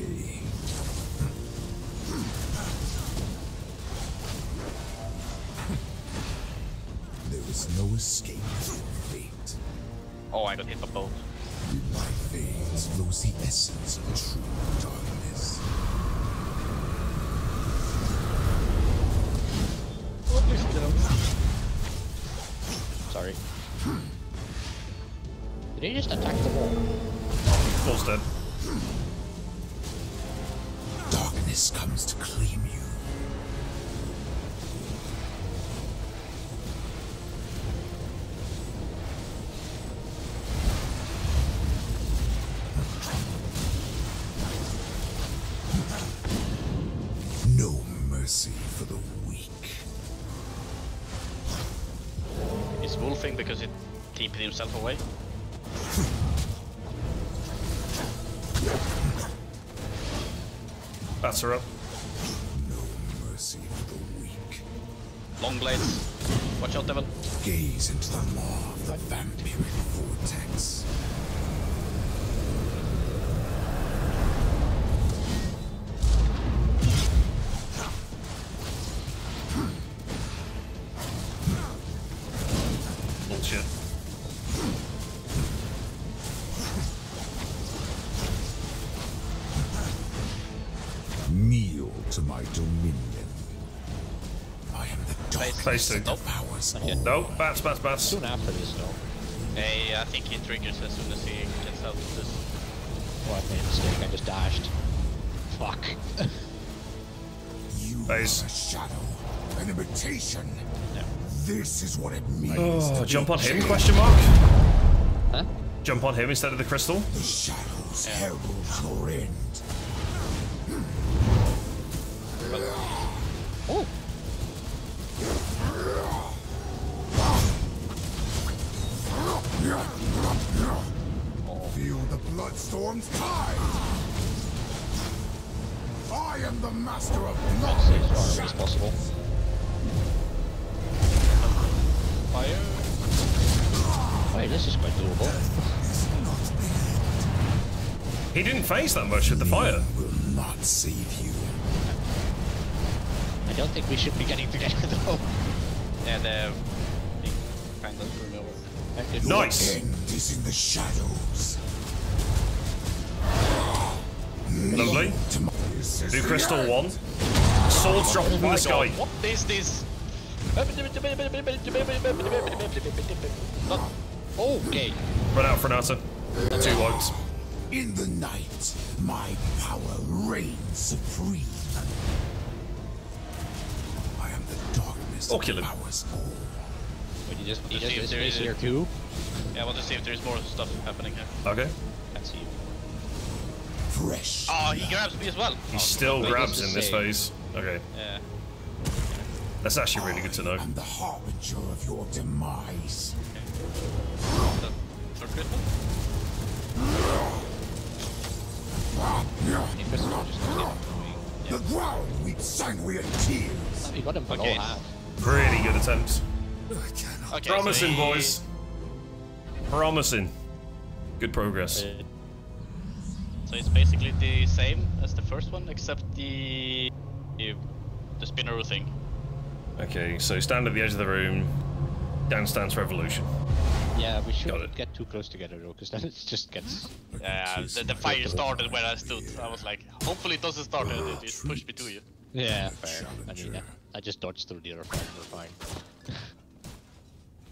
Is no escape from fate. Oh, I got hit by both. In my veins flows the essence of true darkness. Sorry. Did he just attack the wall? Paul's dead. Darkness comes to claim you. Bats her up. No mercy for the weak. Long blades. Watch out, devil. Gaze into the maw of the vampiric vortex. Darkness Phase two. powers all. No, bats, bats, bats. Soon after this, though. Hey, I think he triggers as soon as he gets out of this. Oh, I made a mistake. I just dashed. Fuck. <laughs> You Phase. are a shadow, an imitation. Yeah. This is what it means Oh, to jump be on him? Question mark. Huh? Jump on him instead of the crystal. The shadows herald your end. Oh! The bloodstorm's tide. I am the master of As blood far as possible. Fire. Wait, this is quite doable. He didn't phase that much with the fire. Will not save you. I don't think we should be getting together, <laughs> though. Yeah, the big kind of screwing Nice. End is in the shadows. Lovely. To my- This is Do the crystal one. Swords drop from the sky. What is this? Okay. Run out, Frenata. Two whites. In the night, my power reigns supreme. I am the darkness Or that kill him. powers all. Wait, you just, you Let's just see if this there here too? Yeah, I want to see if there's more stuff happening here. Okay. Can't see you. Fresh. Oh, he grabs me as well. He Oh, still wait, grabs in this phase. Okay. Yeah. That's actually really good to know. I'm the harbinger of your demise. The short crystal? Hey, Crystal just keeps annoying. The ground weeps sanguine tears. Oh, you got him below Okay. half. Pretty good attempt. Okay, Promising, so he- boys. Promising. Good progress. Uh, So it's basically the same as the first one, except the the, the spinner thing. Okay, so stand at the edge of the room. Dance Dance Revolution. Yeah, we shouldn't get too close together though, because then it just gets. Yeah, uh, the, the fire started where I stood. I was like, hopefully it doesn't start and it just pushed me to you. Yeah, fair. I mean, Challenger. I, I just dodged through the other front. We're fine.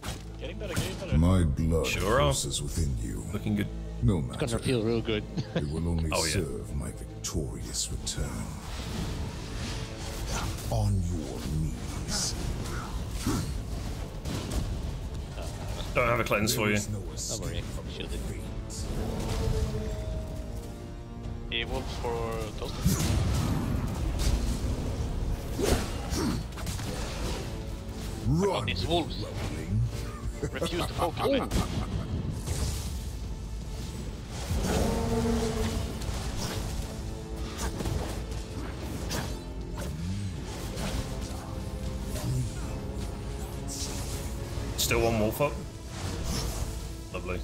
<laughs> Getting better, getting better. My blood Sure are. pulses within you. Looking good. No It's gonna feel real good. It will <laughs> only Oh, yeah. serve my victorious return. On your knees. Uh, don't have a cleanse for you. no Don't escape worry, from shielded. fate. He wolves for Toast. Run, these little wolves. Refuse to focus <laughs> me. Oh. Still one wolf up. Lovely.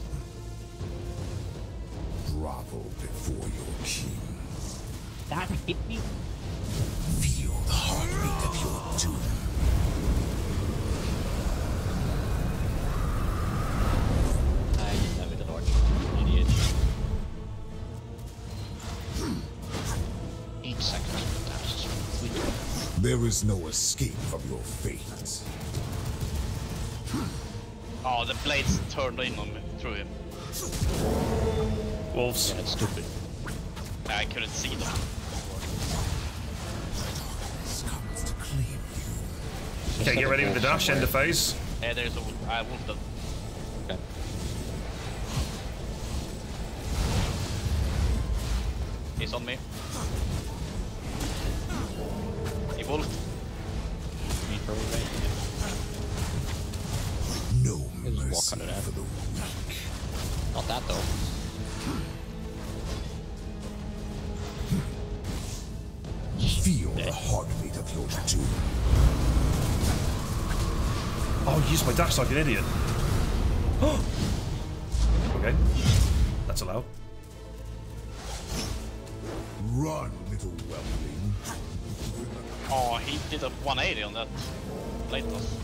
Grovel before your king. that hit There is no escape from your fate. Oh, the blades turned in on me through him. Wolves. Yeah, it's stupid. I couldn't see them. This comes to claim you. Okay, get ready with the dash. End of phase. Hey, there's a wolf. I wolfed them. Okay. He's on me. He wolfed. Me for away. No walk mercy under that. for the weak. Not that though. Feel the heartbeat of your doom. Oh, I used my dash like an idiot. <gasps> okay. That's allowed. Run, little whelpling. Oh, he did a 180 on that blade toss.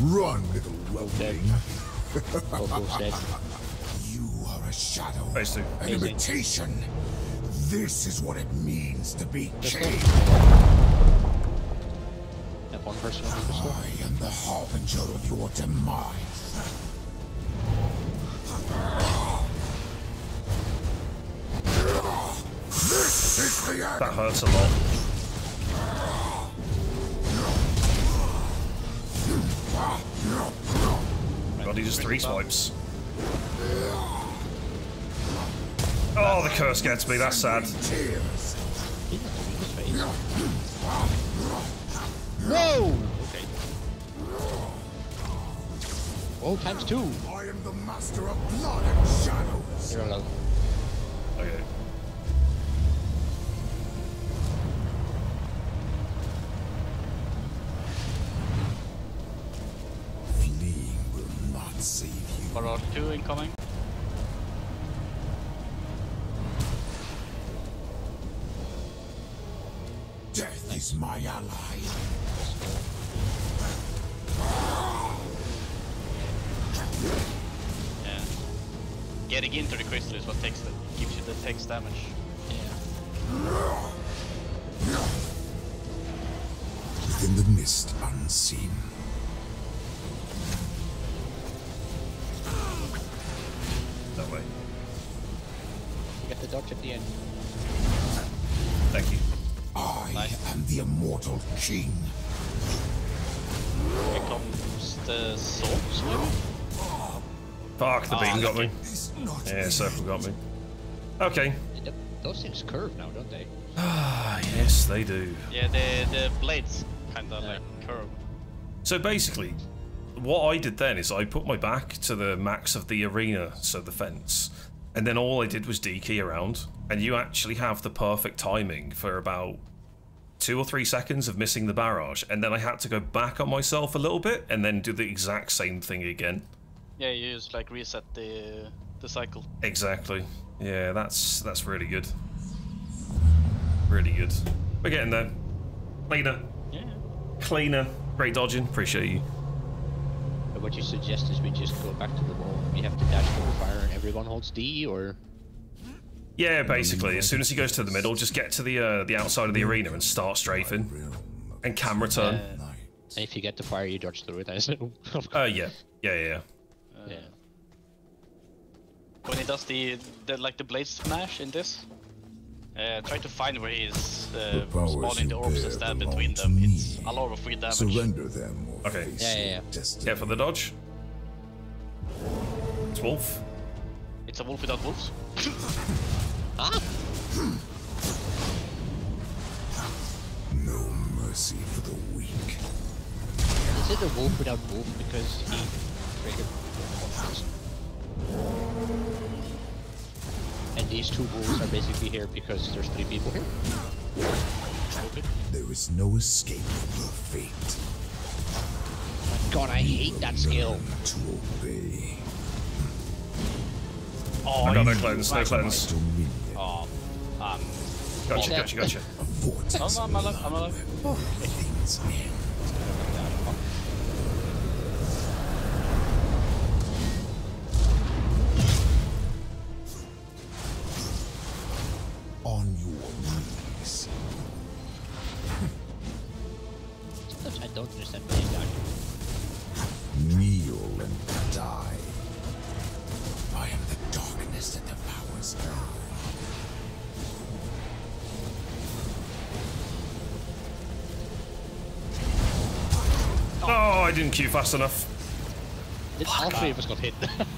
Run, little whelpling. Almost. <laughs> You are a shadow. Phase two. An imitation. This is what it means to be king. That one person on the pistol. I am the harbinger of your demise. That hurts a lot. God, he just three swipes. Oh, the curse gets me. That's sad. Tears. He didn't have his face. Whoa! Okay. Oh, times two. I am the master of blood and shadows. You're alone. The mist unseen. That way. You get the dodge at the end. Thank you. I am the immortal king. Here comes the swords, maybe? Fuck, the beam got me. Yeah, me. circle got me. Okay. Th- Those things curve now, don't they? Ah, yes, they do. Yeah, the, the blades kinda like curve. So basically, what I did then is I put my back to the max of the arena, so the fence, and then all I did was D key around, and you actually have the perfect timing for about two or three seconds of missing the barrage, and then I had to go back on myself a little bit and then do the exact same thing again. Yeah, you just like reset the the cycle. Exactly. Yeah, that's that's really good. Really good. We're getting there. Cleaner. Yeah. Cleaner. Great dodging. Appreciate you. What you suggest is we just go back to the wall. We have to dash over fire and everyone holds D, or Yeah, basically, as soon as he goes to the middle, just get to the uh, the outside of the arena and start strafing, and camera turn. of night. and if you get the fire, you dodge through it. I assume. <laughs> Uh, yeah, yeah, yeah. yeah. yeah. When he does the, the like the blade smash in this, uh, try to find where he's uh, The spawning the orbs bear and stand between to them. It's a lot of free damage. Surrender them Okay. Yeah, yeah, yeah. destiny. Get for the dodge. It's Wolf. It's a wolf without wolves. <laughs> Ah! No mercy for the weak. Is it a wolf without wolf because he triggered monsters? And these two wolves are basically here because there's three people here. Okay. There is no escape from your fate. My God, I hate that skill. To obey. Oh, I got no cleanse, no cleanse. Oh, um, Gotcha, Yeah. gotcha, gotcha. I'm- I'm of alive, I'm alive. love. Didn't queue fast enough. All three of us got hit. <laughs>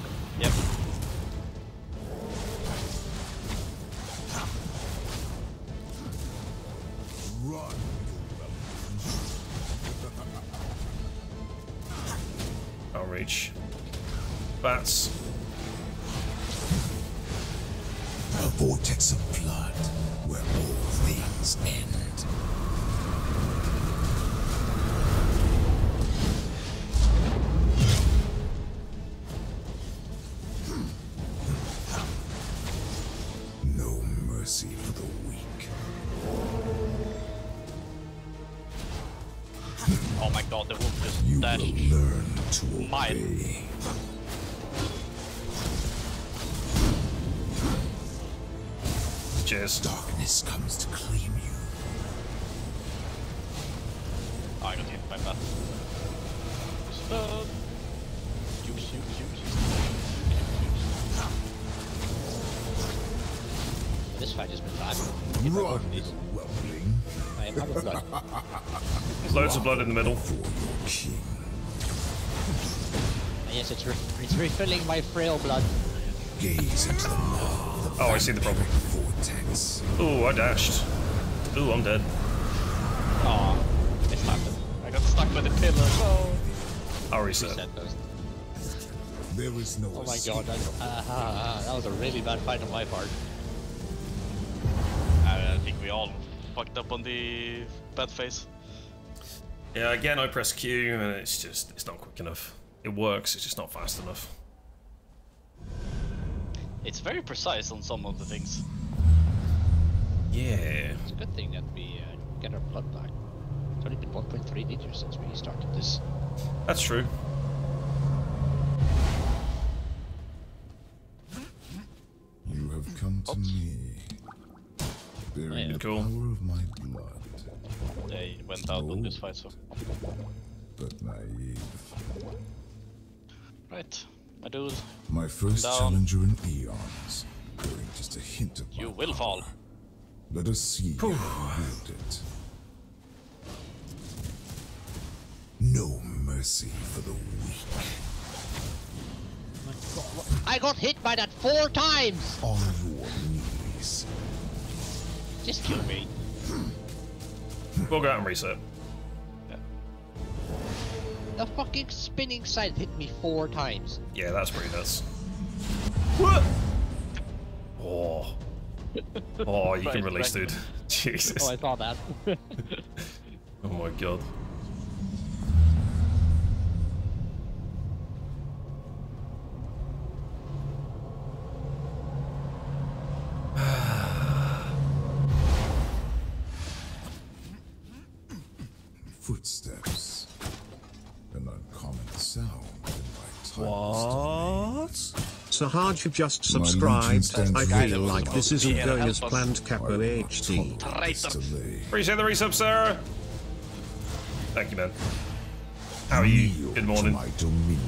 my frail blood. Gaze into the maw the Oh, I see the problem. vortex. Ooh, I dashed. Ooh, I'm dead. Aw, it's happened. I got stuck by the pillar. Oh. I'll reset. Reset those. There is no Oh my escape. god, that, uh, uh, that was a really bad fight on my part. I think we all fucked up on the bad face. Yeah, again, I press Q and it's just, it's not quick enough. It works, it's just not fast enough. It's very precise on some of the things. Yeah. It's a good thing that we uh, get our blood back. It's only been 1.3 liters since we started this. That's true. You have come to me, bearing Yeah. the Cool. power of my blood, They went out on this fight, so. but naive. Right, my dude, My first Down. challenger in eons, bearing just a hint of you my will fall. Let us see how you wield it. No mercy for the weak. I got hit by that four times! On your knees. Just kill me. Hmm. We'll go out and reset. The fucking spinning side hit me four times. Yeah, that's pretty nuts. What? Oh. <laughs> Oh, you can release, dude. <laughs> Jesus. Oh, I saw that. <laughs> Oh my god. <sighs> Footsteps. Sahaj have just My legion subscribed. I feel like this isn't going as planned, Capo HD. Appreciate the resub, Sarah. Thank you, man. How are you? Good morning. my dominion.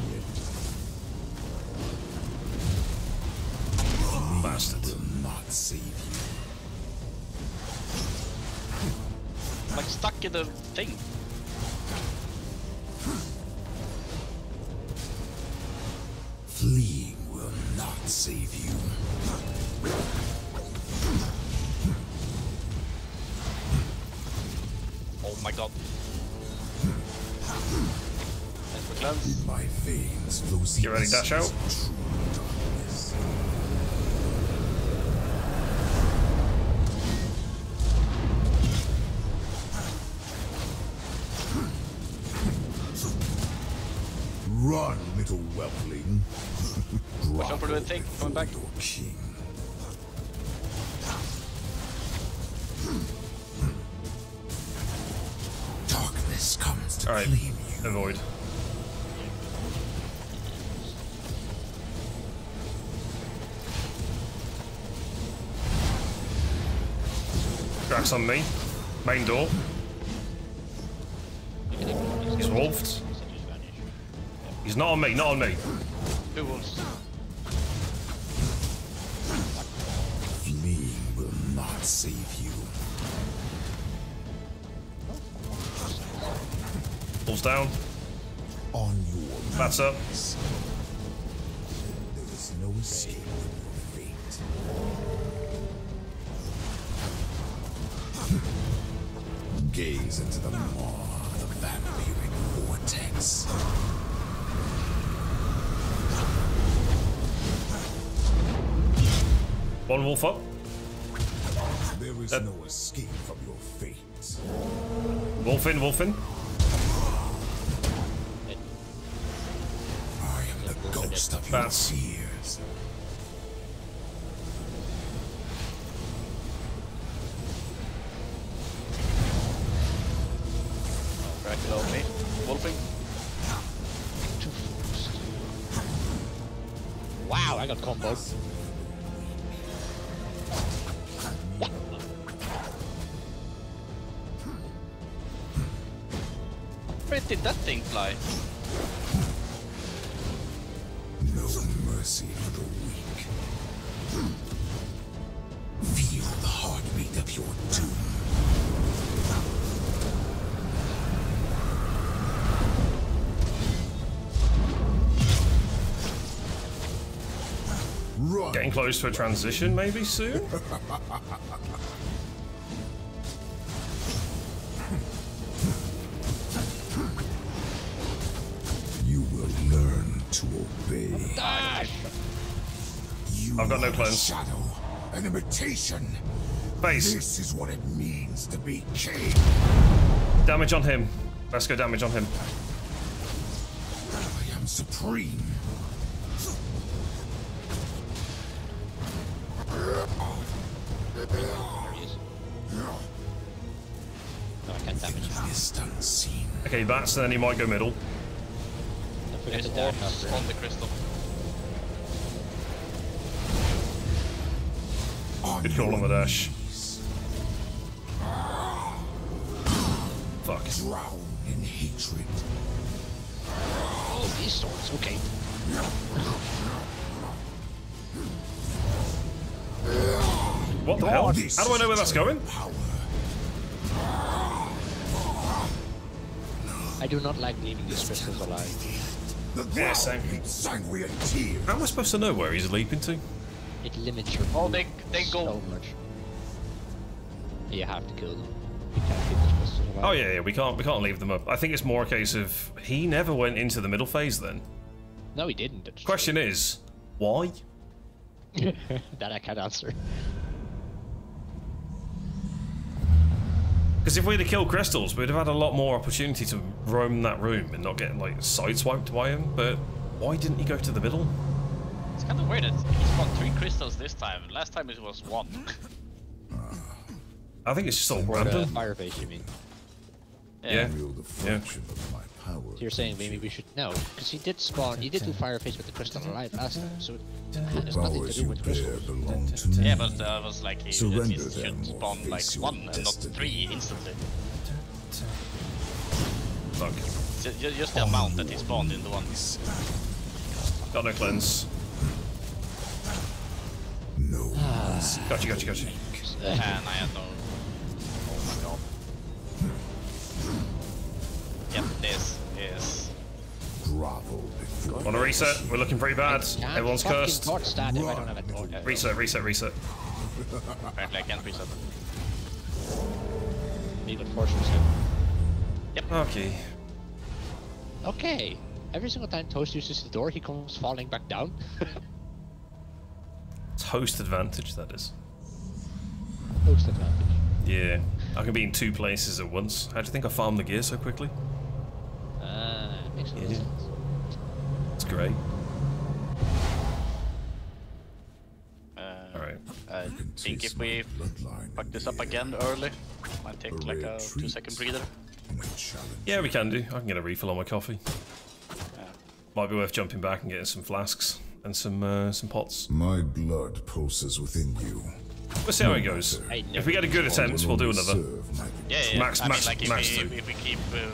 Bastard. Not save you. I'm like stuck in the thing. Save you. Oh my god. That's for cleanse. In my veins flows the You ready, dash out? Drax on me. Main door. He's wolfed. He's not on me, not on me. Two wolves. Fleeing will not save you. Pulls down. On your Bats up. Wolf close to a transition maybe soon? You will learn to obey. I've got no clones. shadow, an imitation. Face. This is what it means to be king. Damage on him. Let's go damage on him. I am supreme. Unseen. Okay, bats, then he might go middle. Don't forget There's to dash wolves after. on the crystal. Good call on the dash. knees, Fuck. Drown in hatred. Oh, these swords. Okay. What the hell? How do I know where that's going? Do not like leaving these crystals alive. The Yeah, ground same. sanguine. How am I supposed to know where he's leaping to? It limits your Oh, move they- they go- so much. You have to kill them. You can't keep these crystals alive. Oh yeah, yeah, we can't we can't leave them up. I think it's more a case of he never went into the middle phase then. No, he didn't. That's Question is, why? <laughs> that I can't answer. Because if we'd have killed crystals, we'd have had a lot more opportunity to roam that room and not get like sideswiped by him. But why didn't he go to the middle? It's kind of weird that he spawned three crystals this time. Last time it was one. I think it's just all For the random. Uh, fire phase, you mean? Yeah. Feel the Yeah. Fraction of my power. So you're saying maybe we should no, because he did spawn. He did do Fireface with the crystal alive last time, so it has nothing to do with bear crystals. belong to me. Yeah, but uh, I was like, he at Surrender least them should spawn like face your one and not three instantly. Fuck. Ju- ju- Just the amount that he spawned in the one. Got no cleanse. No mercy. Gotcha, gotcha, gotcha. And I had no. Yep, this is. Grovel before Want to reset? We're looking pretty bad. Everyone's cursed. torch stand if I don't have a torch. Reset, reset, reset. Apparently, I can't reset. Even fortress. Okay. Okay. Every single time Toast uses the door, he comes falling back down. <laughs> Toast advantage, that is. Toast advantage. Yeah. I can be in two places at once. How do you think I farmed the gear so quickly? Makes a Yeah. sense. It's great. Uh, Alright. I think if we my fuck this up again early, might take A like a two second breather. In a challenge. Yeah, we can do. I can get a refill on my coffee. Yeah. Might be worth jumping back and getting some flasks and some uh, some pots. My blood pulses within you. We'll see how it goes. If we get a good attempt, we'll do another. serve Yeah, yeah. Max- I max- mean, like if max we if we keep uh,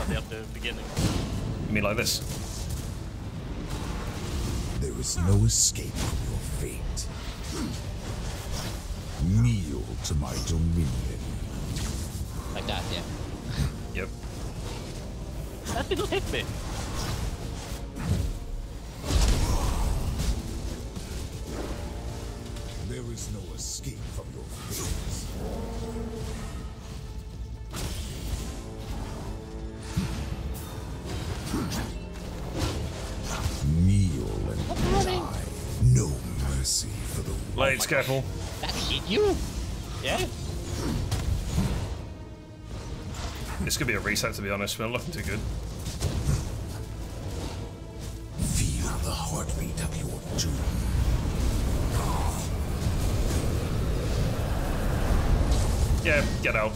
at the, at the beginning. You mean like this? There is no escape from your fate. Kneel to my dominion. Like that, yeah. <laughs> Yep. That didn't hit me. There is no escape from your fate. Kneel and die. No mercy for the Blades, careful. That hit you? Yeah. This could be a reset, to be honest. We're not looking too good. Feel the heartbeat of your doom. Yeah, get out.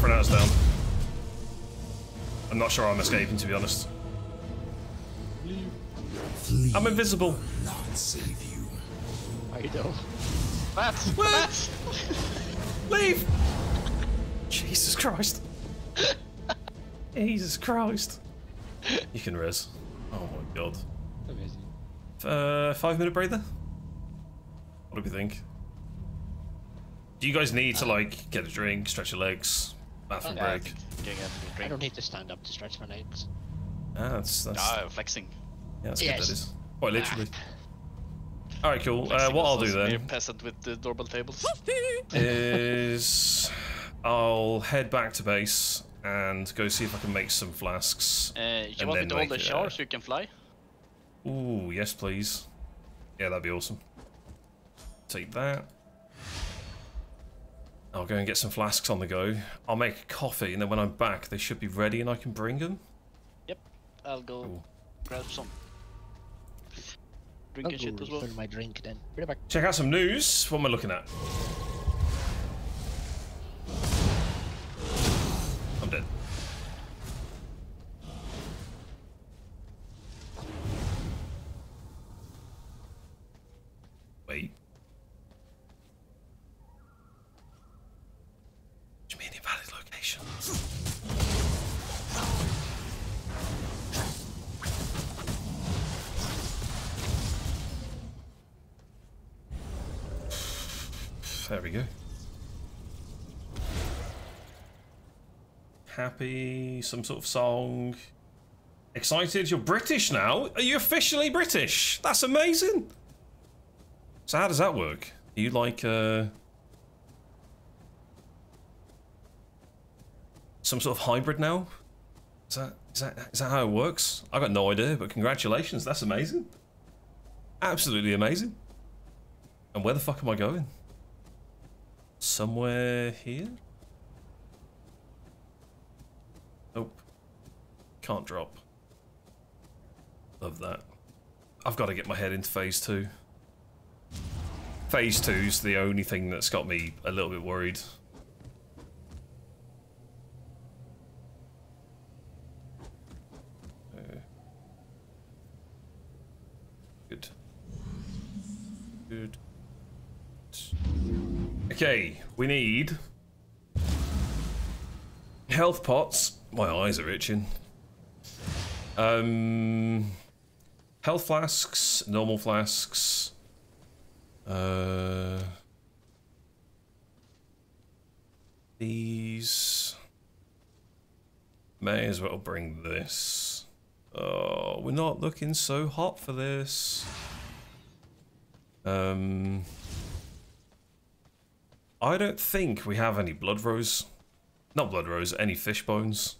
For now, it's down. I'm not sure I'm escaping, to be honest. Flee I'm invisible. not save you. I know. Bats! What? Bats! Leave! Jesus Christ. <laughs> Jesus Christ. You can res. Oh my god. Amazing. Uh, five minute breather? What do we think? Do you guys need to like get a drink, stretch your legs, bathroom Yeah, I break? think getting a I don't need to stand up to stretch my legs. Ah, that's that's Ah, flexing. Yeah, that's Yes. good. That is quite literally. All right, cool. Uh, what I'll do Flexing then versus peasant with the doorbell tables. <laughs> is I'll head back to base and go see if I can make some flasks. Uh, you want me then to hold make, the uh, shore so you can fly? Ooh, yes, please. Yeah, that'd be awesome. Take that. I'll go and get some flasks on the go. I'll make a coffee, and then when I'm back, they should be ready, and I can bring them. Yep. I'll go Cool. grab some. I'll shit as well. my drink then. Be right back. Check out some news. What am I looking at? I'm dead. There we go. Happy, some sort of song. Excited? You're British now? Are you officially British? That's amazing. So how does that work? Are you like uh some sort of hybrid now? Is that is that is that how it works? I've got no idea, but congratulations, that's amazing. Absolutely amazing. And where the fuck am I going? Somewhere here? Nope. Can't drop. Love that. I've got to get my head into phase two. Phase two's the only thing that's got me a little bit worried. Okay, we need health pots. My eyes are itching. Um, health flasks, normal flasks. Uh, these. May as well bring this. Oh, we're not looking so hot for this. Um, I don't think we have any blood rose. Not blood rose, any fish bones.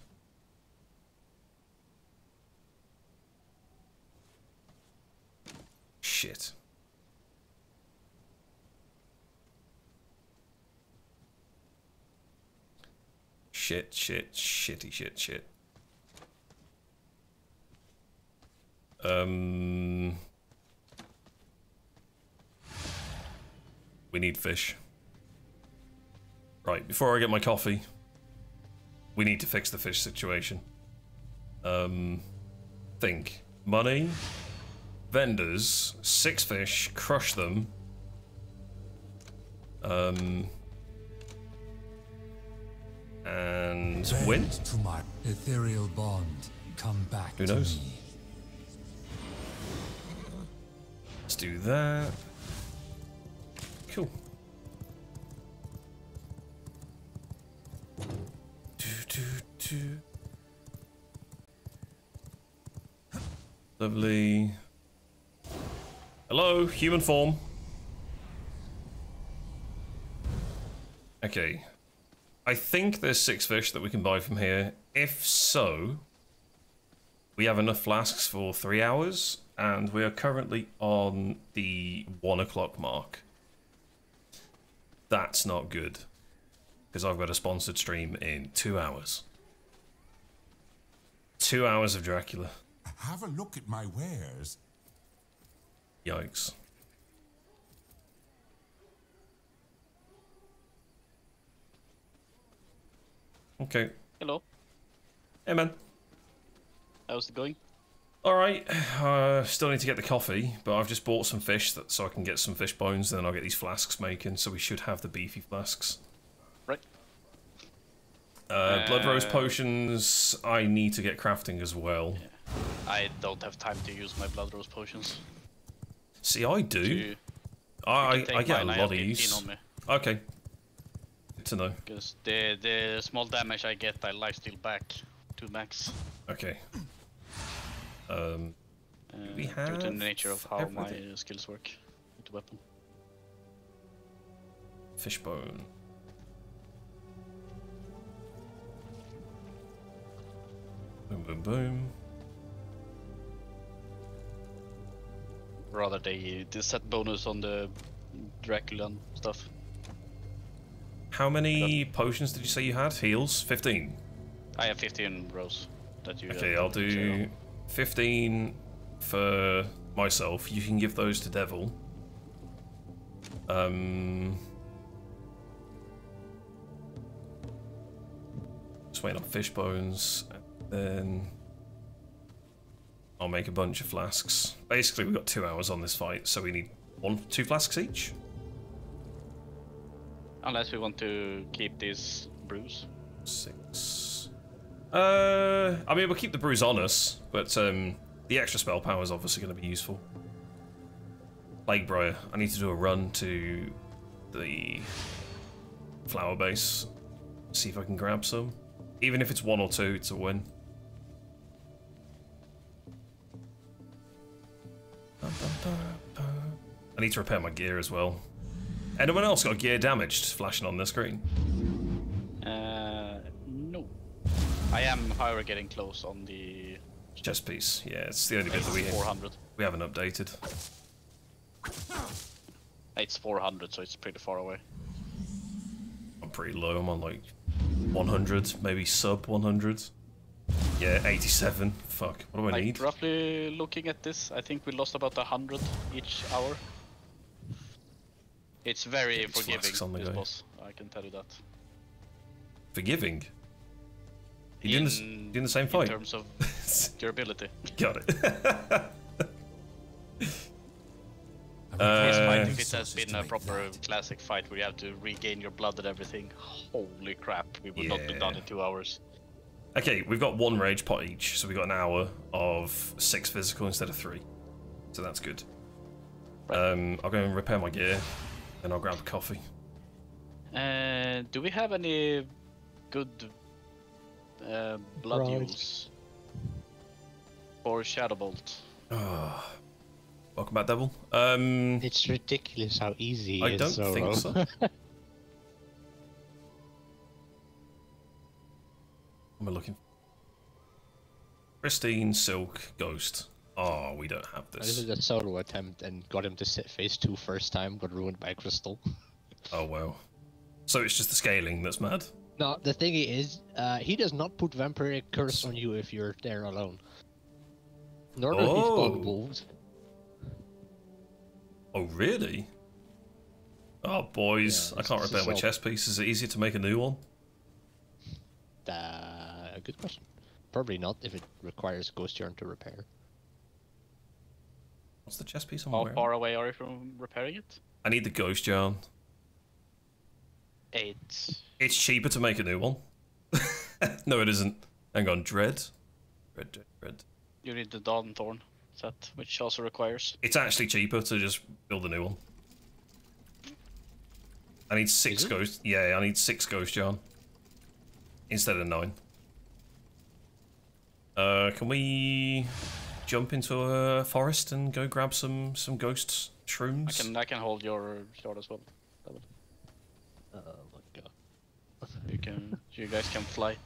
Shit. Shit, shit, shitty shit, shit. Um. We need fish. Right, before I get my coffee, we need to fix the fish situation. Um. Think. Money. Vendors. Six fish. Crush them. Um. And win? To my ethereal bond. Come back Who to knows? me. Let's do that. Cool. Lovely. Hello, human form. Okay. I think there's six fish that we can buy from here. If so, we have enough flasks for three hours, and we are currently on the one o'clock mark. That's not good, because I've got a sponsored stream in two hours. Two hours of Dracula. Have a look at my wares. Yikes. Okay. Hello. Hey, man. How's it going? All right. Uh, still need to get the coffee, but I've just bought some fish that, so I can get some fish bones. Then I'll get these flasks making. So we should have the beefy flasks. Right. Uh, blood rose Uh, potions. I need to get crafting as well. I don't have time to use my blood rose potions. See, I do. You, I you can I get a lot of 15 use. Okay. Good to know. Because the the small damage I get, I lifesteal back to max. Okay. Um. Uh, we due to the nature of how my everything? uh, skills work with the weapon. Fishbone. Boom, boom, boom. Rather they the set bonus on the Draculan stuff. How many potions did you say you had? Heals? 15. I have 15 rows that you. Okay, uh, I'll do zero. 15 for myself. You can give those to Devil. Um. Just waiting on fish bones. And then. I'll make a bunch of flasks. Basically, we've got two hours on this fight, so we need one, two flasks each. Unless we want to keep these brews. Six. Uh, I mean, we'll keep the brews on us, but um, the extra spell power is obviously going to be useful. Plague Briar. I need to do a run to the flower base. See if I can grab some. Even if it's one or two, it's a win. I need to repair my gear as well. Anyone else got gear damaged flashing on the screen? Uh, no. I am, however, getting close on the Chest piece. Yeah, it's the only bit that we 400. we haven't updated. It's 400, so it's pretty far away. I'm pretty low. I'm on like 100, maybe sub 100. Yeah, 87. Fuck. What do I Like, need? roughly looking at this, I think we lost about 100 each hour. It's very Get these forgiving, on the this go. boss. I can tell you that. Forgiving. You doing, this, In- doing the same fight? In terms of <laughs> durability. Got it. I He's my If it has been a proper classic fight where you have to regain your blood and everything, holy crap, we would not be done in two hours. Okay, we've got one rage pot each, so we've got an hour of six physical instead of three. So that's good. Um, I'll go and repair my gear, and I'll grab a coffee. Uh, do we have any good uh, blood Right. use for Shadowbolt? Ah, welcome back, Devil. Um, It's ridiculous how easy I it don't is. think Zoro. so. <laughs> am I looking? Pristine Silk Ghost. Oh, we don't have This this. is a solo attempt and got him to sit phase two first time, got ruined by crystal. <laughs> Oh well. So it's just the scaling that's mad. No, the thing is, uh, he does not put vampiric curse on you if you're there alone. Nor does he Oh. spawn wolves. Oh really? Oh boys, Yeah, I can't it's- repair my it's chest piece. Is it easier to make a new one? Uh, a good question. Probably not if it requires ghost yarn to repair. What's the chest piece I'm How wearing? far away are you from repairing it? I need the ghost yarn. Eight. It's cheaper to make a new one. <laughs> no, it isn't. Hang on, dread. Dread, dread, dread. You need the Dawnthorn set, which also requires. It's actually cheaper to just build a new one. I need six Is it? ghost. Yeah, I need six ghost yarn instead of nine. Uh, can we jump into a forest and go grab some some ghosts I shrooms? can I can hold your sword as well. David. Oh my god. You can. you guys can fly. I'm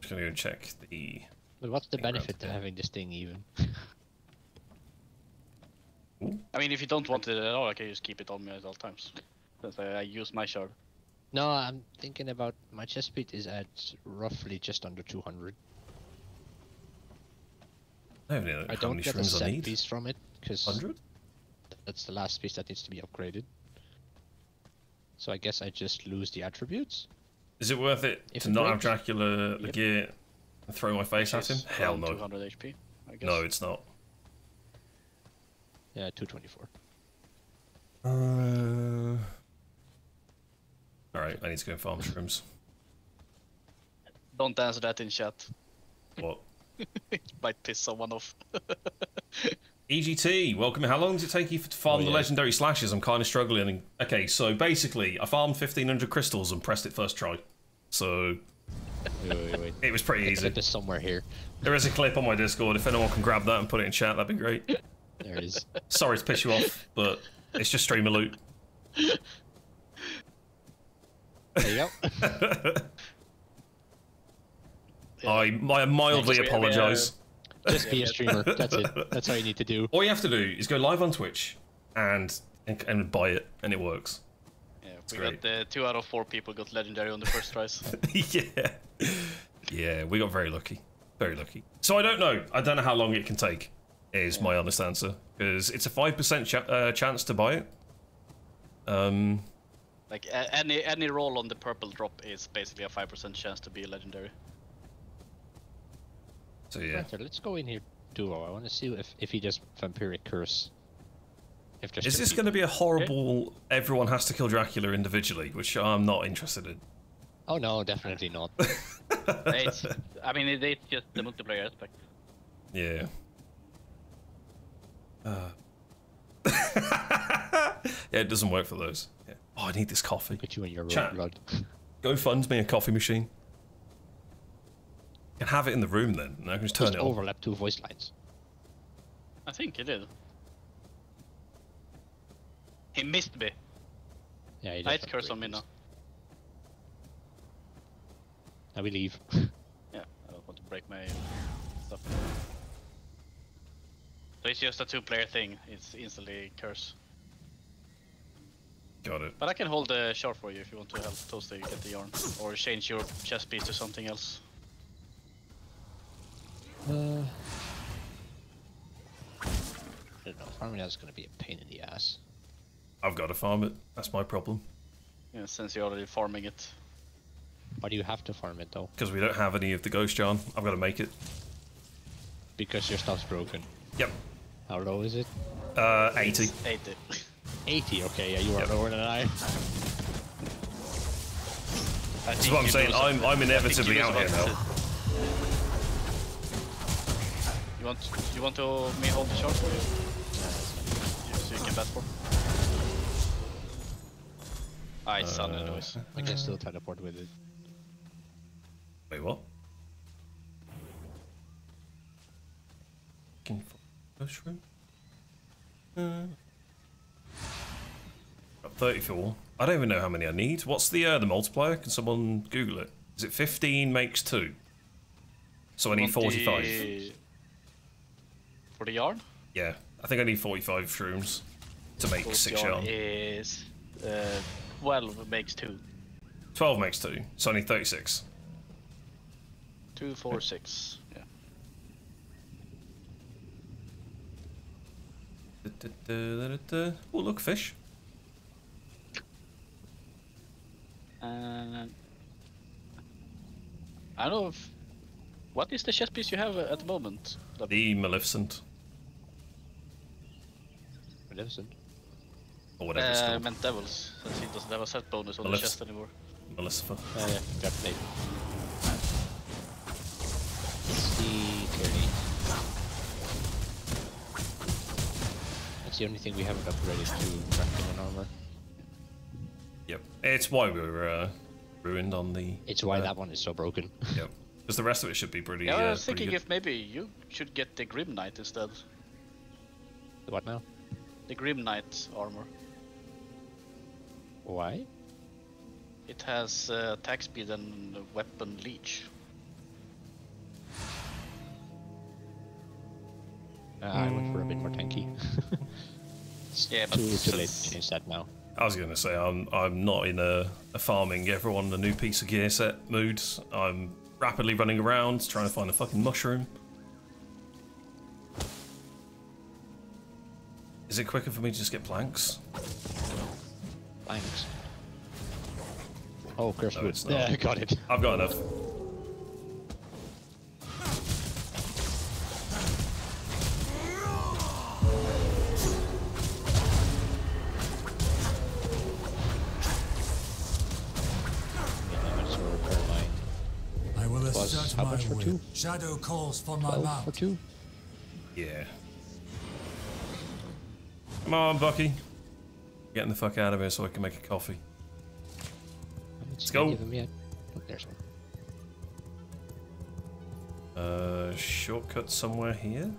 just gonna go check the. But what's the benefit up of having this thing even? I mean, if you don't want it at all, I can just keep it on me at all times. Since I, I use my shard. No, I'm thinking about my chest speed is at roughly just under 200. I don't I don't get a shrooms set piece from it because Hundred. that's the last piece that needs to be upgraded. So I guess I just lose the attributes. Is it worth it If to it not have? Dracula the Yep. gear and throw my face at him? Hell no. 200 HP. I guess. No, it's not. Yeah, 224. Uh... All right, I need to go and farm shrooms. Don't answer that in chat. What? <laughs> it might piss someone off. <laughs> EGT, welcome. How long does it take you to farm Oh, the yeah. legendary slashes? I'm kind of struggling. Okay, so basically, I farmed 1500 crystals and pressed it first try. So Wait, wait, wait. it was pretty The easy. clip is somewhere here. There is a clip on my Discord. If anyone can grab that and put it in chat, that'd be great. There is. Sorry to piss you off, but it's just streamer loot. <laughs> There you go. I, I mildly we- we, uh, apologise. Just be a streamer. That's it. That's all you need to do. All you have to do is go live on Twitch and and, and buy it, and it works. Yeah, we great. got uh, two out of four people got legendary on the first tries. <laughs> yeah, yeah, we got very lucky, very lucky. So I don't know. I don't know how long it can take. Is my honest answer because it's a five percent ch- uh, chance to buy it. Um, like any any roll on the purple drop is basically a five percent chance to be a legendary. So yeah, Right, let's go in here, duo. I want to see if if he does vampiric curse. If is this going to be a horrible? Everyone has to kill Dracula individually, which I'm not interested in. Oh no, definitely not. <laughs> it's, I mean, it, it's just the multiplayer aspect. Yeah. Uh. <laughs> yeah, it doesn't work for those. Yeah. Oh, I need this coffee. Put you and your Chat. red blood. Go fund me a coffee machine. You can have it in the room then, and I can just turn Just it on. overlap two voice lines. I think it is. did. He missed me. Yeah, he I does hit curse on me now. Now we leave. <laughs> Yeah, I don't want to break my stuff. So it's just a two-player thing. It's instantly curse. Got it. But I can hold the shard for you if you want to help Toasty get the yarn, or change your chest piece to something else. Uh, I don't know. Farming that's gonna be a pain in the ass. I've got to farm it. That's my problem. Yeah, since you're already farming it. Why do you have to farm it though? Because we don't have any of the ghost yarn. I've got to make it. Because your stuff's broken. Yep. How low is it? Uh, 80. 80. 80. Okay, yeah, you are Yep. lower than I. That's what I'm saying. I'm I'm inevitably out here now. You want you want to me hold the shot for you? Yeah, so you can bet for. I son of noise. I can still teleport with it. Wait, what? Looking for mushroom. Uh, got 34. I don't even know how many I need. What's the uh, the multiplier? Can someone Google it? Is it 15 makes two? So I need 45. 20 For the yarn? Yeah, I think I need 45 shrooms to make Those six yarn yarn. is uh, 12 makes 2. 12 makes two, so I need 36. 2, 4, 6. Yeah. Oh, look, fish. Uh, I don't know if. What is the chess piece you have at the moment? The Maleficent, Magnificent. or whatever it's Uh, I meant devils, since he doesn't have a set bonus on the chest anymore. Malefica. Uh, yeah, got played. Let's see. That's the only thing we haven't upgraded to and armor. Yep. It's why we were uh, ruined on the. It's why uh, that one is so broken. <laughs> Yep. Because the rest of it should be pretty. Yeah, I uh, was pretty thinking if maybe you should get the Grim Knight instead. what now? The Grim Knight armor. Why? It has uh, attack speed and weapon leech. Uh, I went for a bit more tanky. it's <laughs> Yeah, <laughs> but too, too late to change that now. I was going to say I'm I'm not in a, a farming everyone a new piece of gear set mood. I'm rapidly running around trying to find a fucking mushroom. Is it quicker for me to just get planks? Planks. Oh, cursed No, wood. it's not. Yeah, got it. I've got enough. I just want to repair my I will assert how my much for will. two? Shadow calls for my 12 mount. for two. Yeah. Come on, Bucky. Getting the fuck out of here so I can make a coffee. Let's go. Give him yet. Look, there's one. Uh, shortcut somewhere here?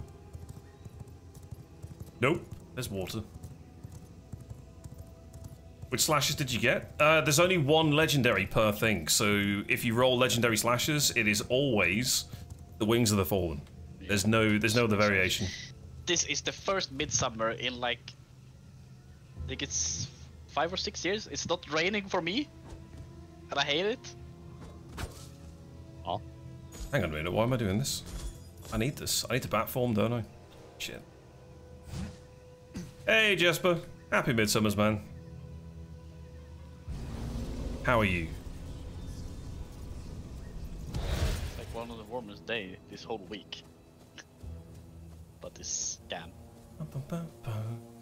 Nope. There's water. Which slashes did you get? Uh, there's only one legendary per thing, so if you roll legendary slashes, it is always the Wings of the Fallen. There's no, there's no other variation. This is the first midsummer in like, I think it's five or six years. It's not raining for me, and I hate it. Oh, Hang on a minute, why am I doing this? I need this. I need to bat form, don't I? Shit. Hey, Jesper. Happy Midsummer's, man. How are you? It's Like one of the warmest days this whole week. But this scam.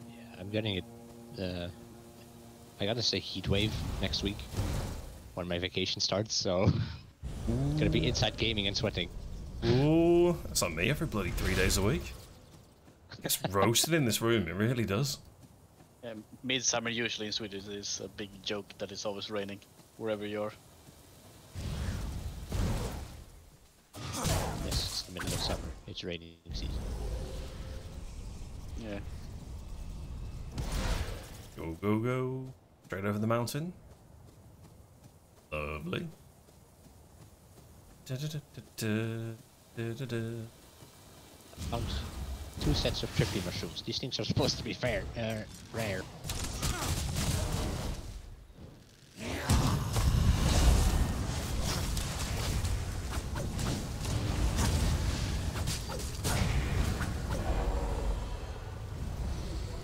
yeah, I'm getting it. Uh, I gotta say heat wave next week when my vacation starts. So <laughs> gonna be inside gaming and sweating. Ooh, that's not me every bloody three days a week. It's <laughs> roasted in this room, it really does. Um, midsummer usually in Sweden is a big joke that it's always raining wherever you are. Yes, it's the middle of summer. It's raining season. Yeah. Go, go, go. Straight over the mountain. Lovely. Da-da-da-da-da, da-da-da. Found two sets of trippy mushrooms. These things are supposed to be fair, uh, rare.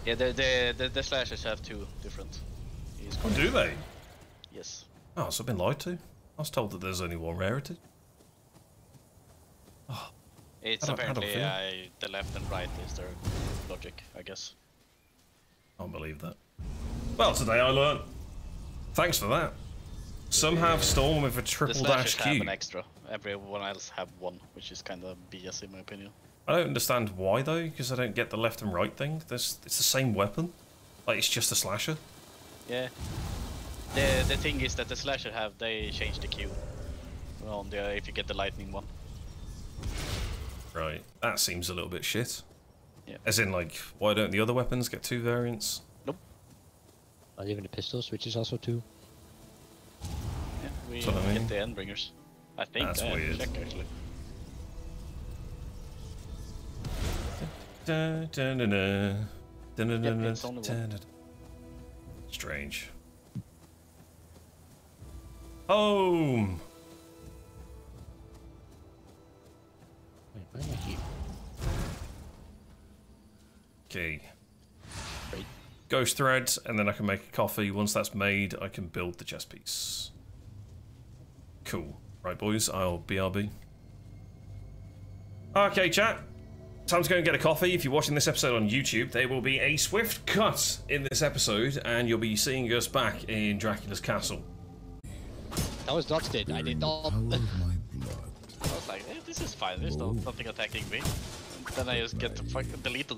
Yeah, the the the, the slashes have two different. Oh, do they? Yes. Oh, so I've been lied to. I was told that there's only one rarity. It's I I apparently uh, the left and right is their logic, I guess. I don't believe that. Well, today I learned. Thanks for that. Some have Storm with a triple dash have an extra. Everyone else have one, which is kind of BS in my opinion. I don't understand why though, because I don't get the left and right thing. There's, it's the same weapon. Like it's just a slasher. Yeah. The the thing is that the slasher have they changed the Q on the if you get the lightning one. Right. That seems a little bit shit. Yeah. As in, like, why don't the other weapons get two variants? Nope. Not even the pistols, which is also two. Yeah, we That's what I mean. get the Endbringers. I think That's I have to weird. check actually. Strange. Home. Wait, am I here? Okay. Right. Ghost thread, and then I can make a coffee. Once that's made, I can build the chess piece. Cool. Right, boys, I'll BRB. Okay, chat. Time to go and get a coffee. If you're watching this episode on YouTube, there will be a swift cut in this episode, and you'll be seeing us back in Dracula's castle. That was not it. I did not. My <laughs> blood. I was like, eh, this is fine. There's no, nothing attacking me. Then I just get the fucking deleted.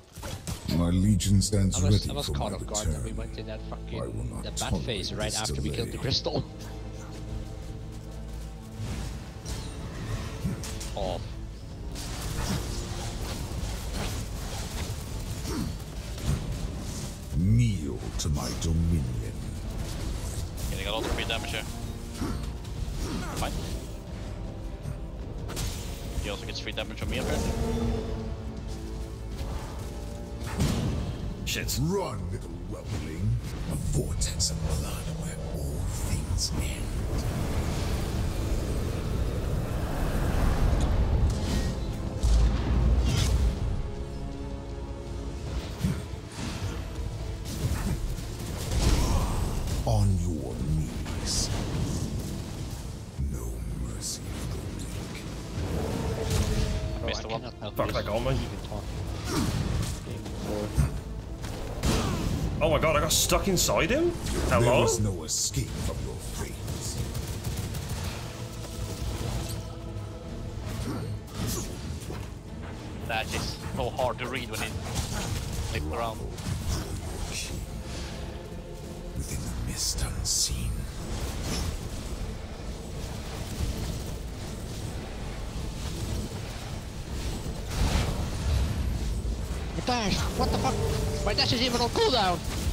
My legion stands I was, ready I was for caught my off guard that we went in that I will fucking not the bat phase right this after we killed the crystal. <laughs> oh, Kneel to my dominion. Getting a lot of free damage here. Fine. He also gets free damage from me apparently. Shit. Run, little whelpling. A vortex of blood where all things end. Stuck inside him? There Hello? is no escape from your fate. That is so hard to read when it flips around. Within the mist unseen. My dash! What the fuck? My dash is even on cooldown!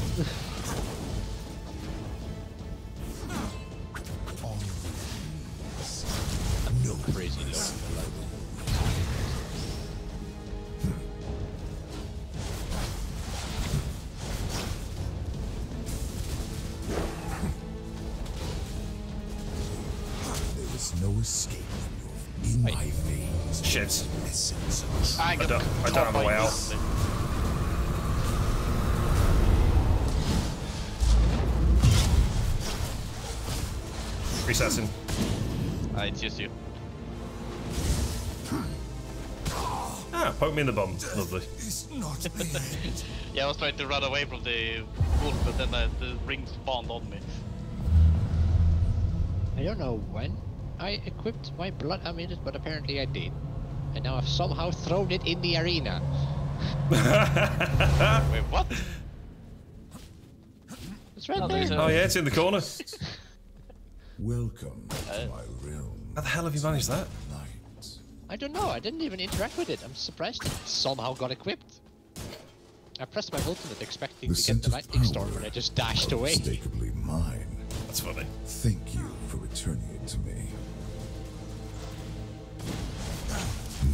Just you. Ah, poke me in the bum. Lovely. not the. <laughs> Yeah, I was trying to run away from the wolf, but then uh, the ring spawned on me. I don't know when I equipped my blood amulet, but apparently I did. And now I've somehow thrown it in the arena. <laughs> Wait, what? It's right No, there. Oh yeah, it's in the corner. <laughs> Welcome to my realm. How the hell have you managed that? I don't know. I didn't even interact with it. I'm surprised it somehow got equipped. I pressed my ultimate expecting The to get the lightning storm, power but I just dashed away. Unmistakably mine. That's funny. Thank you for returning it to me.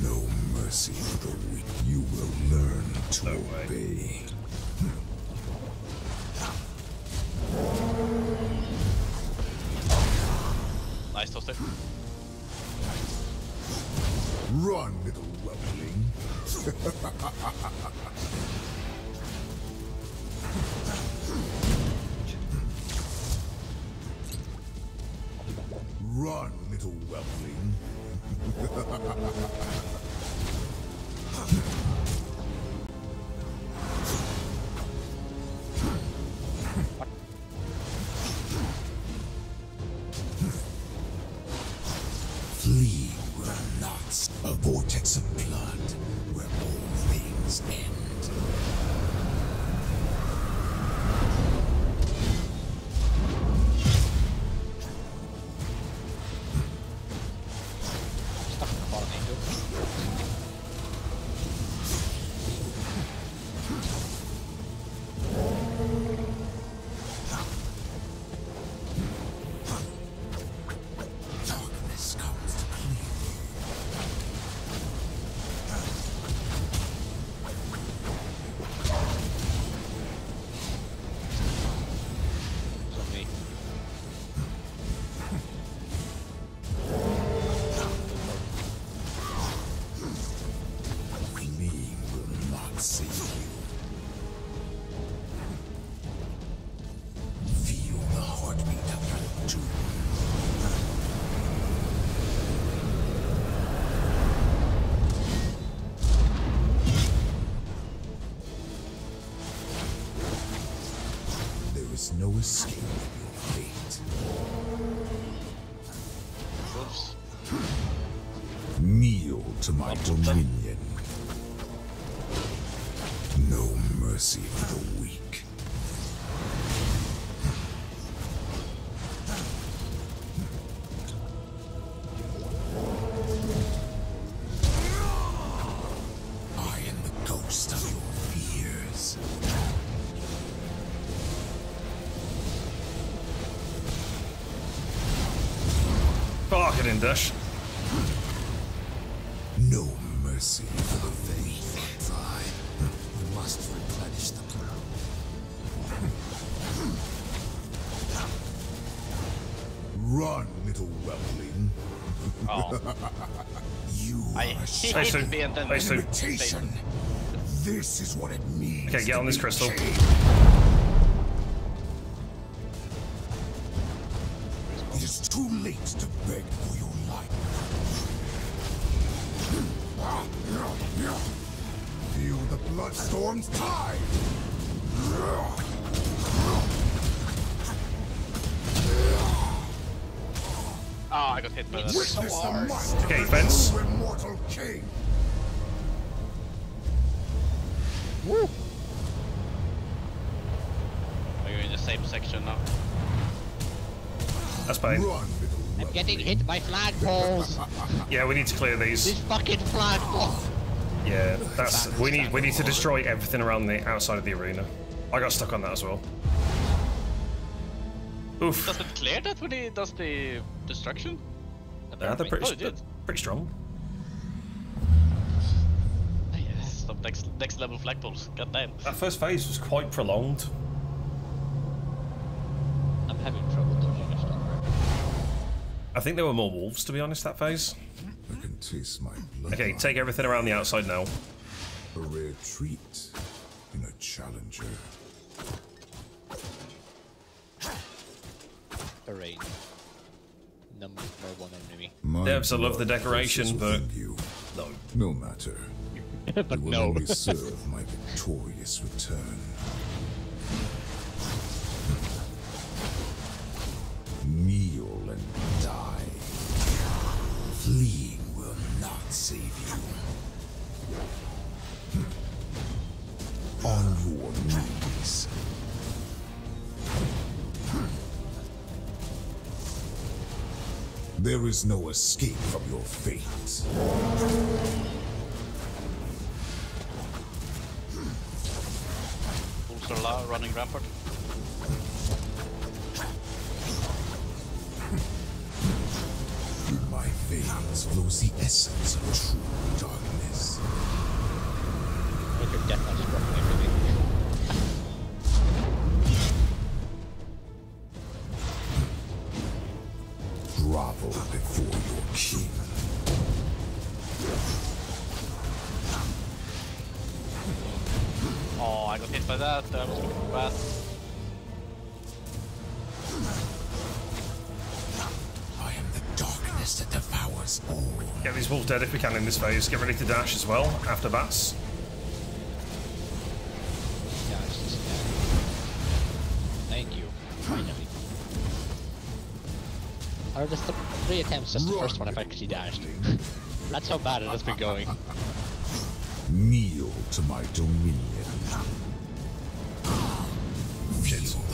No mercy for the weak. You will learn to No way. obey. Nice toaster. Run, little whelpling. Run, little whelpling. <laughs> to my dominion. No mercy for the weak. I am the ghost of your fears. Fucking in dash. Are a hate Hey, Sue. being the Hey, Sue. imitation. This is what it means. Okay, get on this be crystal. Getting hit by flagpoles. Yeah, we need to clear these. This these. fucking flagpole. Yeah, that's we need we need to destroy everything around the outside of the arena. I got stuck on that as well. Oof. Does it clear that when he does the destruction? Yeah, they're pretty, Oh, it did. pretty strong. Ah, Some next next level flagpoles. God damn. That first phase was quite prolonged. I'm having trouble doing it. I think there were more wolves, to be honest, that phase. I can taste my blood. Okay, take everything around the outside now. A rare treat in a challenger. Terrain. Number one enemy. My Devs, I love the decoration, but you. no. No matter. but <laughs> It will no. only serve my victorious return. Kneel not save you. On your knees. There is no escape from your fate. Running rampart. My veins flows the essence of true darkness. Look at death touch dropping everything. Grovel before your king. Oh, I got hit by that. That was looking bad. The devours all. Get these wolves dead if we can in this phase. Get ready to dash as well after bats. Yeah, it's just, yeah. Thank you. Finally. Or just the three attempts, just the first one I've actually dashed. <laughs> That's how bad it has been going. Kneel to my dominion. Feel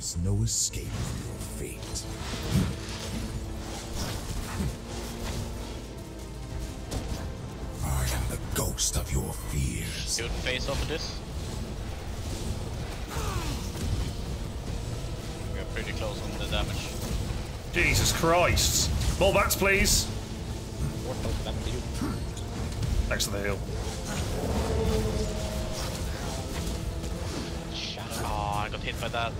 There is no escape from your fate. I am the ghost of your fears. Good face off of this. We're pretty close on the damage. Jesus Christ. More bats, please. More health back to you. Thanks for the heal. Shadow. Oh, I got hit by that.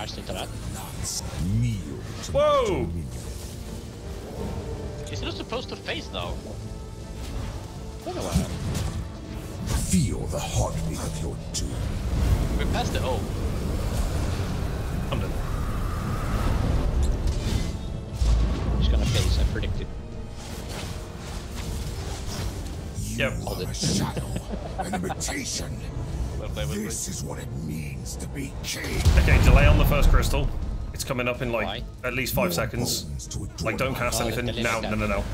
Acho. Whoa! He's not supposed to face though. Feel the heartbeat of your doom. We're past the O. I'm done. He's gonna face, I predicted. Yep. You are a shadow, an imitation. Well played, well played. This is what it means to be king. Okay, delay on the first crystal. It's coming up in like Why? at least five More seconds. bones to adorn Like, don't my cast Oh, anything. delay No, like no, no,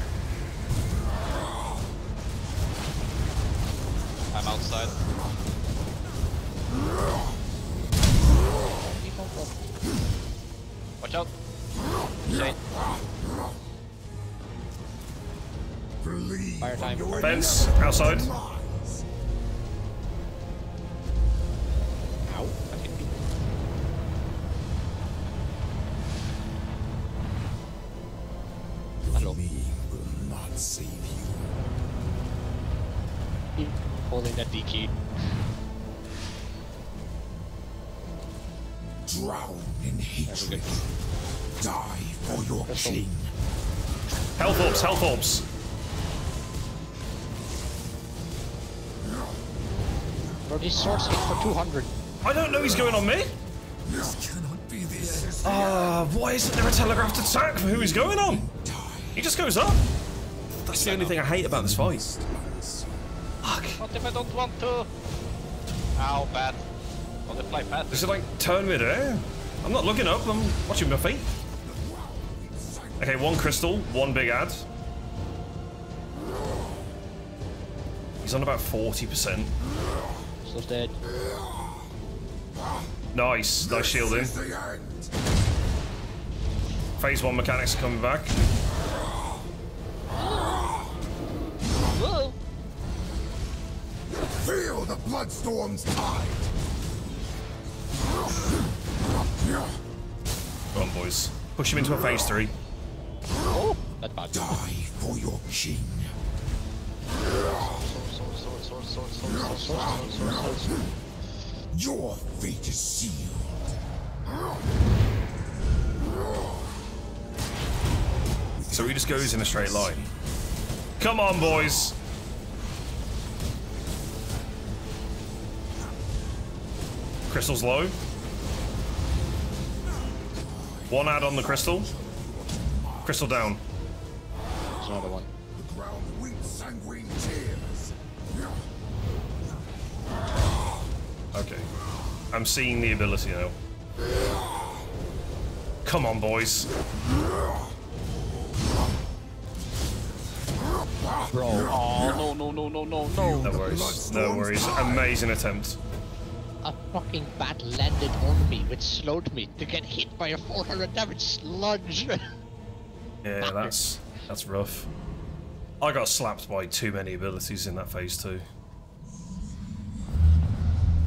going on me. This cannot be the end. Ah, why isn't there a telegraphed attack for who he's going on? He just goes up. That's the only thing I hate about this fight. Fuck. What if I don't want to? Ow, bad. On the fly past. Is it like turn mid-air? I'm not looking up, I'm watching my feet. Okay, one crystal, one big ad. He's on about 40%. So dead. Nice, nice shielding. This is. Phase 1 mechanics are coming back. Whoa! Feel the bloodstorm's tide. Come on, boys. Push him into a phase 3. Oh, that bad. Die for your king. Sword, sword, sword, Your fate is sealed. So he just goes in a straight line. Come on, boys. Crystal's low. One ad on the crystal. Crystal down. There's another one. Okay. I'm seeing the ability now. Come on, boys. Bro. Oh, no, no, no, no, no, no. No worries. No worries. Amazing attempt. A fucking bat landed on me, which slowed me to get hit by a 400 damage sludge. <laughs> Yeah, that's that's rough. I got slapped by too many abilities in that phase two.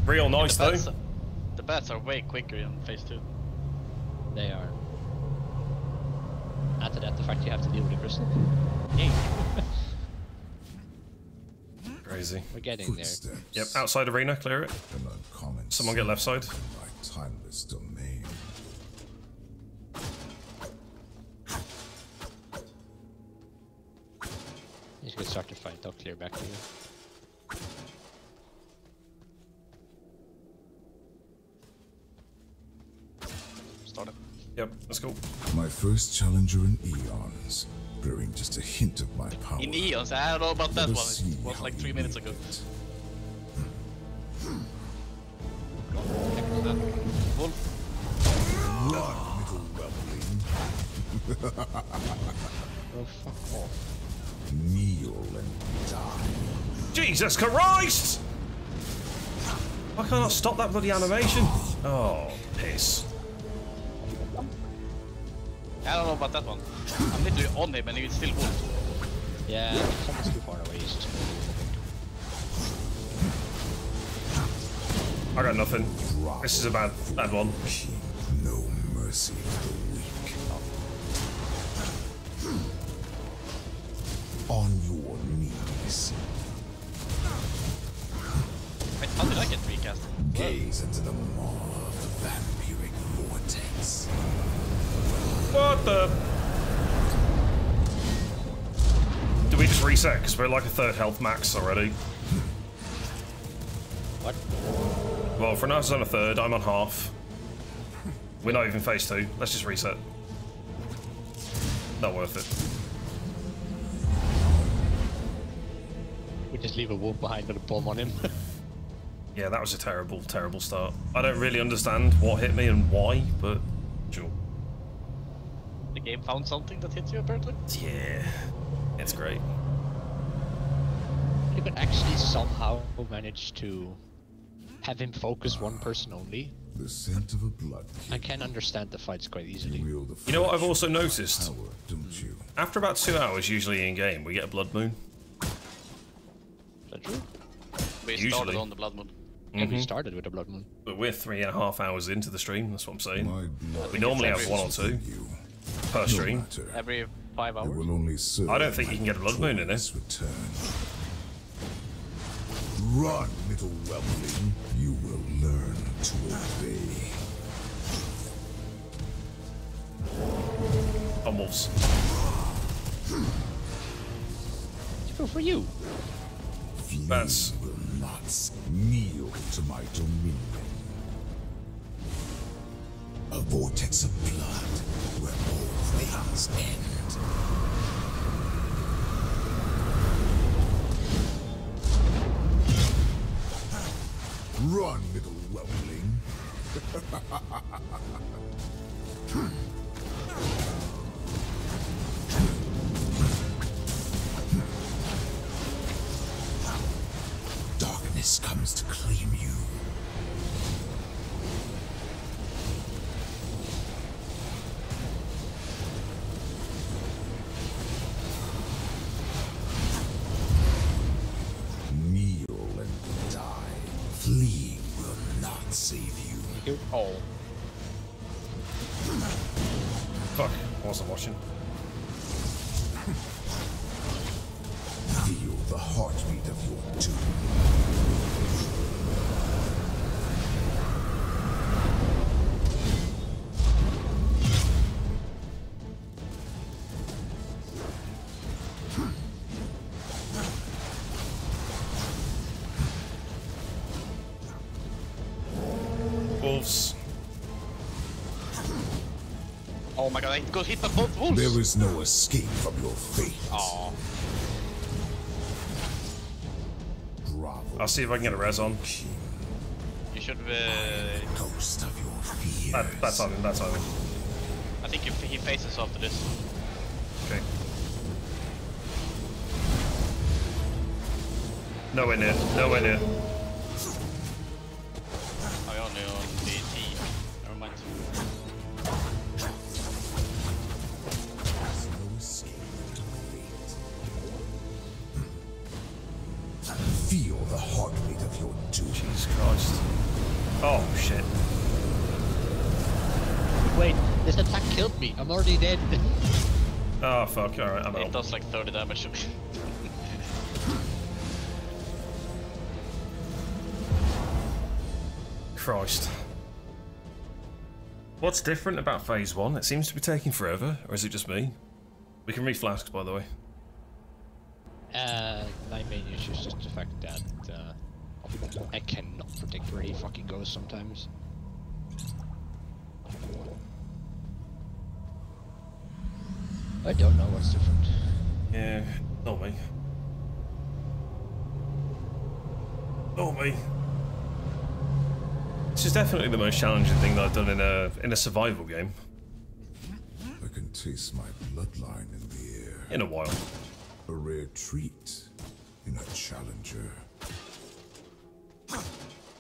Real nice the, though. bats, the bats are way quicker in phase 2. they are. Add to that the fact you have to deal with the crystal. <laughs> Crazy. We're getting there. Yep, outside arena, clear it. Someone get left side. in my timeless domain. You can start to fight. I'll clear back to you. Started. Yep, let's go. My first challenger in eons, bearing just a hint of my power. In Eons, I don't know about that one. us It was like 3 minutes ago. it. Wolf. Blood. Oh, fuck off. Kneel and die. Jesus Christ! Why can't I stop that bloody animation? Oh, piss. I don't know about that one. I'm literally on him and he's still wolf. Yeah, someone's too far away. He's just I got nothing. This is a bad, bad one. No mercy for the weak. On your knees, Wait, how did I get recast? gaze into the maw of the vampiric the... Do we just reset? Because we're like a third health max already. What? Well, Fernando's on a third, I'm on half. We're not even phase two. Let's just reset. Not worth it. We just leave a wolf behind with a bomb on him. <laughs> Yeah, that was a terrible, terrible start. I don't really understand what hit me and why, but sure. The game found something that hit you apparently. Yeah, That's great. you could actually somehow manage to have him focus one person only. The scent of a blood I can understand the fights quite easily. Wield the You know what I've also noticed? Power, don't you? After about two hours, usually in game, we get a blood moon. Is that true? We Usually. started on the blood moon. Yeah, we mm-hmm. started with a blood moon. But we're three and a half hours into the stream, that's what I'm saying. We normally have one or two you. Per No stream. matter. Every five It hours. will only serve I don't think you can get a blood moon in victorious this. Return. Run, little whelpling. You will learn to obey. On wolves. Go for you. Flee That's- will not kneel to my dominion. A vortex of blood where all things end. Run, little whelpling. <laughs> Darkness comes to claim you. Oh my god, I got hit by both wolves. There is no escape from your fate. Oh. I'll see if I can get a res on. You should. Uh, ghost of your fears. That, that's timing, that's timing. I think he faces after this. Okay. Nowhere near, nowhere near. I'm already dead. Oh, fuck, alright, I'm It out. does like 30 damage to <laughs> me. Christ. What's different about phase one? It seems to be taking forever, or is it just me? We can reflask, by the way. Uh, my main issue is just the fact that uh, I cannot predict where he fucking goes sometimes. I don't know what's different. Yeah, not me. Not me. This is definitely the most challenging thing that I've done in a in a survival game I can taste my bloodline in the air. in a while. A rare treat in a challenger.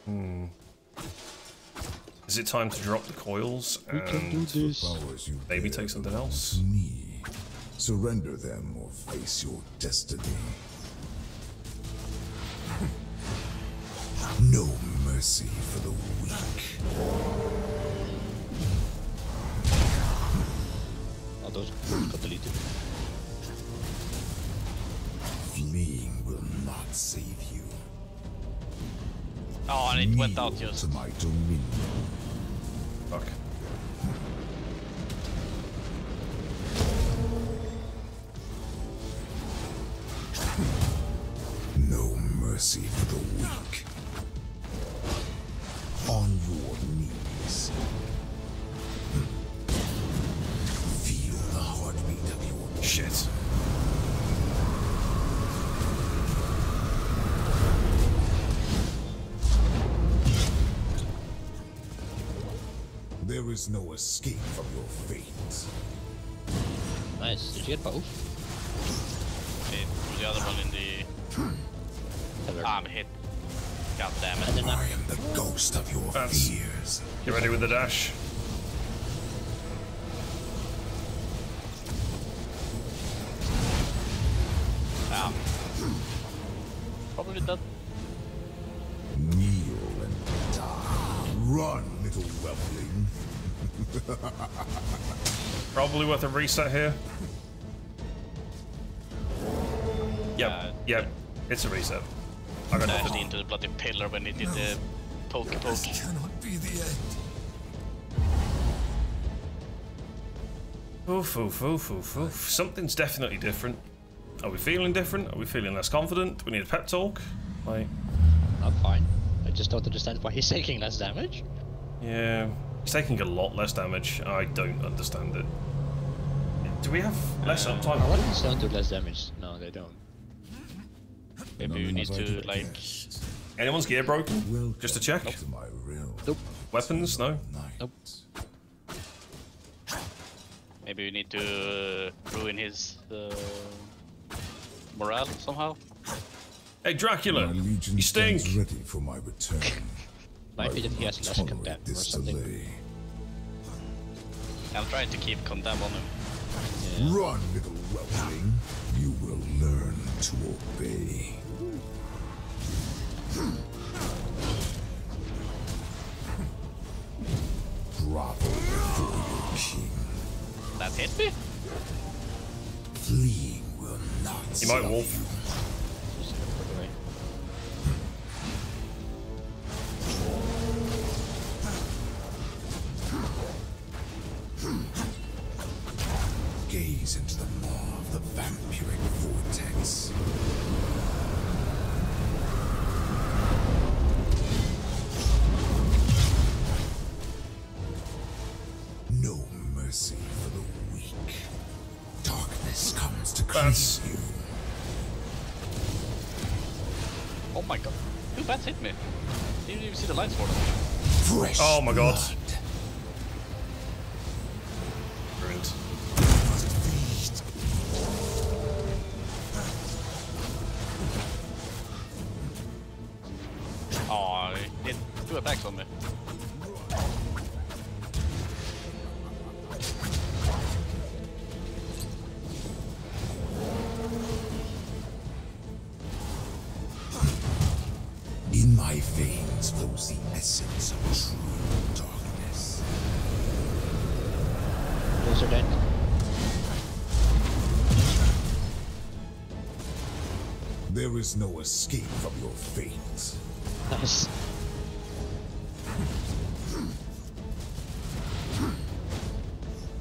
Hmm. Is it time to drop the coils We can do and this. Maybe take something else? to Me. Surrender them or face your destiny. No mercy for the weak. All those deleted. Fleeing will not save you. Oh, and it went out just. to my dominion. Fuck. Mercy for the weak. On your knees. Feel the heartbeat of your Shit. There is no escape from your fate. Nice. Did you get both? Okay, the other one in the. Heather. I'm hit. God damn it. then I am the ghost of your That's- fears. Get ready with the dash. Ah. Probably dead. Kneel and die. Run, little whelpling. <laughs> Probably worth a reset here. Yep, Uh, yep. It's a reset. I got Dashed it. into the bloody pillar when he did the poke poke. pokey. Cannot be the end. Oof, oof, oof, oof, oof. Something's definitely different. Are we feeling different? Are we feeling less confident? Do We need a pep talk? Like, I'm fine. I just don't understand why he's <laughs> taking less damage. yeah. He's taking a lot less damage. I don't understand it. Do we have less uh, uptime? Our weapons don't do less damage. No, they don't. Maybe we need to like. Anyone's gear broken? Welcome Just to check. to my realm. Nope. Weapons? No? Nope. Maybe we need to uh, ruin his uh, morale somehow. Hey, Dracula! My legion You stink! ready for my return. <laughs> My I opinion, will he not has less tolerate contempt or this something. delay. I'm trying to keep condemn on him. Run, little whelpling. You will learn to obey. Grovel before your king. That hit me? Fleeing will not You might save wolf. Is no escape from your fate. Nice.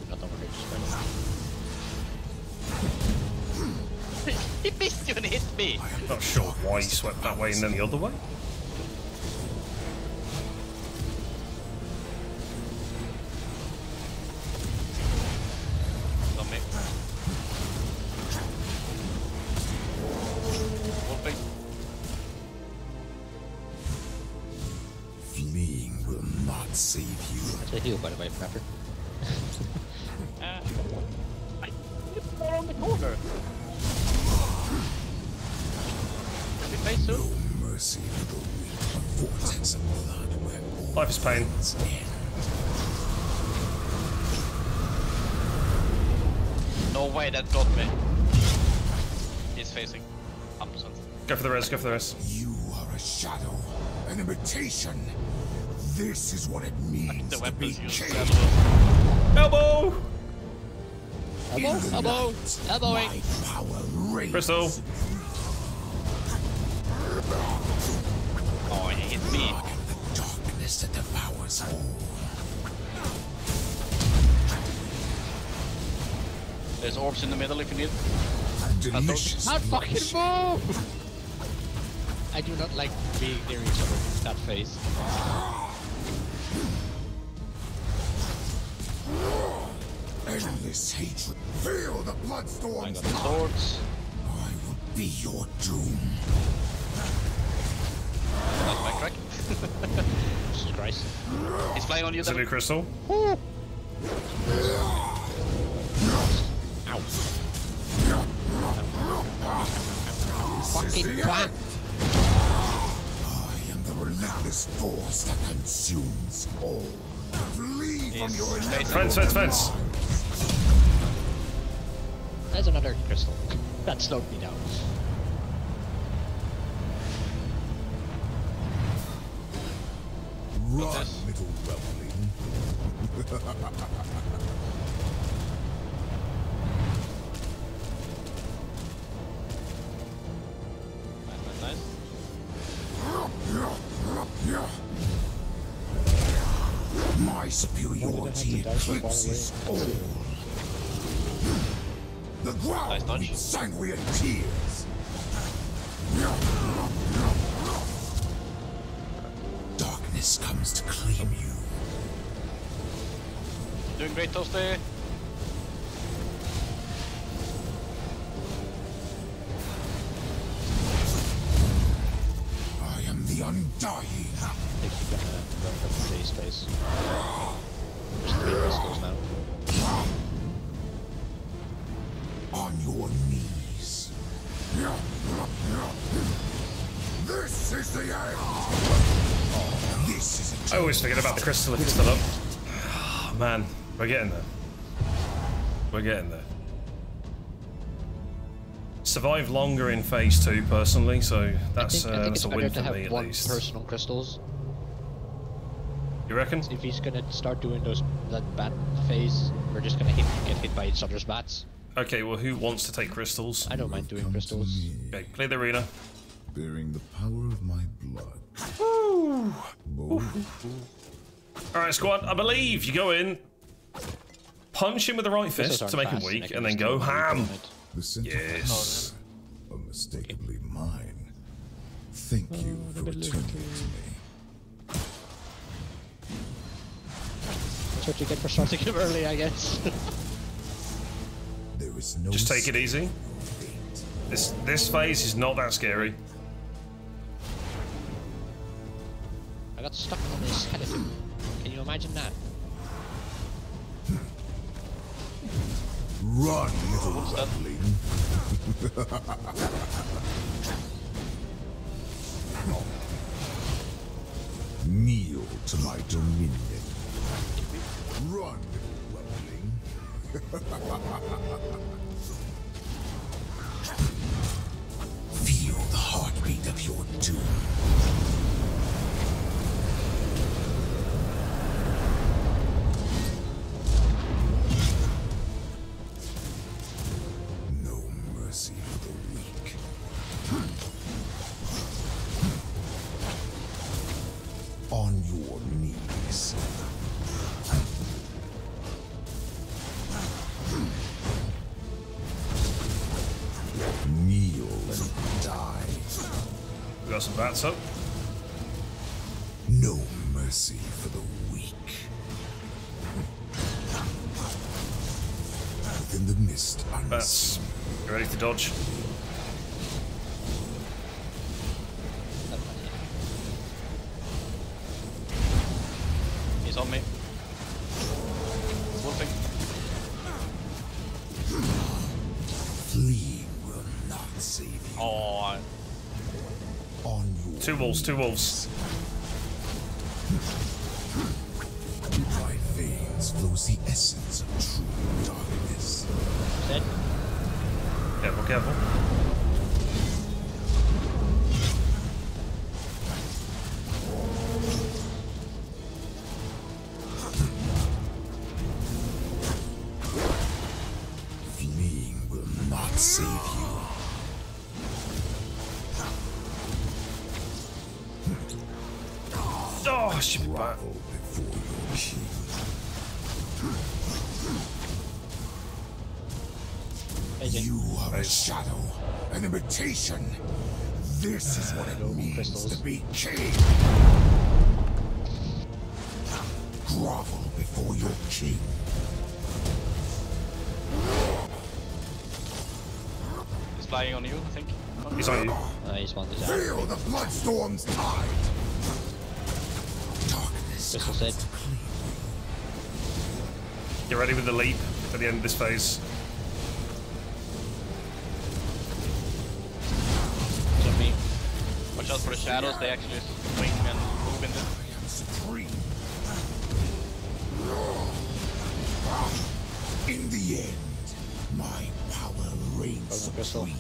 Not over here, just right he missed you and hit me! I'm not sure why he swept that way and then the other way. Go for the go for the. You are a shadow, an imitation. This is what it means The to be weapons used caged Elbow! Elbow, elbow, elbowing. My power reigns. Crystal! Oh, he hit me. The darkness that devours all. There's orbs in the middle if you need. A delicious Not fucking move! I do not like being near each other. That phase. Endless hatred. Feel the I bloodstorms. got the swords. I will be your doom. Nice backtrack. <laughs> Jesus Christ. He's flying on you, Is it a crystal? Ow. Fence, fence, fence. There's another crystal. That slowed me down. Run, little reveling. <laughs> superiority eclipses all. Oh. The ground Nice dodge. sanguine tears. Darkness comes to claim you. Doing great, Toasty. Crystal if it's still up. Oh, man, we're getting there. We're getting there. Survive longer in phase two, personally, so I that's, think, uh, I think that's it's a win to for me at one least. personal crystals. You reckon? If he's gonna start doing those that bat phase, we're just gonna hit, get hit by each other's bats. Okay, well, who wants to take crystals? I don't mind doing crystals. Okay, clear the arena. bearing the power of my blood. All right, squad. I believe you go in, punch him with the right fist to make him weak, they and then go ham. The Yes. unmistakably mine. Thank you oh, for returning to me. That's what you get for starting him early, I guess. <laughs> There is no Just take it easy. escape from your fate. This this phase is not that scary. I got stuck on this skeleton. Can you imagine that? Run, little that? reveling. <laughs> Kneel to my dominion. Run, little. <laughs> Feel the heartbeat of your doom. Wolves, two wolves. Crystals. to be king. Grovel before your king. He's flying on you, I think. He's on you. Uh, he's one is out. Feel the bloodstorm's tide. Darkness Crystal comes dead. to. Get ready with the leap at the end of this phase. Shadows, they actually swing and move in this. I am supreme. In the end, my power reigns oh, supreme.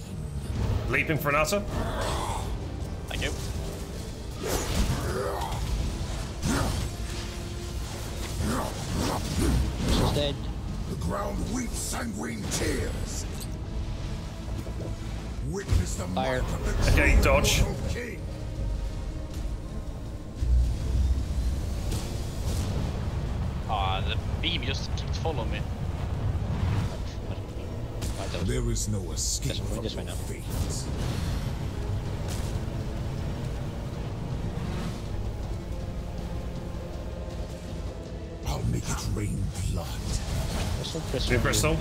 Leaping for an utter. Thank you. Crystal's dead. The ground weeps sanguine tears. Witness the Fire. might Okay, dodge. Just keeps following me. Right, that was There is no escape This way, from this way your now. fate. I'll make it rain blood. crystal.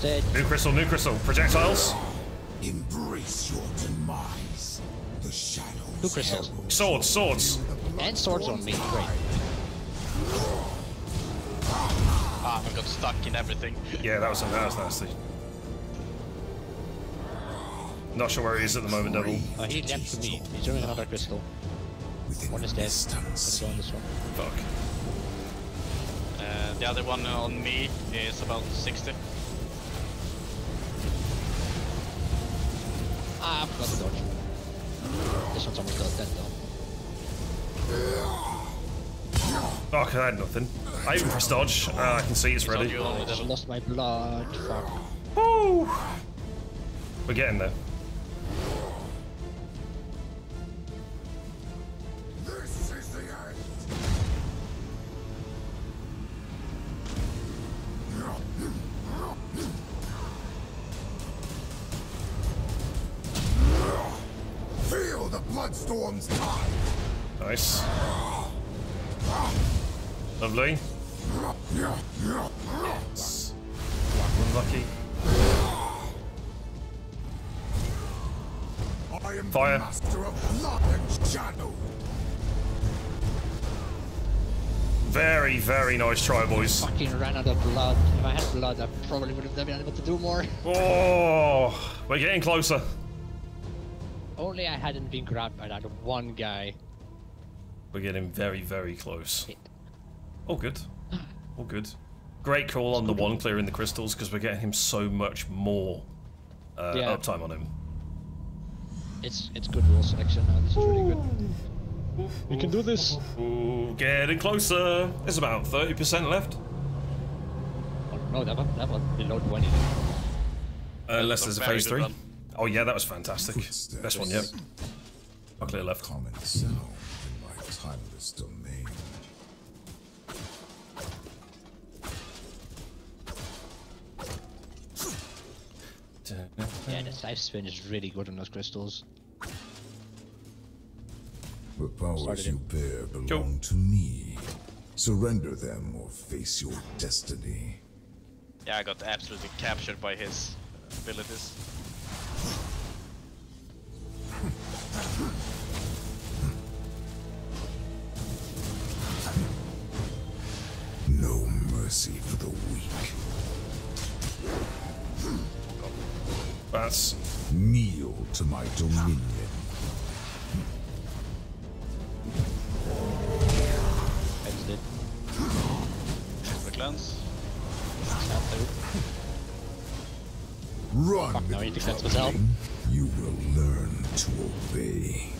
Crystal's dead. New crystal, new crystal. Projectiles. Embrace your demise. The shadows. New crystals. Swords, swords. And swords on me. Great. Ah, I got stuck in everything. <laughs> Yeah, that was that was nasty. Not sure where he is at the moment, Devil. Uh, he left to me. He's doing another crystal. One is dead. distance. Gonna go on this one. Fuck. Uh, the other one on me is about 60. Ah, I forgot to dodge. This one's almost dead, dead though. Oh, 'cause I had nothing. I even pressed dodge. Uh, I can see it's ready. I lost my blood. Fuck. Woo! We're getting there. Very, nice try, boys. Fucking ran out of blood. If I had blood, I probably would have been able to do more. <laughs> Oh, we're getting closer. Only I hadn't been grabbed by that one guy. We're getting very, very close. Shit. All good. All good. Great call on the one clearing the crystals because we're getting him so much more uh, Yeah. uptime on him. It's it's good rule selection now. This is really good. We can do this. Getting closer. There's about 30% left. Oh, no, that one, that one below 20. Uh, Unless That's there's a a phase good three. run. Oh yeah, that was fantastic. Footsteps. Best one yet. I'll clear left. Common sound in my timeless domain. Yeah, the side spin is really good on those crystals. The powers you bear belong to me. Surrender them or face your destiny. Yeah, I got absolutely captured by his abilities. No mercy for the weak. That's Kneel to my dominion. Quick lens. Snap through. Run, Fuck, now I need to myself. You will learn to obey.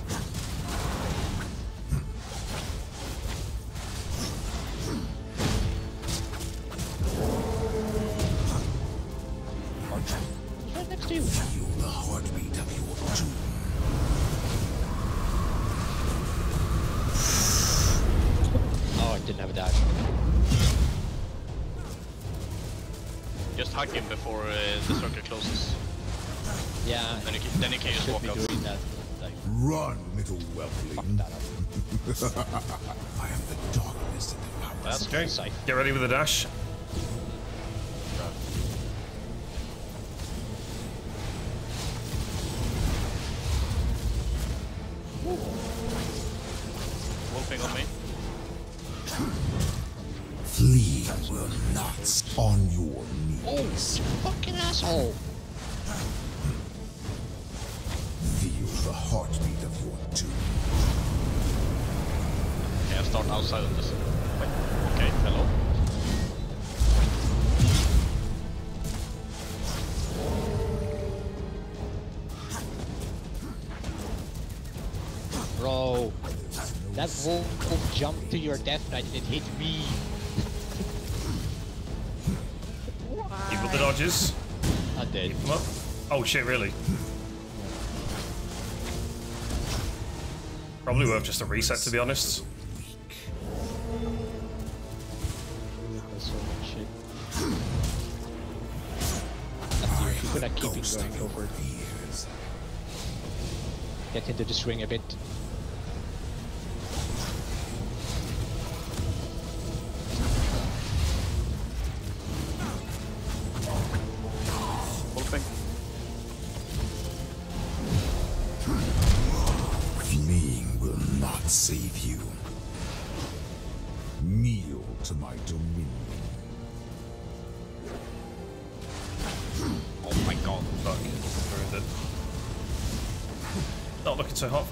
<laughs> I am the darkness that devours. That's Okay, Safe. get ready with the dash. wolfing on me. Flee will not on your knees. Oh, fucking asshole! Feel the heartbeat of your doom. Okay, I start outside of this. Wait, okay, hello. Bro, that wolf jumped to your death knight and it hit me. Keep got the dodges. I did. Oh shit, really? Probably worth just a reset, to be honest. A bit.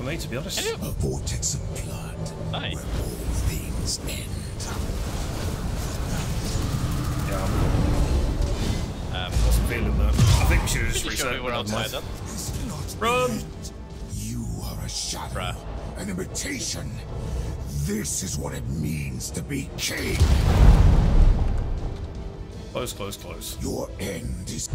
Me, to be honest. A vortex of blood Aye. where all things end. Yeah, Um, I wasn't feeling that. I think we should have just pretty sure we were outside that. Is not Run! it. You are a shadow, Bruh. an imitation. This is what it means to be king. Close, close, close. Your end is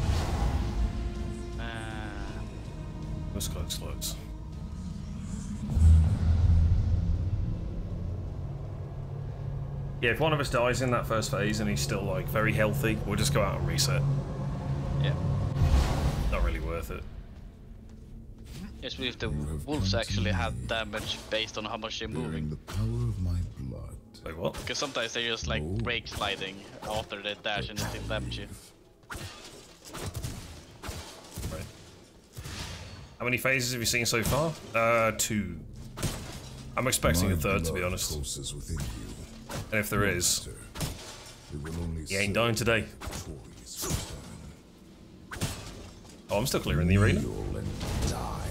Yeah, if one of us dies in that first phase and he's still like very healthy, we'll just go out and reset. yeah. Not really worth it. Yes, but if the wolves actually had damage based on how much they're bearing moving. the power of my blood. Wait, what? Because sometimes they just like break sliding after they dash and it still damage you. Right. How many phases have you seen so far? Uh, two. I'm expecting My a third, to be blood honest. Pulses within you. And if there is, Master, it he ain't dying today. Oh, I'm still clearing the arena. Kneel and die.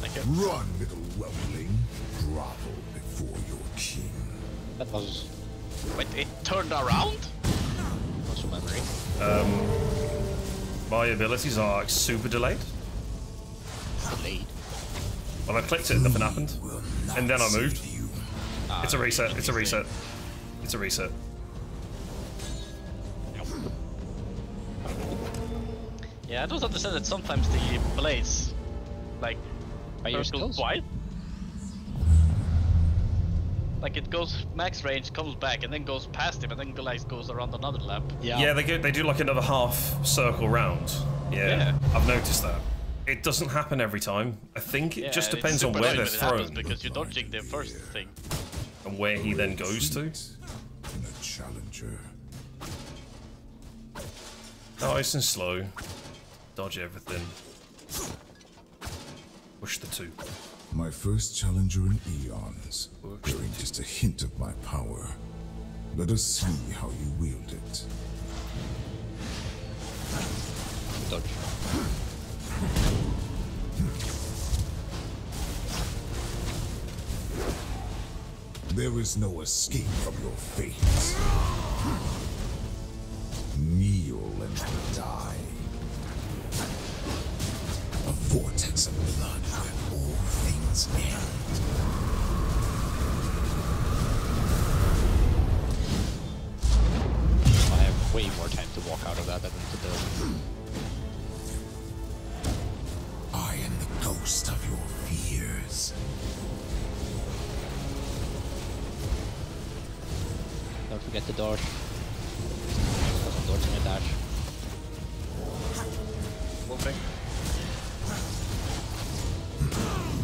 Thank. Run, little whelpling. Grovel before your king. That was Wait, it turned around? also memory. Um. My abilities are like, super delayed. Delayed. When I clicked it, nothing happened. And then I save moved. You. It's a reset. It's a reset. It's a reset. Yeah, I don't understand that sometimes the blades, like, By your circles skills? wide. Like it goes max range, comes back, and then goes past him, and then like goes around another lap. Yeah. Yeah, they go, they do like another half circle round. Yeah, Yeah. I've noticed that. It doesn't happen every time. I think it Yeah, just depends on where they're when it happens thrown because you're dodging the first thing. And where he then goes to. In a challenger. Nice and slow. Dodge everything. Push the two. My first challenger in eons, bearing just a hint of my power. Let us see how you wield it. Dodge. <laughs> There is no escape from your fate. Kneel and die. A vortex of blood where all things end. I have way more time to walk out of that than to the. I am the ghost of your fears. Don't forget the dodge. towards my dash. Wolfing.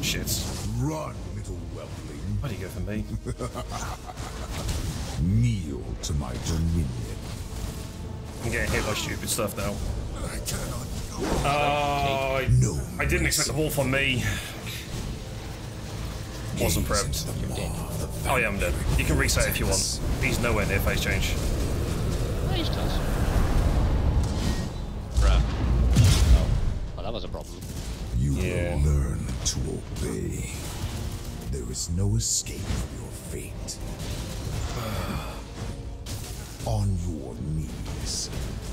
Shit. Run, little whelpling. Why do you go for me? <laughs> Kneel to my dominion. I'm getting hit by stupid stuff now. I cannot go. Oh, I, No. I didn't expect the wolf on me. Wasn't prepped. into the maw Oh yeah, I'm dead. You can reset if you want. He's nowhere near face change. Nice toss. Bruh. Oh, well, that was a problem. You Yeah. will learn to obey. There is no escape from your fate. <sighs> On your knees.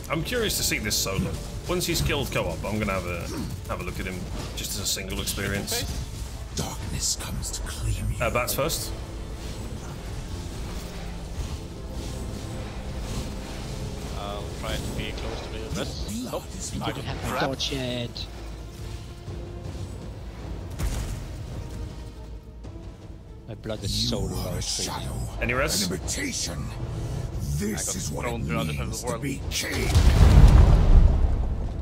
I'm curious to see this solo. Once he's killed co-op, I'm gonna have a have a look at him just as a single experience. Darkness comes to claim you. Uh, bats first. I'll try to be close to the rest. Blood is I don't Have my grab. dodge yet. My blood is so You low. are a shadow. Any An res? imitation. This is what it to the other side of means to be king.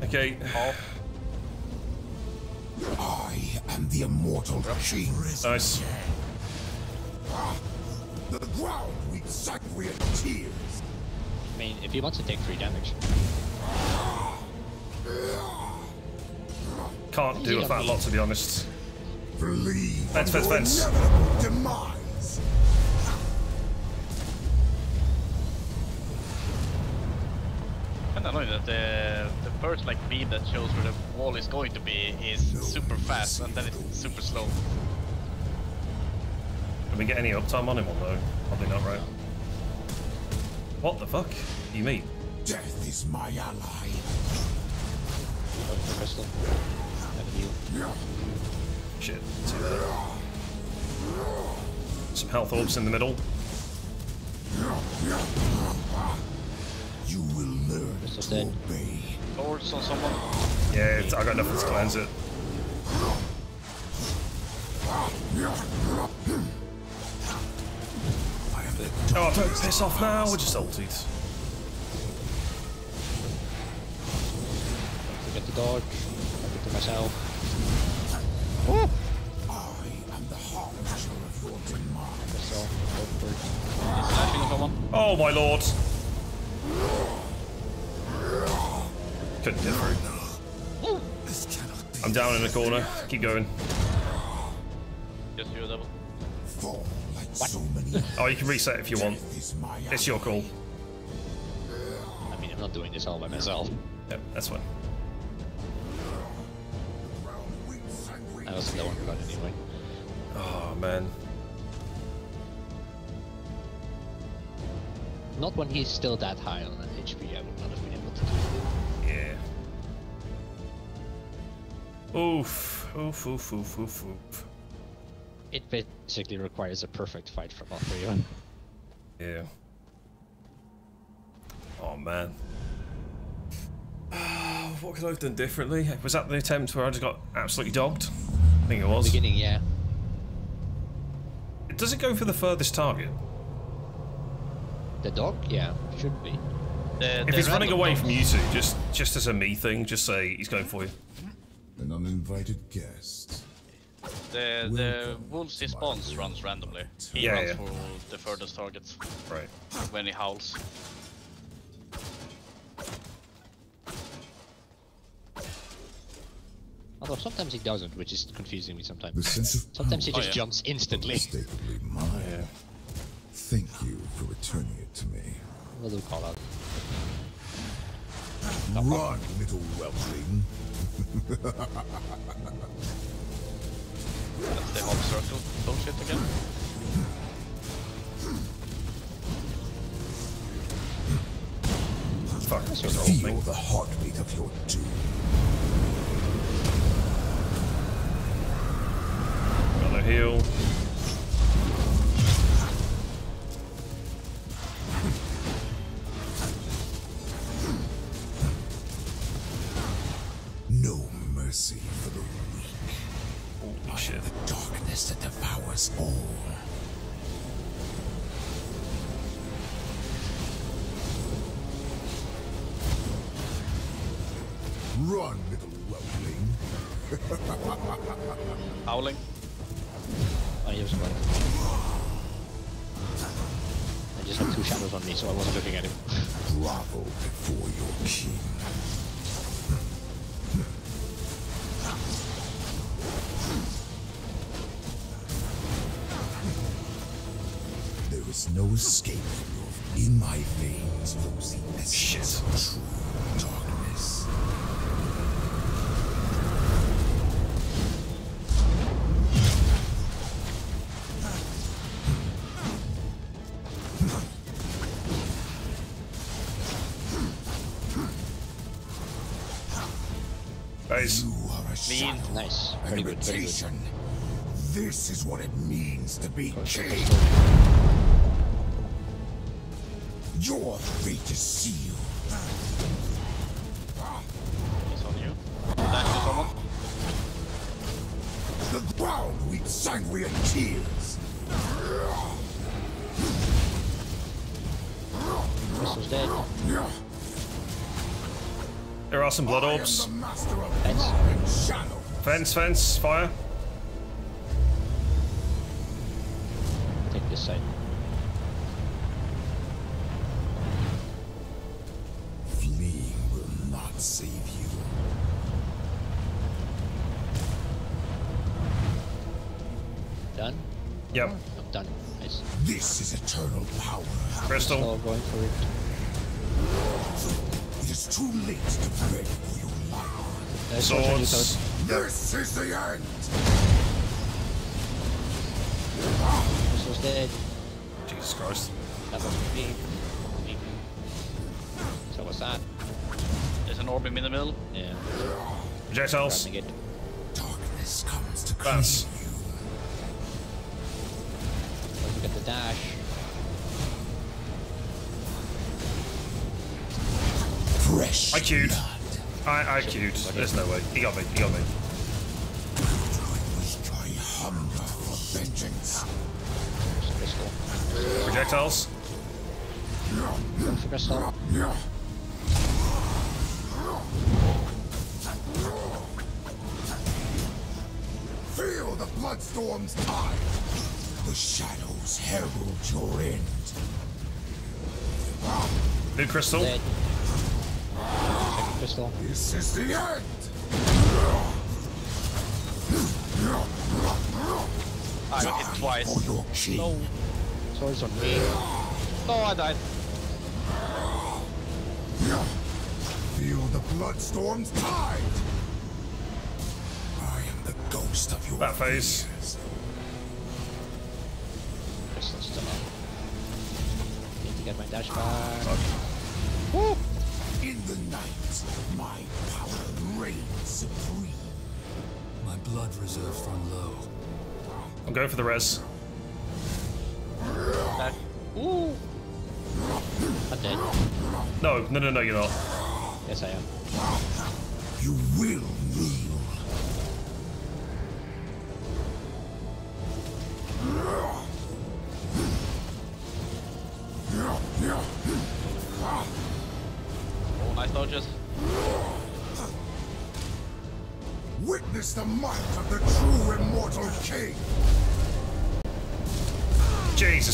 Okay. I am the immortal king. Nice. The ground weeps sacred tears. I mean, if he wants to take three damage, Can't do a fat lot to be honest. Believe Fence, in fence, your fence. inevitable demise. Kinda annoying that the the first like beam that shows where the wall is going to be is super fast and then it's super slow. Can we get any uptime on him or no? Probably not, right? What the fuck? You mean? Death is my ally. go crystal. Have a heal. Shit. See that? Some health orbs in the middle. You will learn Crystal's to dead. obey. Swords on someone. Yeah, it's, I got nothing to cleanse it. I am the Oh, don't piss off now. We're just ulted. Forget the dodge. I get to myself. I am the harbinger of your demise. Crystal. Go for it. Slashing on. Oh my lord. Couldn't get through. This cannot be. I'm down in the corner. Keep going. Just you double. Fall like so many. Oh, you can reset if you want. Death is my It's your call. I mean, I'm not doing this all by myself. Yeah, that's fine. I was low on blood anyway. Oh man. Not when he's still that high on HP, I would not have Oof. Oof, oof, oof, oof, oof. It basically requires a perfect fight from all three of them. Yeah. Oh man. <sighs> what could I have done differently? Was that the attempt where I just got absolutely dogged? I think it was. Beginning, yeah. Does it go for the furthest target? The dog, yeah, should be. The, If the he's running away dogs- from you two, just just as a me thing, just say he's going for you. An uninvited guest. The the wolf's response runs randomly. He Yeah, runs yeah. for the furthest targets Right. when he howls. Although sometimes he doesn't, which is confusing me sometimes. Sometimes he Oh, just yeah. jumps instantly. unmistakably mine. Thank you for returning it to me. We'll do call out. Run, little whelpling. That's the hop circle bullshit again. Fuck, this was the whole Feel the heartbeat of your doom. Got no heal. Escape in my veins flows the essence of true darkness. Guys, You are a shadow. Nice. Very good, very good. This is what it means to be king. Fate is sealed. He's on you. Dash to someone. The ground weeps sanguine tears. Crystal's dead. there are some blood orbs. the master of Fence. blood and shadow. Fence, fence, fire. Too late to beg for your life. Nice torch on you, Swords. This is the end. Crystal's dead. Jesus Christ. That was me. Me. So what's that? There's an orb in the middle. Yeah. Projectiles. Darkness comes to claim queued. blood. I, I queued. There's no way. He got me. He got me. I hunger for vengeance. There's Crystal. Projectiles. Go Crystal. Feel the bloodstorm's tide. The shadows herald your end. New crystal. Dead. Crystal. This is the end. I got hit twice. For your king. No. Swords on me. No, I died. Feel the bloodstorm's tide. I am the ghost of your That phase. fears. Crystal's still up. Need to get my dash back. Blood reserves run low. I'm going for the res. Dash. Ooh. I'm dead. No, no, no, no, you're not. Yes, I am. You will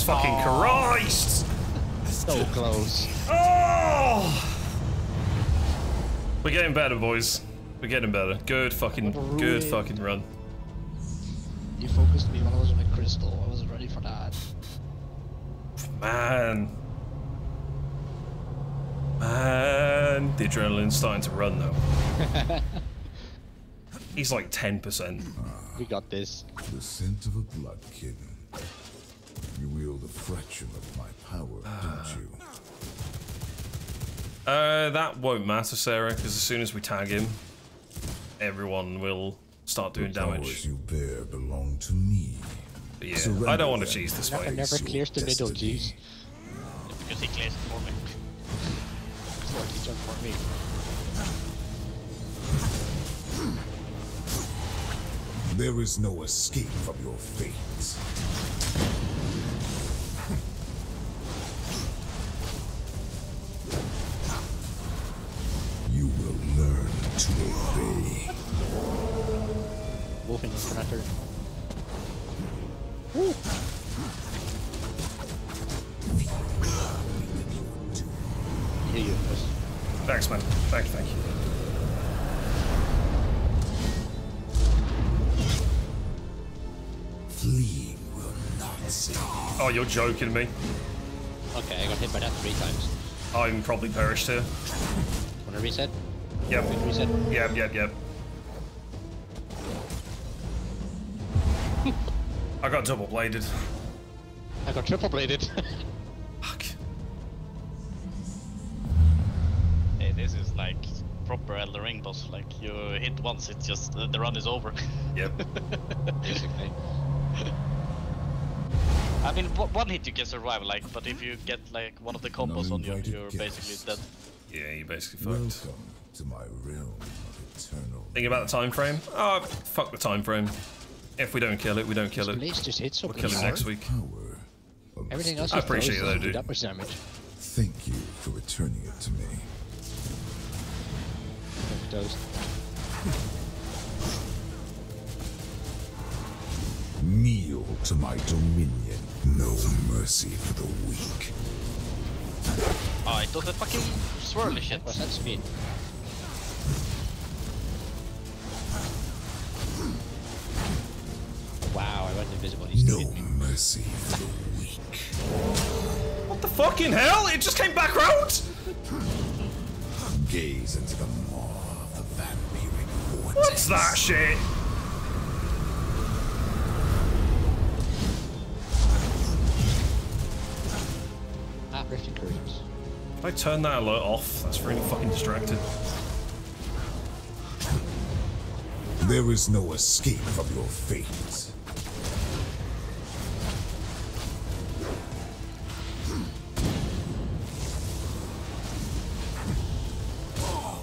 Jesus fucking oh. Christ! <laughs> So close. Oh! We're getting better, boys. We're getting better. Good fucking, good fucking run. You focused me when I was on a crystal. I wasn't ready for that. Man. Man. The adrenaline's starting to run though. <laughs> He's like 10%. We got this. The scent of a bloodkin. You wield a fraction of my power, don't you? Uh, that won't matter, Sarah, because as soon as we tag him, everyone will start doing the damage. powers you bear belong to me. But yeah, Surrender I don't want to them. cheese this Never, way. never clears the middle, destiny. jeez. Because he clears it for me. It's what he done for me. There is no escape from your fate. You will learn to buffing him for that turn. Woo! Here you go. Thanks, man. Thank you, thank you. Fleeing will not save. Oh, you're joking me. Okay, I got hit by that three times. I'm probably perished here. Wanna reset? Yep. Quick reset? Yep, yep, yep. <laughs> I got double bladed. I got triple bladed. <laughs> Fuck. Hey, this is like proper Elden Ring boss. Like you hit once, it's just uh, the run is over. Yep. <laughs> Basically. I mean, one one hit you can survive, like, but if you get like one of the combos on you, Uninvited you're basically dead. Yeah, you basically fucked. Welcome to my realm of eternal. Think about the time frame. Oh, ah, fuck the time frame. If we don't kill it, we don't kill it. Blaze just hit so We'll kill it next week. Power. of Everything else I appreciate blows, that, dude. That much damage. Thank you for returning it to me. It does. Kneel to my dominion. No mercy for the weak. Oh, it does that fucking swirly shit. What's that speed? Wow, I went invisible. He's No still hit me. mercy for the weak. What the fucking hell? It just came back round? Gaze into the maw of the vampiric vortex. What's that shit? Rift incursions. If I turn that alert off, that's really fucking distracted. There is no escape from your fate.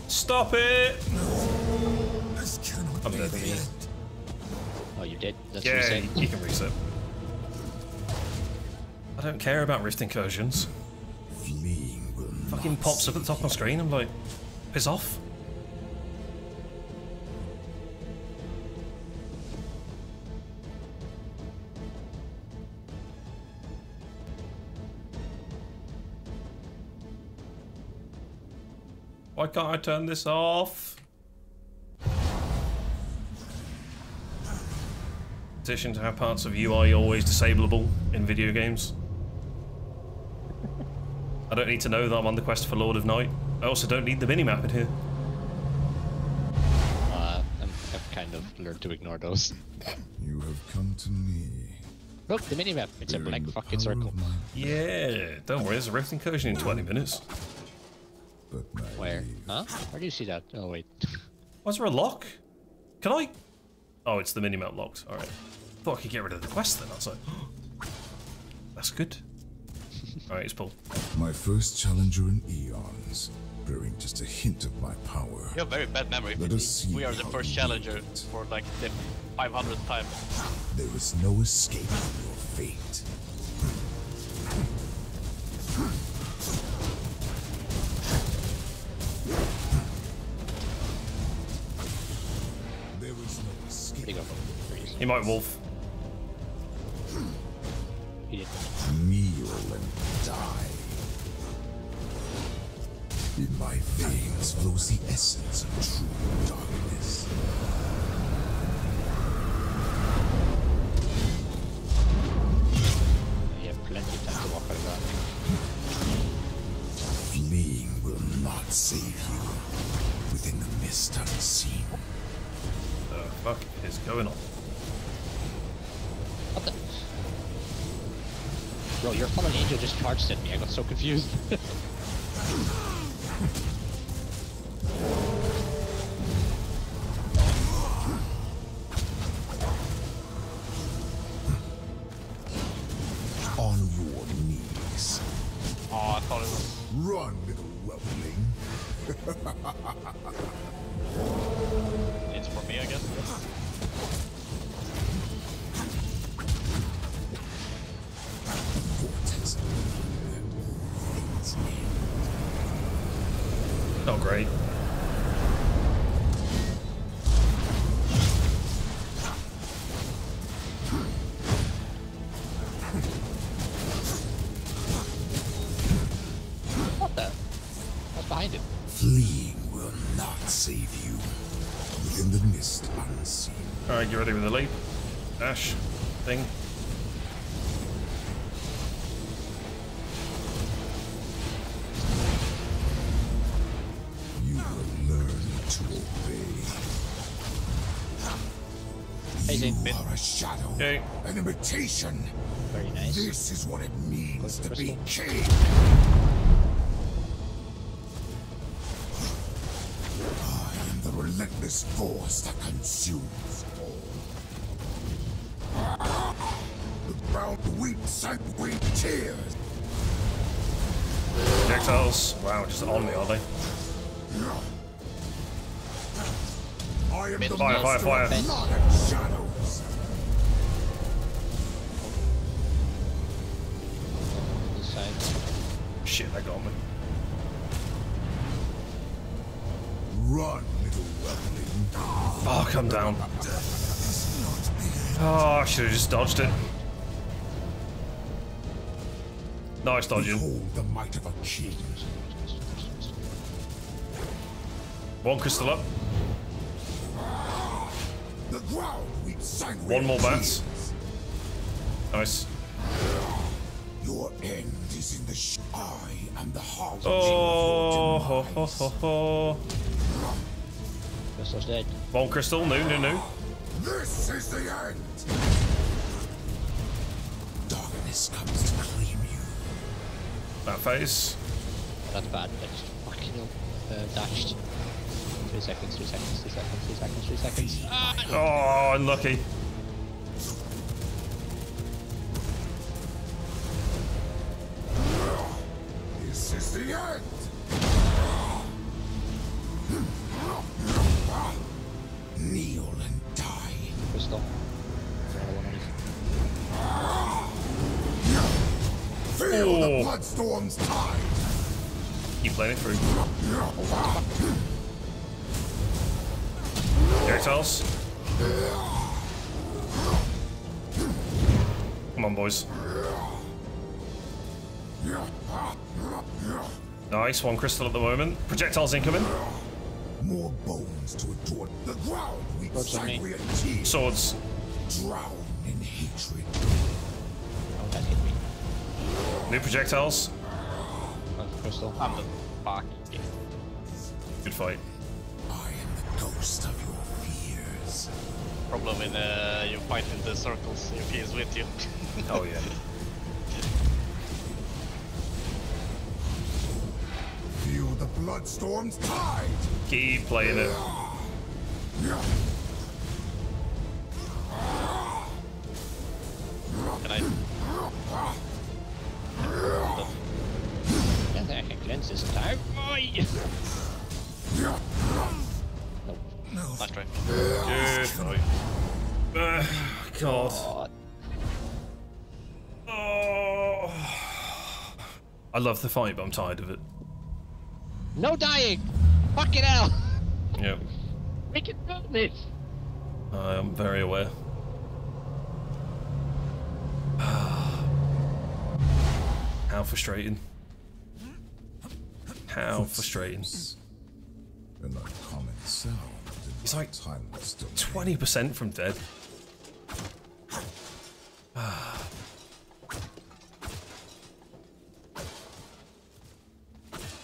Stop it! This cannot I'm be dead. the end. Oh, you did? That's Yeah, reset. you can reset. I don't care about rift incursions. Fucking pops up at the top of my screen. I'm like, piss off. Why can't I turn this off? Petition to have parts of UI always disableable in video games. I don't need to know that I'm on the quest for Lord of Night. I also don't need the minimap in here. Uh, I'm, I've kind of learned to ignore those. You have come to me. Look, the minimap. It's a black fucking circle. Yeah, don't worry, there's a rift incursion in 20 minutes. But my Where? Huh? Where do you see that? Oh, wait. <laughs> Why is there a lock? Can I? Oh, it's the minimap locked. Alright. Thought I could get rid of the quest then. I was like, <gasps> that's good. Alright, it's Paul. My first challenger in eons, bearing just a hint of my power. You have very bad memory. Let us see We are the first challenger for like the 500th time. There is no escape from your fate. There is no escape. he go? Freeze. He might wolf. My veins flows the essence of true darkness. He had plenty of time to walk out that. Fleeing will not save you. Within the mist unseen. The fuck is going on? What the? Bro, your fallen angel just charged at me. I got so confused. <laughs> an imitation. Very nice. This is what it means to be king. I am the relentless force that consumes all. The ground weeps and we tears. Projectiles. Wow, just on me, are they? I am the Fire, fire, fire. Dodged it. Nice dodging. Behold the might of a king. One crystal up. The ground weeps One more tears. bats. Nice. Your end is in the sh- I am the heart Oh, of ho, your ho, demise. ho, ho. Crystal's dead. One crystal. No, no, no. This is the end. Darkness comes to claim you. That phase. Not bad, but just fucking uh, dashed. Three seconds, three seconds, three seconds, three seconds, three seconds. Ah! Oh, unlucky. This is the end. Kneel and die. Crystal. Feel Oh. the bloodstorm's tide. Keep playing it through. Projectiles. Come on, boys. Nice, one crystal at the moment. Projectiles incoming. More bones to adorn. The ground weeps Swords on me. sanguine tears. Swords. Drown New projectiles. Crystal. I'm the fuck. Good fight. I am the ghost of your fears. Problem in uh, you fight in the circles if he is with you. <laughs> Oh, yeah. Feel the bloodstorm's tide. Keep playing it. Can I? I think I can cleanse this time. Nope. Try. Good fight. Uh, God. Oh, Oh. I love the fight, but I'm tired of it. no dying! Fuck it out! Yep. We can do this! I am very aware. <sighs> <sighs> How frustrating. How frustrating. An uncommon sound. in It's my like timeless domain. 20% from dead.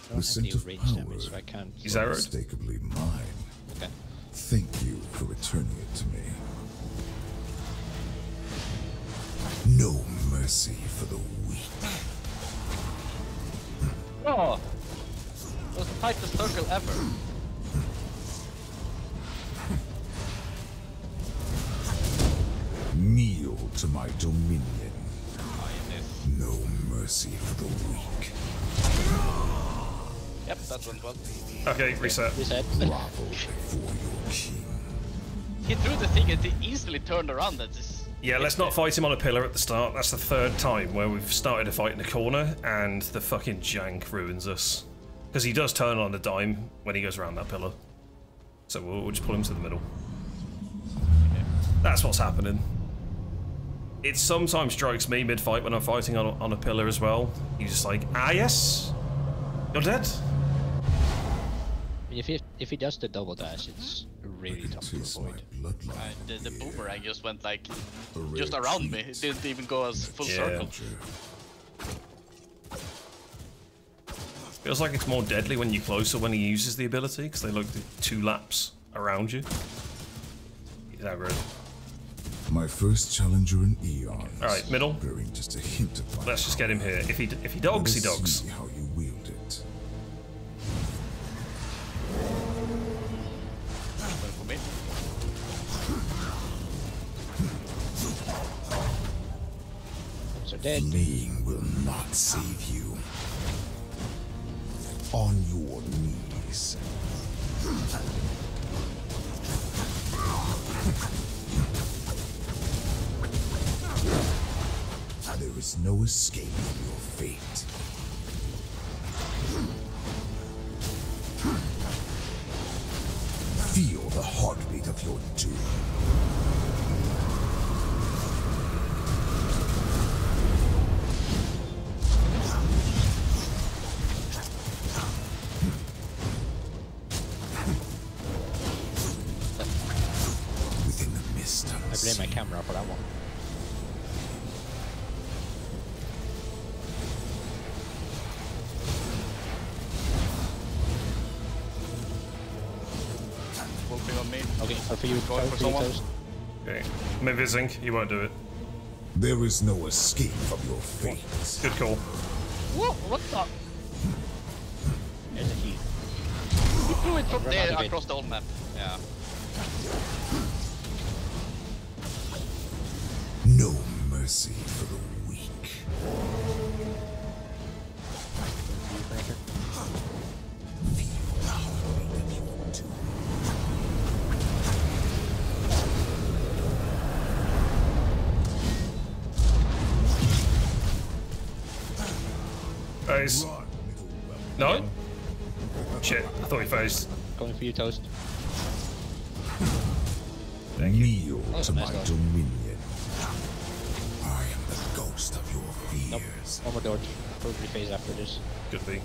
The don't scent of power damage, so I can't. Is that unmistakably mine. Okay. Thank you for returning it to me. No mercy for the weak. Oh! It was the tightest circle ever. Kneel to my dominion. No mercy for the weak. Yep, that went well. Okay, reset. Reset. Grovel before your king. He threw the thing and he easily turned around. That is. Yeah, let's not fight him on a pillar at the start. That's the third time where we've started a fight in a corner and the fucking jank ruins us. Because he does turn on a dime when he goes around that pillar. So we'll, we'll just pull him to the middle. That's what's happening. It sometimes strikes me mid-fight when I'm fighting on a, on a pillar as well. He's just like, ah yes, you're dead. if he if he does the double dash, it's really tough to avoid. bloodline. Uh, the, the boomerang just went like just around me. It didn't even go as full Yeah. circle. Feels like it's more deadly when you're closer when he uses the ability because they look two laps around you. He's aggro. My first challenger in eons. Alright, middle. Just a hint of Let's just get him here. If he if he dogs, he Let us dogs. So dead. Fleeing will not save you. On your knees. There is no escape from your fate. Feel the heartbeat of your doom. Or for you, Going or for for you someone? toast. Okay. Maybe Zink, he won't do it. There is no escape from your fate. Good call. What? What the? There's a heat. Who threw it from there out of across the whole map? Yeah. No mercy Guys. No? Shit, I thought he phased. Going for you, toast. Kneel Oh, to my dodge. dominion. I am the ghost of your Nope. fears. One more dodge. Probably phase after this. Could be.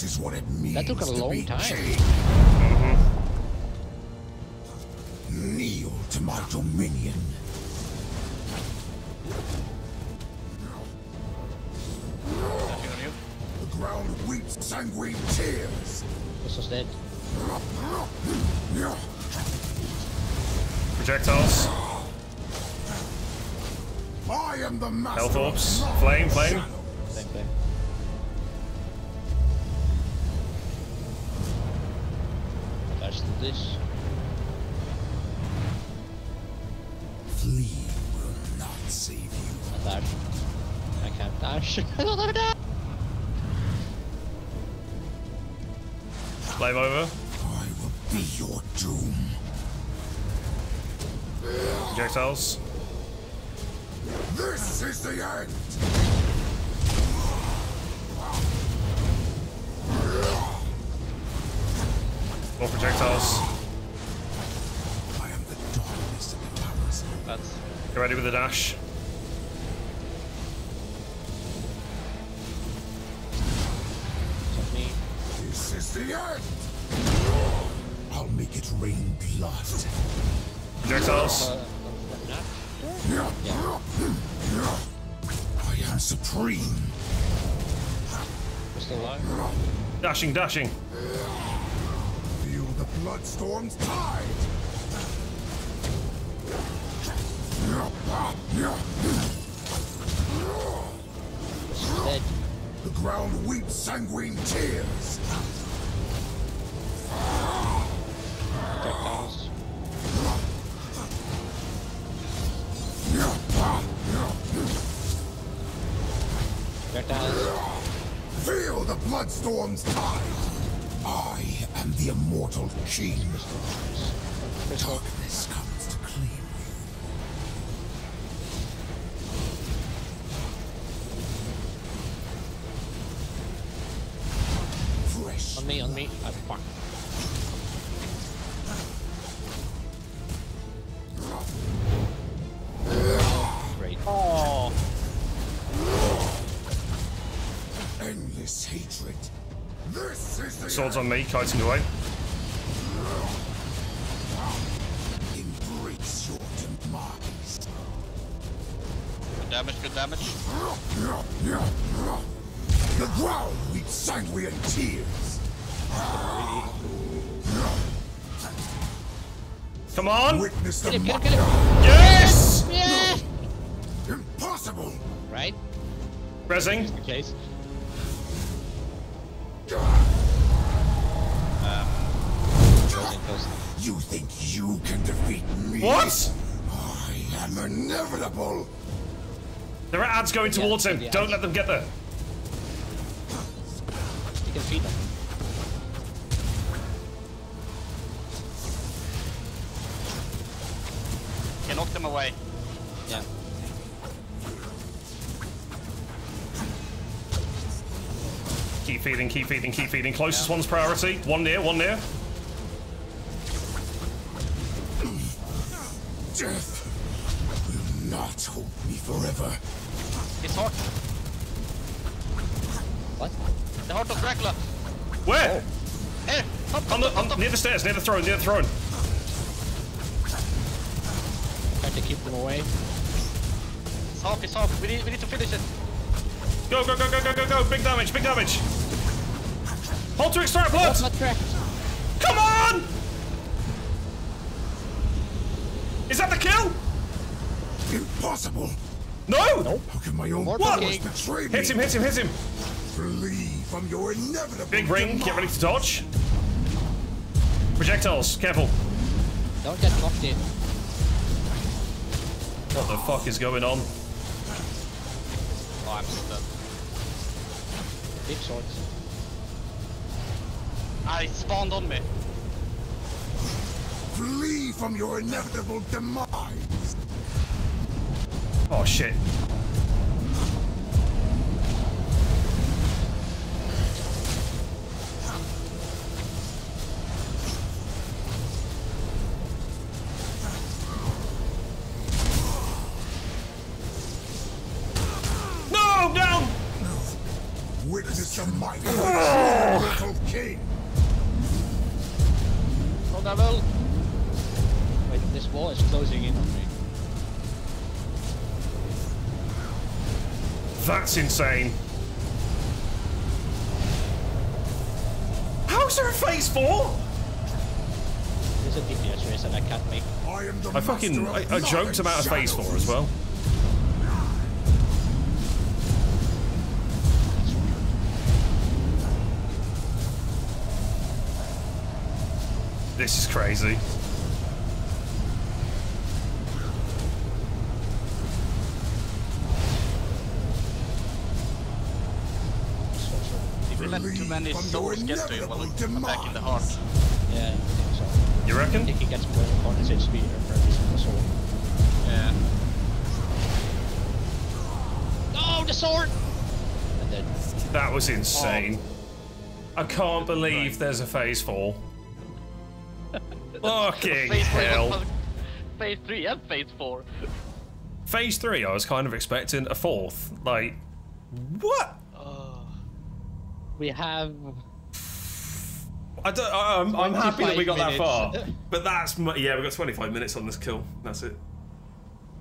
This is what it means That took a to long be time. king. Mm-hmm. Kneel to my dominion. Dashing on you. The ground weeps sanguine tears. This was dead. Projectiles. I am the master Health orbs. Flame, flame. Get the dash. This is the end. I'll make it rain blood. Projectiles. Not? I am supreme. We're still alive. Dashing, dashing. Feel the bloodstorm's tide. Bloodstorm's tide. I am the immortal king. crystal. Swords on me, kiting away. Embrace your demise. good damage, good damage. The ground weeps sanguine tears. Come on! Witness the Get him, get him, muck- get him. Yes! Yeah! Impossible! Right? Resing. The case. There are ads going Yeah, towards him. yeah. Don't let them get there. You can feed them. Can knock them away. Yeah. Keep feeding, keep feeding, keep feeding. Closest one's priority. One near, one near. Up, on, up. near the stairs, near the throne, near the throne. Try to keep them away. It's half, it's half. We need, we need to finish it. Go, go, go, go, go, go, go. Big damage, big damage. Hold to extract blood. Come on! Is that the kill? Impossible! No! How can my own More powers cooking. betray me? Hit him, hit him, hit him. Flee from your inevitable Big ring, get ready demise. to dodge. Projectiles, careful. Don't get knocked in. What the fuck is going on? Oh, I'm so dead. Big swords. Ah, I spawned on me. Flee from your inevitable demise. Oh shit. That's insane. How's there a phase four? There's a DPS race that I can't make. I am the I fucking I, I of joked light about a phase four as well. This is crazy. Many Flee from souls get to him, we'll inevitable in the heart. Yeah, I think so. You I reckon? think he gets more opponents HP for every single sword. Yeah. No, the sword! And then That was insane. Oh. I can't believe there's a phase four. <laughs> Fucking Phase three hell. was <laughs> phase three and phase four. Phase three, I was kind of expecting a fourth. Like, what? We have I don't, I'm, I'm happy that we got that far. <laughs> But that's, yeah, we got 25 minutes on this kill. That's it.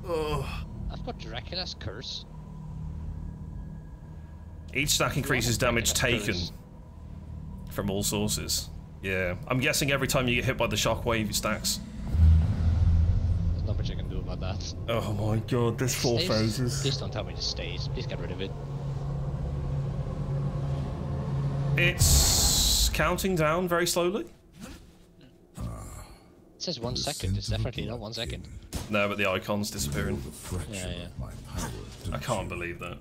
Oh. I've got Dracula's curse. Each stack increases damage taken curse. from all sources. Yeah, I'm guessing every time you get hit by the shockwave, it stacks. There's not much I can do about that. Oh my god, there's four Stays? phases. Please don't tell me to stays. Please get rid of it. It's counting down very slowly. It says one second. It's definitely not one second. No, but the icon's disappearing. The Yeah, yeah. power I can't believe that.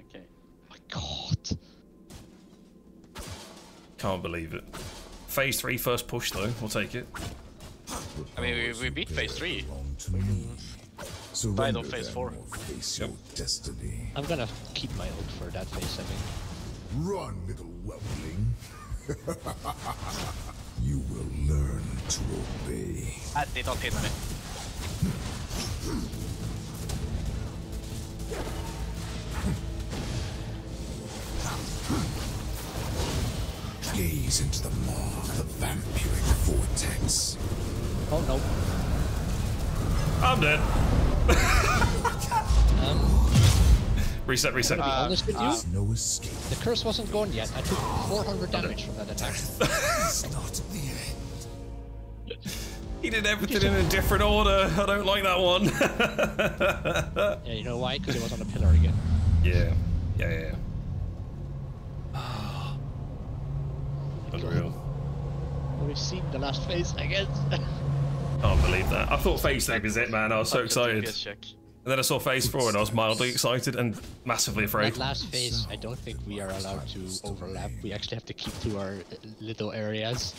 Okay. My God. Can't believe it. Phase three first push though. We'll take it. I mean, we, we beat phase three. Belong to. Surrender on phase four. or face your destiny. I'm gonna keep my ult for that phase, I think. Run, little whelpling. <laughs> you will learn to obey. That did not hit me. Gaze into the maw of the vampiric vortex. Oh no. I'm dead. <laughs> Um, reset, reset. To be uh, honest with you, There's no escape. the curse wasn't gone yet. I took 400 damage from that attack. <laughs> It's not the end. he did everything in a different order. I don't like that one. <laughs> Yeah, you know why? Because it was on the pillar again. yeah. Yeah, yeah, yeah. <sighs> Unreal. We've seen the last phase, I guess. Can't believe that. I thought phase three is it, man. I was so excited. And then I saw phase four and I was mildly excited and massively afraid. that last phase, I don't think we are allowed to overlap. We actually have to keep to our uh, little areas.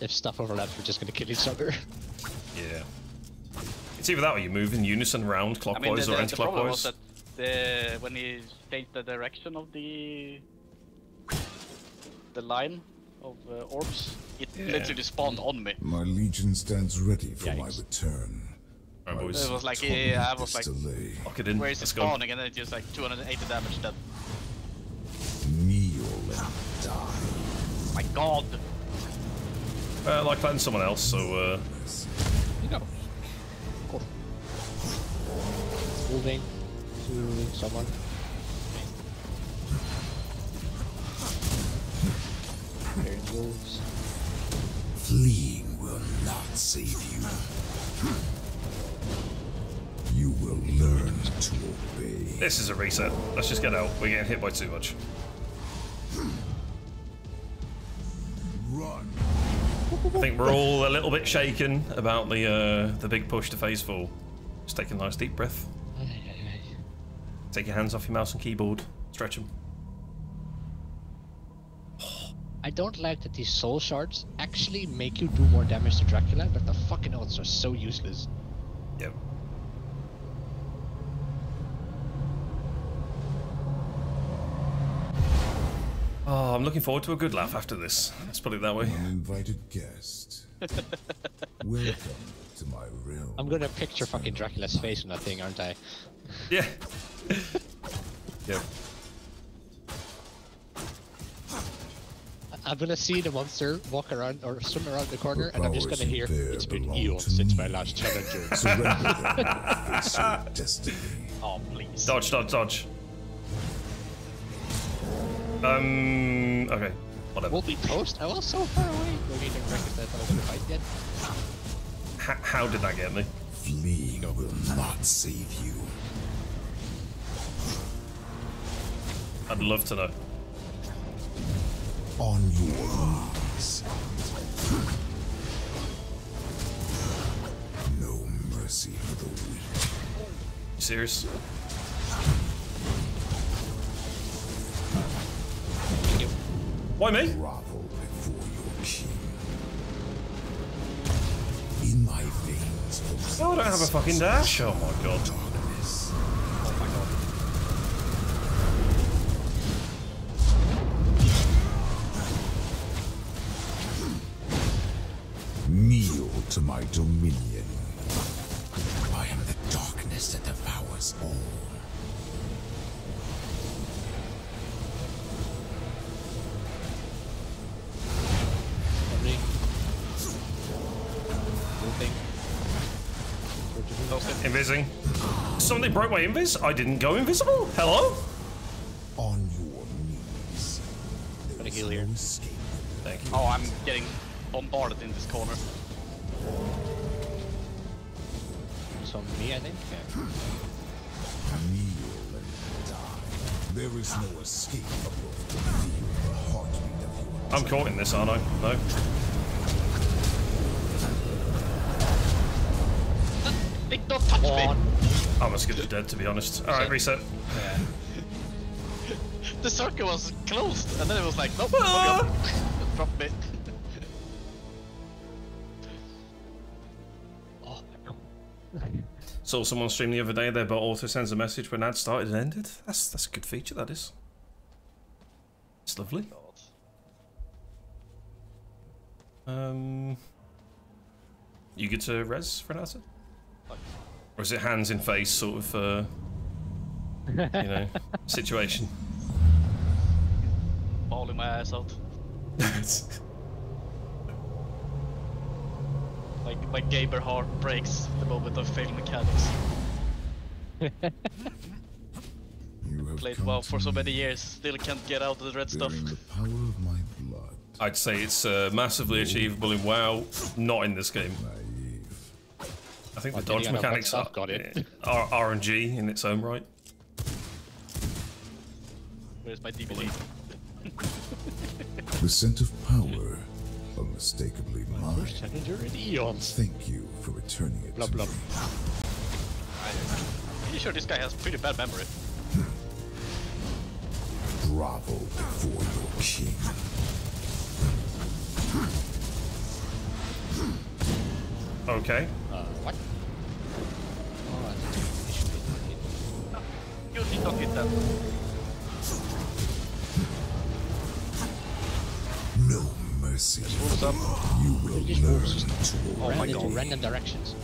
If stuff overlaps, we're just gonna kill each other. <laughs> Yeah. It's either that or you move in unison round I mean, the, clockwise or the, the problem was anti-clockwise. that the, when he changed the direction of the the line of uh, orbs, it Yeah. literally spawned on me. My legion stands ready for my return. Alright, boys. It was like, Tolerate yeah, I was like, delay. Lock it in. where is it Let's go. spawning? And then it's just like 280 damage dead. Kneel and die. My god! Uh, like playing someone else, so uh, You know. Cool. Moving to someone. There moves. Fleeing will not save you. You will learn to obey. this is a reset. Let's just get out. We're getting hit by too much. Run. I think we're all a little bit shaken about the uh, the big push to phase four. Just take a nice deep breath. Take your hands off your mouse and keyboard. Stretch them. I don't like that these soul shards actually make you do more damage to Dracula, but the fucking odds are so useless. Yep. Oh, I'm looking forward to a good laugh after this. Let's put it that way. Uninvited guest. <laughs> Welcome to my realm. I'm gonna picture fucking Dracula's face on that thing, aren't I? Yeah. <laughs> yep. I'm gonna see the monster walk around or swim around the corner, and I'm just gonna hear, it's been belong eons since my last challenger. <laughs> Surrender them or face your <laughs> destiny. Oh, please. Dodge, dodge, dodge. Um. Okay. Whatever. Will be toast? I was so far away. Maybe you didn't recognize I was gonna fight yet. H- how did that get me? Fleeing will not save you. I'd love to know. On your knees. No mercy for the weak. You serious? Why me? Grovel before your king. In my veins, don't have a fucking dash. Oh my god. Kneel to my dominion. I am the darkness that devours all. Moving. Moving. Invising. Somebody broke my invis? I didn't go invisible? Hello? On your knees. There Gonna heal here. Thank you. Oh, I'm getting bombarded in this corner. So me, I think. Yeah. Kneel and die. There is no escape above the feel the heartbeat of your I'm caught in this, aren't I? No. They don't touch me! I'm as good as dead, to be honest. Alright, reset. <laughs> The circle was closed, and then it was like, nope, Ah! <laughs> drop me. Saw someone stream the other day. Their bot auto sends a message when ad started and ended. That's that's a good feature. That is. It's lovely. Um, you get to res answer, or is it hands in face sort of uh, you know <laughs> situation? Bawling my ass out. <laughs> Like my gamer heart breaks the moment I fail mechanics. <laughs> You have Played come WoW for so many years, still can't get out of the red stuff. the power of my blood. I'd say it's uh, massively achievable in WoW, not in this game. I think the Well, dodge getting mechanics are, got it. <laughs> are RNG in its own right. Where's my DVD? The scent of power, unmistakably mine. Challenger in eons. Thank you for returning it Blub, to blub. me. Pretty sure this guy has pretty bad memory. Bravo before your king. Okay. Uh, what? Oh, I think it should be- You did not hit that. No mercy. You will learn to Oh my god. random directions.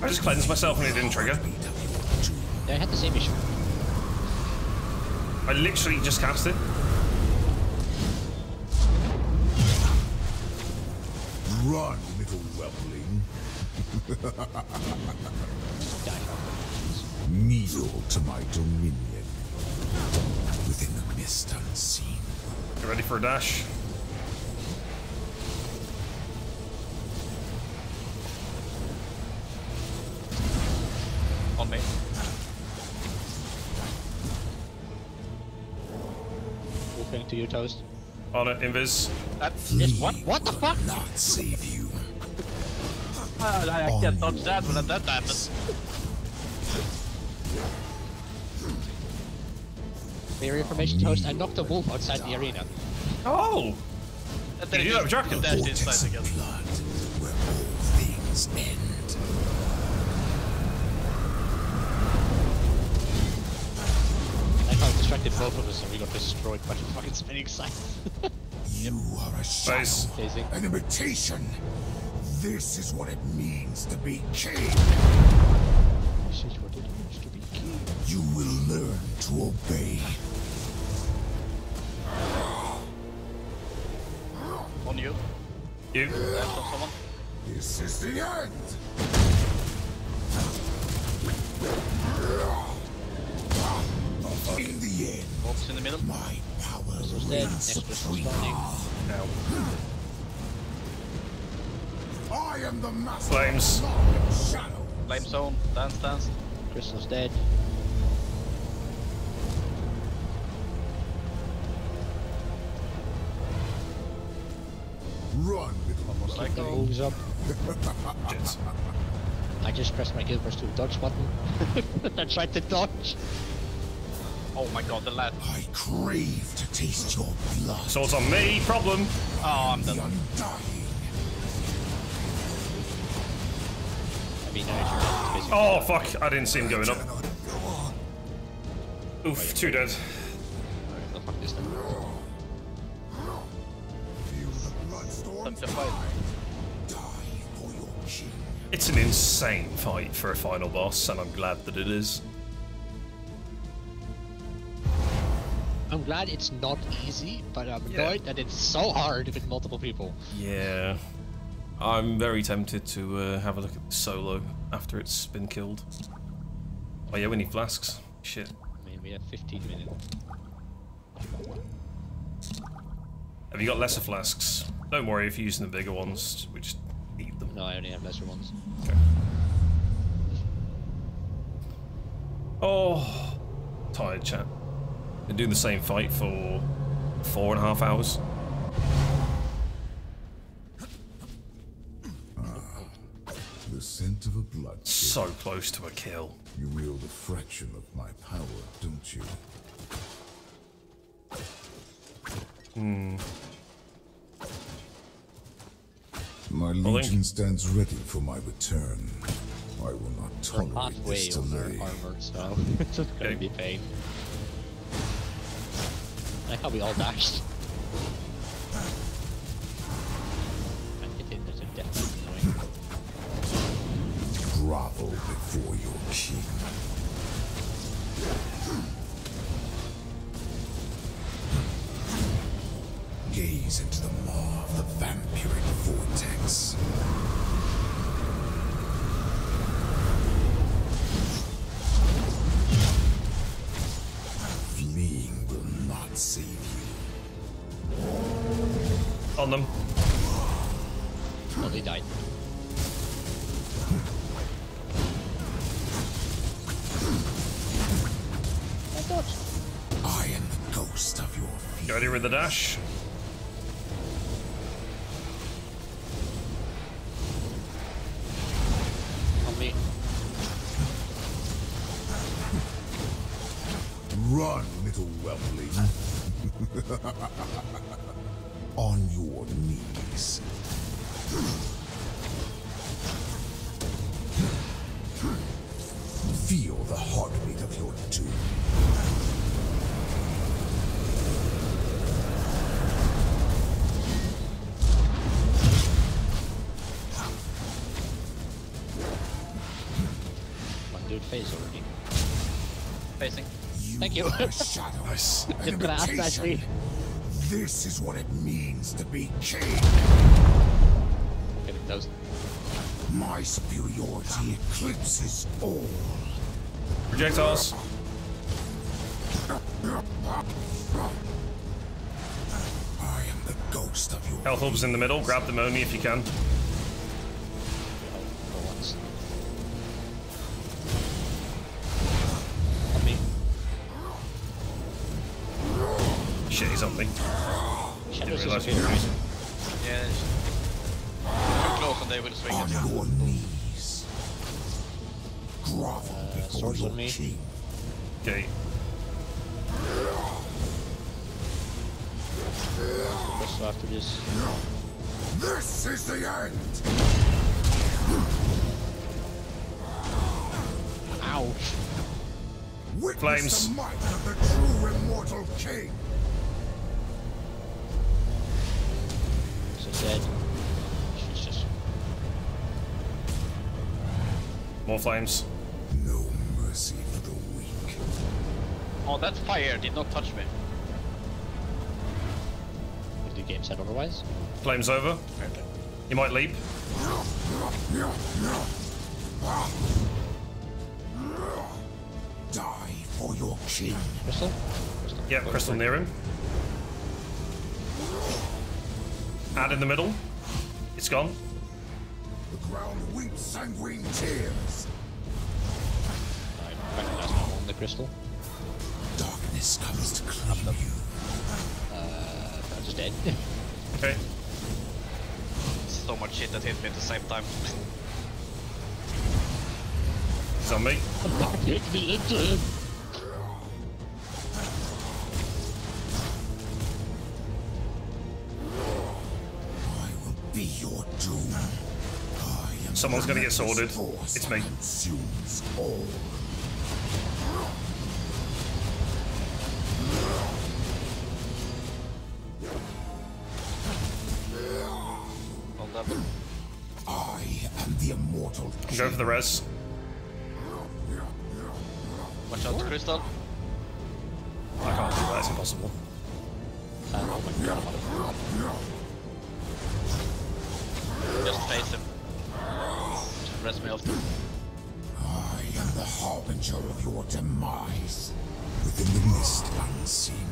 I just cleansed myself and it didn't trigger. They had the same issue. I literally just cast it. run, little whelpling. Kneel <laughs> to my dominion. Within the mist unseen. You ready for a dash? On me. Moving to your toast. On it, invis. That Yes, what? What the fuck? Not save you. Ah, I, I can't dodge that when that happens. For your information, toast, I knocked a wolf outside the arena. Oh! And Did you do that with just Dracula? dashed Vortex inside of again. blood, where all things end. Distracted both of us and we got destroyed by the fucking spinning signs. <laughs> You are a shadow, Nice. An imitation. This is what it means to be king. This is what it means to be king. You will learn to obey. On you. You. Left of someone. This is the end. In the end, Wolves in the middle. my power was dead, next was supreme. responding. I am the master Flames. of light and shadow. Flame zone. Dance, dance. Crystal's dead. Run, little. Like Crystal moves up. I just pressed my Guild to 2 dodge button. <laughs> I tried to dodge. Oh my god, the lad. I crave to taste your blood. Swords on me, problem. Oh, I'm the done. undying. I mean, I Oh, fuck. I didn't see him going up. Oof, two dead. Fuck this then. Feel the bloodstorm. Time to fight. Die for your king. It's an insane fight for a final boss, and I'm glad that it is. I'm glad it's not easy, but I'm Yeah. annoyed that it's so hard with multiple people. Yeah. I'm very tempted to uh, have a look at the solo after it's been killed. Oh yeah, we need flasks. Shit. I mean, we have 15 minutes. Have you got lesser flasks? Don't worry if you're using the bigger ones. We just need them. No, I only have lesser ones. Okay. Oh, tired chat. Been doing the same fight for four and a half hours. The scent of a blood. So close to a kill. You wield a fraction of my power, don't you? Hmm. My Link. legion stands ready for my return. I will not tolerate this on our delay. armor, so <laughs> it's just gonna Okay. be pain. I like how we all dashed. <laughs> I hit it, there's a death annoying. Grovel before your king. You the dash? That, imitation. Steve. This is what it means to be king. And it does. My superiority eclipses all. Projectiles. I am the ghost of your Health orbs in the middle. Grab the only if you can. The end. ouch! Witness Flames. the might of the true immortal king. So dead. She's just More flames. No mercy for the weak. Oh, that fire did not touch me. if the game said otherwise. Flames over. You might leap. Die for your king. Crystal? Crystal. Yeah, crystal near him. Add in the middle. It's gone. The ground weeps sanguine tears. I recognize my on the crystal. Darkness comes to claim you. Uh, I'm just dead. <laughs> Okay. So much shit that hit me at the same time. He's on me. Hit me into him! I will be your doom. I am Someone's gonna get relentless sorted. It's me. The res. Watch out, Crystal. I can't do that. It's impossible. Uh, oh my god, I'm Just face him. Rest me off. I am the harbinger of your demise. Within the mist unseen.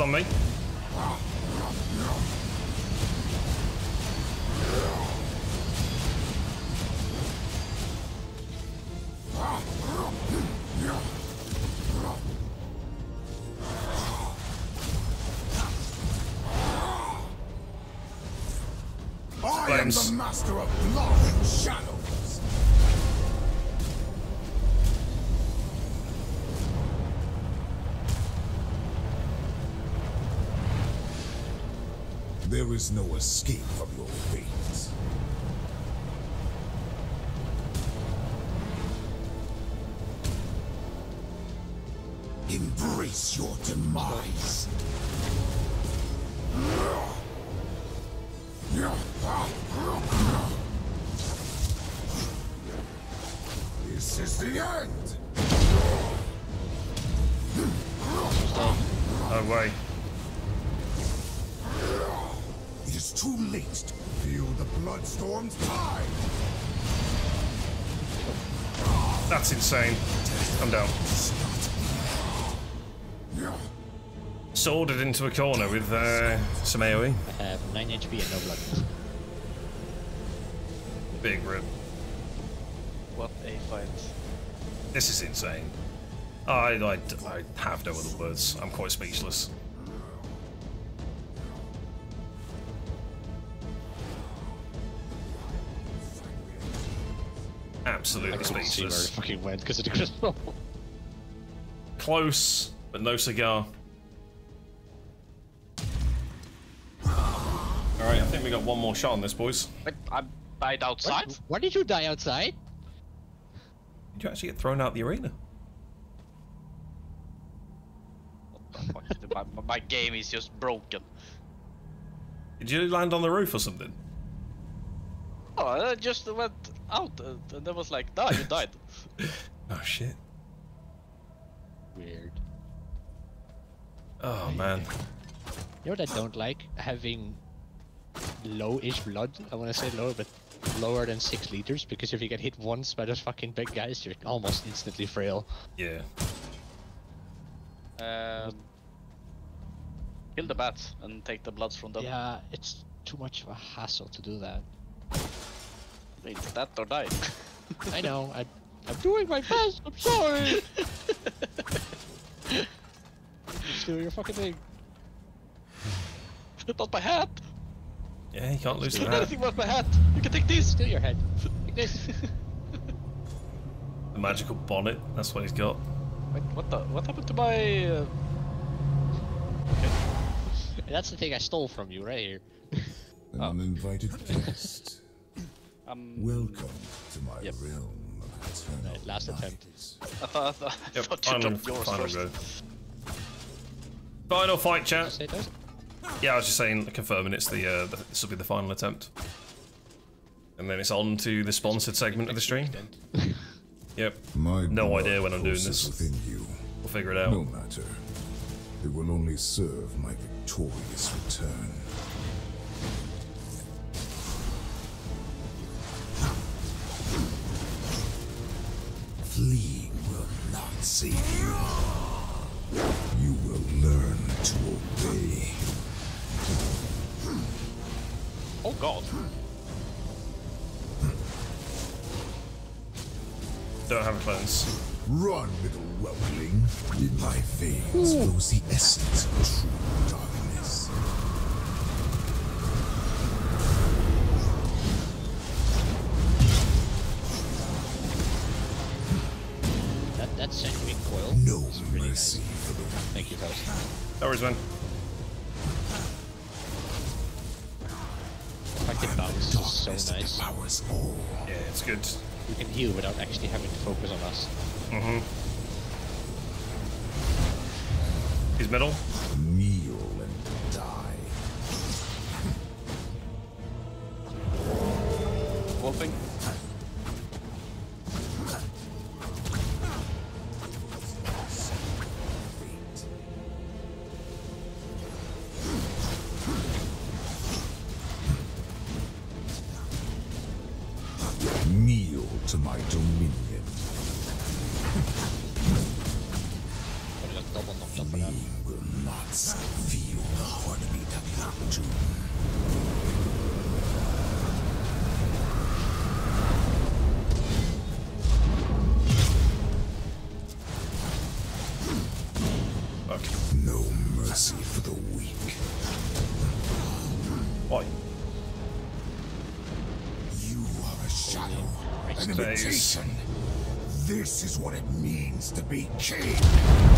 King. Is no escape from your fate. Embrace your demise. That's insane. I'm down. Sworded into a corner with uh, some AoE. I have 9 HP and no blood. Big rip. What a fight. This is insane. I, I, I have no other words. I'm quite speechless. Absolutely I couldn't see where it fucking went because of the crystal. Close, but no cigar. Alright, I think we got one more shot on this, boys. Wait, I died outside? What? Why did you die outside? Did you actually get thrown out the arena? What the fuck? my, my game is just broken. Did you land on the roof or something? Oh, I just went out and then was like, nah, you died. <laughs> Oh shit. Weird. Oh man. You know what I don't like? Having low-ish blood. I want to say lower, but lower than 6 liters, because if you get hit once by those fucking big guys, you're almost instantly frail. Yeah. Um, kill the bats and take the bloods from them. Yeah, it's too much of a hassle to do that. It's that or die. <laughs> I know, I, I'm doing my best, I'm sorry! <laughs> Just do your fucking thing. Not my hat! Yeah, you can't lose Do the hat. anything but my hat! You can take this! Still your head. Take this. <laughs> The magical bonnet. That's what he's got. Wait, what the? What happened to my? Uh... That's the thing I stole from you right here. An uninvited guest. Um, Welcome to my Yep. realm of eternal Right, last attempt. night. <laughs> I thought, I thought, I Yep, thought you final, dropped yours final first. go. Final fight, chat. Yeah, I was just saying, confirming it's the, uh, the this will be the final attempt. And then it's on to the sponsored segment of the stream. <laughs> Yep, My No idea when I'm doing this. Within you. we'll figure it out. No matter. It will only serve my victorious return. Fleeing will not save you. You will learn to obey. Oh god. Don't have clones. Run, little whelpling. In my veins flows the essence of true We can heal without actually having to focus on us. Mm-hmm. He's middle. Phase. This is what it means to be king.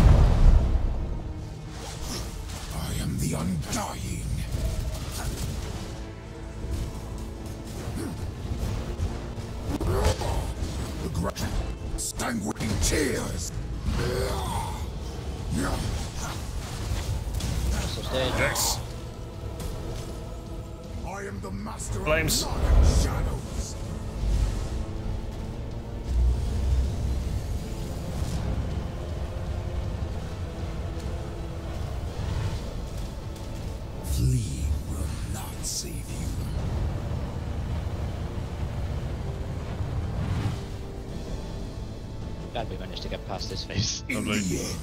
Glad we managed to get past this phase. In Lovely. the end,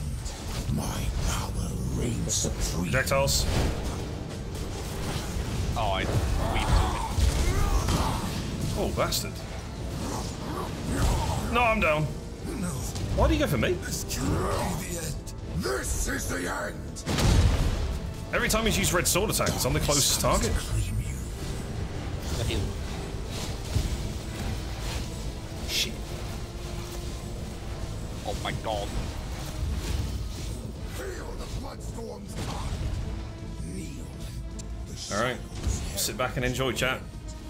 my power reigns supreme. Projectiles. Oh, I weaved Oh, bastard. No, I'm down. Why do you go for me? This cannot be the end. This is the end. Every time he's used red sword attack, it's on the closest target. Back and enjoy chat.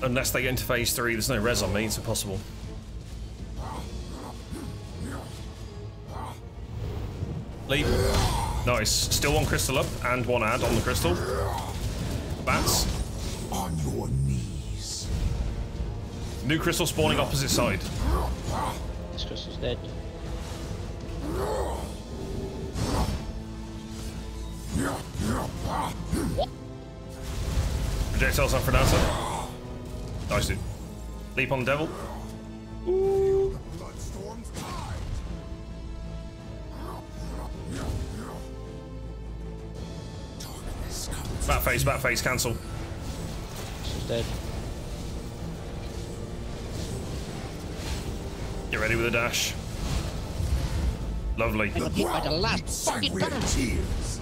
Unless they get into phase three, there's no res on me, it's impossible. Leap. Nice. Still one crystal up and one ad on the crystal. Bats. On your knees. New crystal spawning opposite side. This crystal's dead. Projectiles on Fernata. Nice oh, dude. Leap on the devil. Feel the bloodstorm's tide. Darkness comes. Bat face, bat face, cancel. Crystal's dead. Get ready with a dash. Lovely. I got hit by the last fucking Sanguine bat.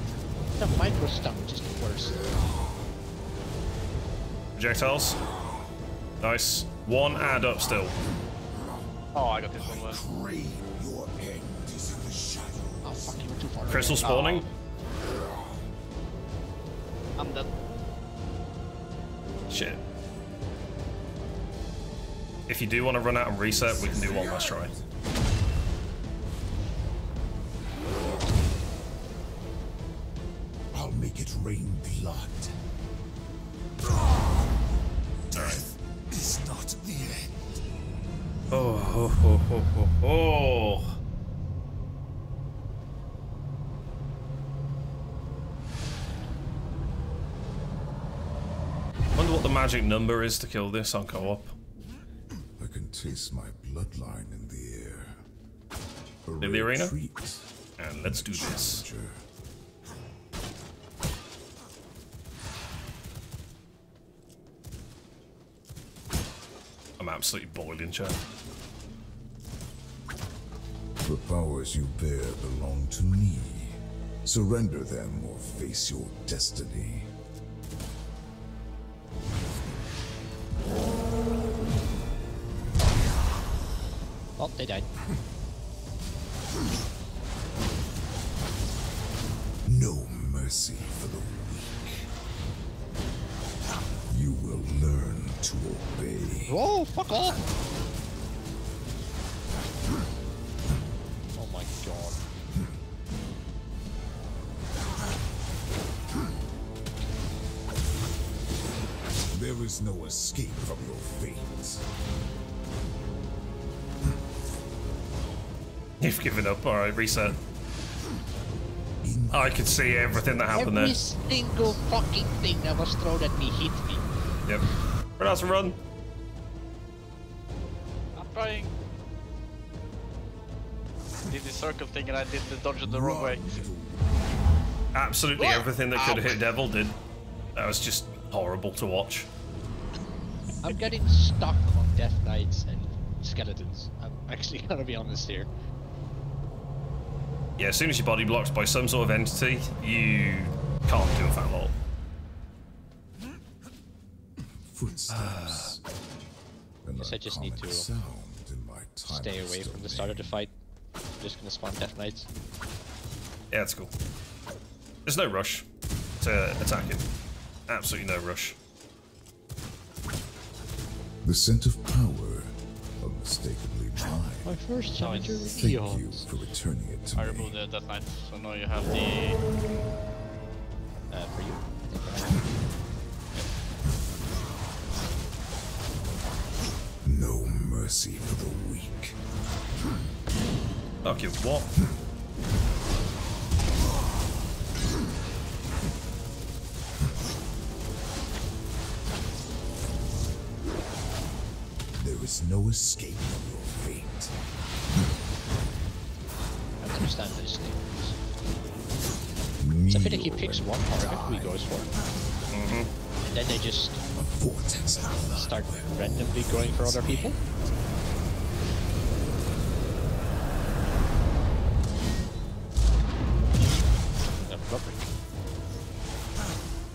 The micro stump just the worst. Projectiles. Nice. One ad up still. Oh, I got this one. left. Crave your end is in the shadows. Oh fuck, you were too far. away. Crystal spawning. Oh. I'm dead. Shit. If you do want to run out and reset, we can do one last try. Magic number is to kill this on co-op. I can taste my bloodline in the air. A In the arena? And let's do this. I'm absolutely boiling, chat. The powers you bear belong to me. Surrender them or face your destiny. They died. No mercy for the weak. You will learn to obey. Oh, fuck off! Oh my god. There is no escape from your fate. You've given up. All right, reset. I could see everything that happened Every there. single fucking thing that was thrown at me hit me. Yep. Run out and run. I'm trying. Did the circle thing and I did the dodge it the wrong way. Absolutely What? everything that could have Ow. hit Devil did. That was just horrible to watch. I'm getting stuck on Death Knights and skeletons. I'm actually <laughs> gonna be honest here. Yeah, as soon as your body blocked by some sort of entity, you can't do a fat lot. Footsteps. Ah. An Guess I just need to sound in my Stay away from the start of the fight. I'm just gonna spawn Death Knights. Yeah, it's cool. There's no rush to attack it. Absolutely no rush. The scent of power, unmistakably mine. My first Nice. challenger Thank you for returning it to I me. removed the Death Knight, so now you have the. Uh, for you. I think I have. No mercy for the weak. Okay, what? There is no escape understand this thing. So I feel like he picks one target die. who he goes for. Mm-hmm. And then they just A vortex of blood start randomly going for other people.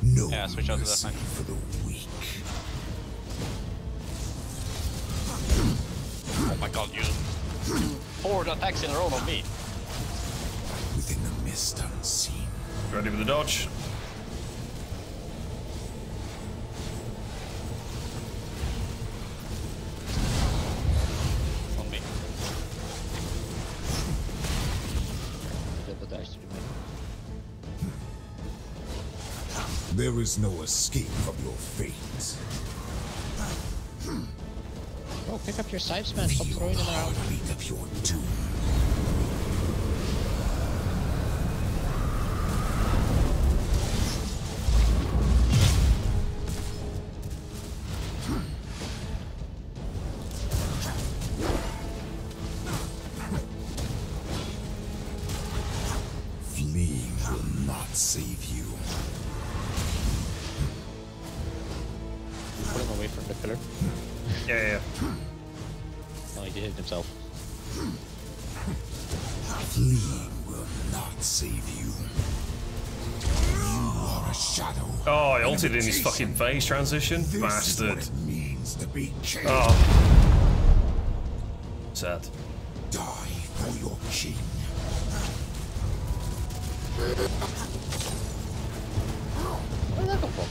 No Yeah, switch out to that mercy for the weak. Oh my god, you. Four attacks in a row on me. Ready with the dodge? On me. Double dash to the middle. There is no escape from your fate. Oh, pick up your scythes, man. Stop throwing them around. heartbeat of your doom. Save you. Put him away from the pillar. Yeah, yeah, yeah. Oh, he did hit himself. Fleeing will not save you. You are a shadow. Oh, I an ulted in his fucking phase transition. This Bastard. is what it means to be king. Oh. Sad. Die for your king.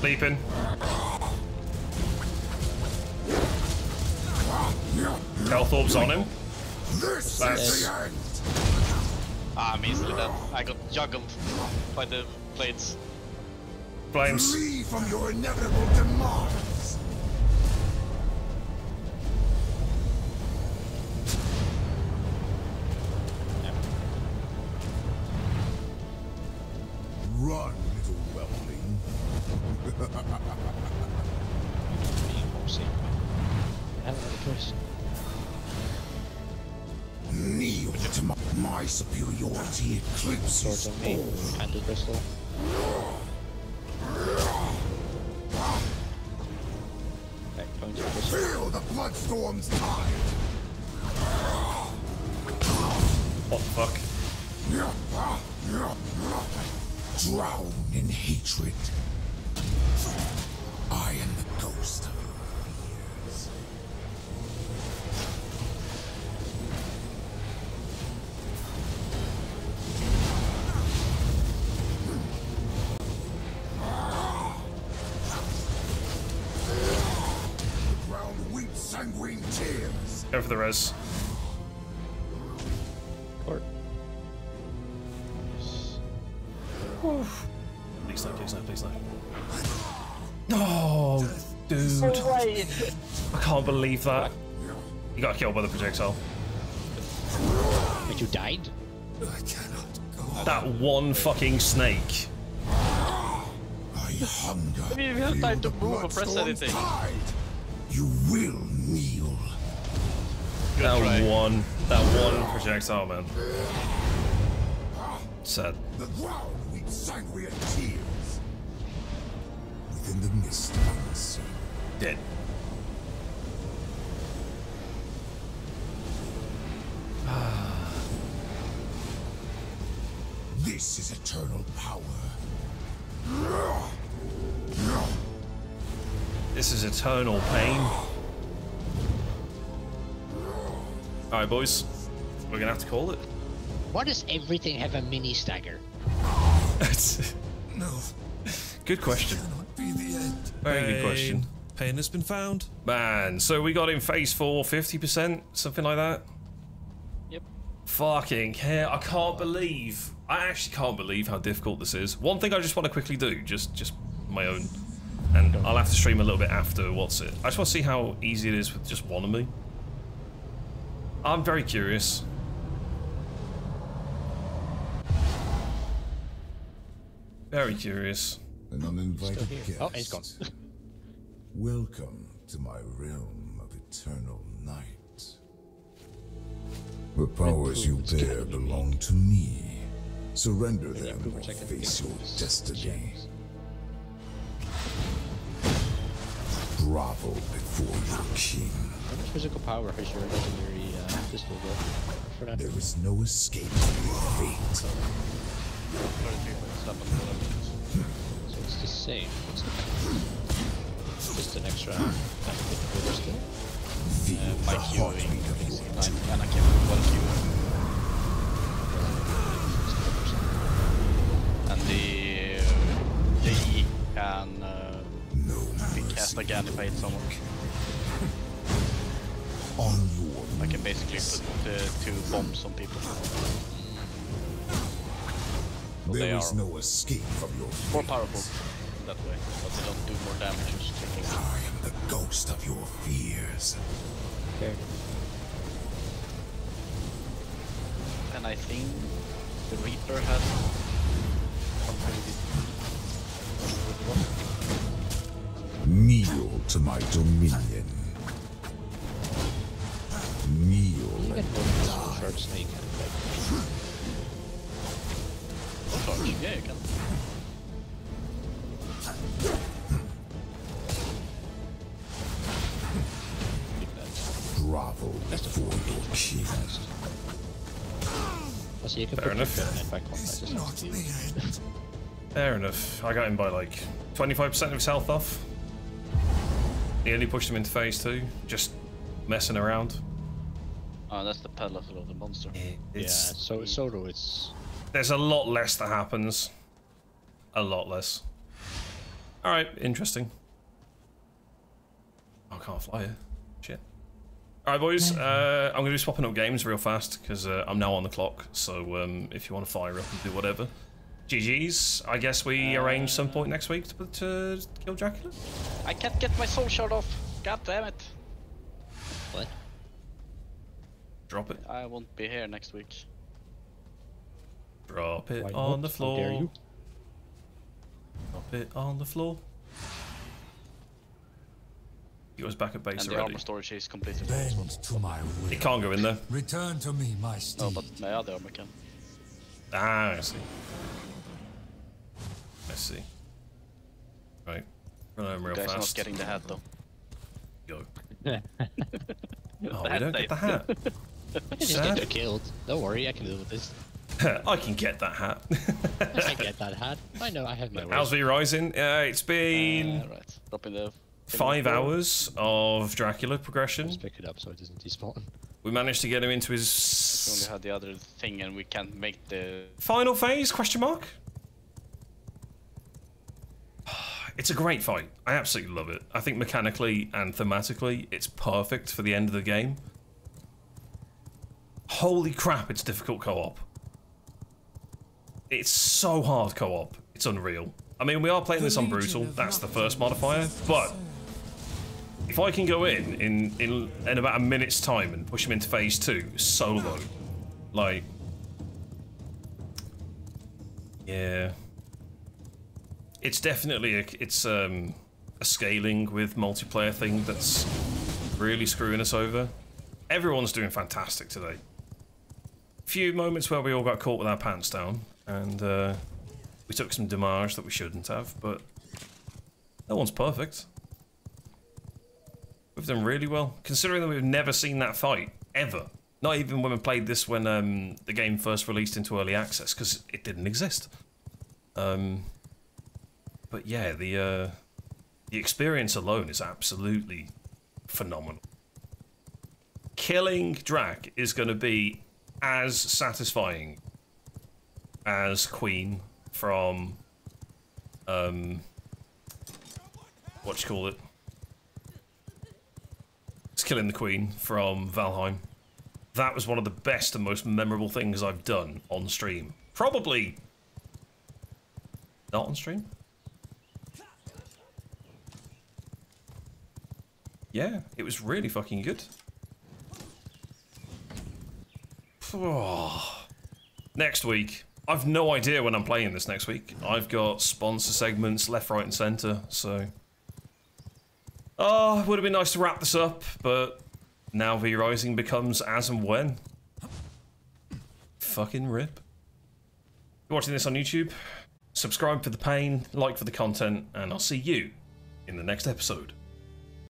Leaping. Health orbs on him. This That's- is the end. Ah, I'm easily dead. I got juggled by the blades. Flames. Flee from your inevitable demise. Swords eclipses on me. all. Candle crystal. Okay, going to the crystal. Feel the bloodstorm's tide. What the fuck? Drown in hatred. The res. Court. Please no, please no, please no. Oh, dude. I can't believe that. You got killed by the projectile. But you died? I cannot go. That one fucking snake. I hunger. I mean, if you have time to move or press anything. tide. You will kneel. Good that try. one, that one projectile, man. Sad. The ground sanguine tears. Within the mist unseen. Dead. <sighs> This is eternal power. This is eternal pain. All right, boys. We're gonna have to call it. Why does everything have a mini stagger? That's <laughs> no, good question. cannot be. Very good question. Pain has been found. Man, so we got in phase four, 50%, something like that. Yep. Fucking hell, I can't believe. I actually can't believe how difficult this is. One thing I just want to quickly do, just just my own, and I'll have to stream a little bit after what's it. I just want to see how easy it is with just one of me. I'm very curious. Very curious. An uninvited guest. Oh, he's gone. Welcome to my realm of eternal night. The powers you bear belong to me. Surrender them or face your destiny. Grovel before your king. How much physical power has your legendary uh, pistol got for that? There is no escape from your fate. 33.7. So it's the same. It's just an extra benefit for the skill. Uh, the by queuing, of your nine, doom. and I can one queue. And the uh, the E can uh, No be cast again if I hit someone. On your I can basically put uh, two bombs on people. they There is are- no escape from your More fate. powerful that way, but they don't do more damage just taking. I am the ghost of your fears. Okay. And I think the Reaper has something Kneel to my dominion. Kneel You and more than shard snake and like charge. Yeah, you can. keep that. grovel before your king. Also, you can Fair put enough. your net by combat just Not as the you end. Fair enough. I got him by like 25% of his health off. Nearly pushed him into phase two, just messing around. Oh, that's the pedestal of the monster. Yeah, So It's, so solo it's There's a lot less that happens. A lot less. Alright, interesting. Oh, I can't fly here. Shit. Alright, boys. Uh, I'm going to be swapping up games real fast because uh, I'm now on the clock. So um, if you want to fire up and do whatever. GG's. I guess we arrange some point next week to, to kill Dracula? I can't get my soul shard off. God damn it. what? Drop it. I won't be here next week. Drop it Why on not? the How dare floor. you? Drop it on the floor. He was back at base And the armor storage is completely full as well. Bend to my will. He can't go in there. Return to me, my steed. No, but my other armor can. Ah, I see. I see. Right. Run home real Guy's not getting the hat though. Go. <laughs> oh, we don't get the hat. I just Sad. get killed. Don't worry, I can deal with this. <laughs> I can get that hat. I get that hat. I know I have my way. How's V Rising? Uh, it's been Uh, right. Dropping the. five hours of Dracula progression. Just pick it up so it doesn't despawn. We managed to get him into his... We his only had the other thing and we can't make the. final phase? Question mark. <sighs> It's a great fight. I absolutely love it. I think mechanically and thematically, it's perfect for the end of the game. Holy crap, it's difficult co-op. It's so hard co-op. It's unreal. I mean, we are playing this on brutal. That's the first modifier, but if I can go in in in, in about a minute's time and push him into phase two solo, like, yeah, it's definitely a, it's um a scaling with multiplayer thing that's really screwing us over. Everyone's doing fantastic today. Few moments where we all got caught with our pants down, and uh, we took some damage that we shouldn't have, but no one's perfect. We've done really well, considering that we've never seen that fight ever. Not even when we played this when um, the game first released into early access, because it didn't exist. Um, but yeah, the uh, the experience alone is absolutely phenomenal. killing Drac is going to be as satisfying as Queen from um what you call it? It's killing the Queen from Valheim. That was one of the best and most memorable things I've done on stream. Probably not on stream. Yeah, it was really fucking good. Oh. Next week. I've no idea when I'm playing this next week. I've got sponsor segments left, right, and centre, so. Oh, it would have been nice to wrap this up, but now V Rising becomes as and when. Fucking rip. You're watching this on YouTube? Subscribe for the pain, like for the content, and I'll see you in the next episode.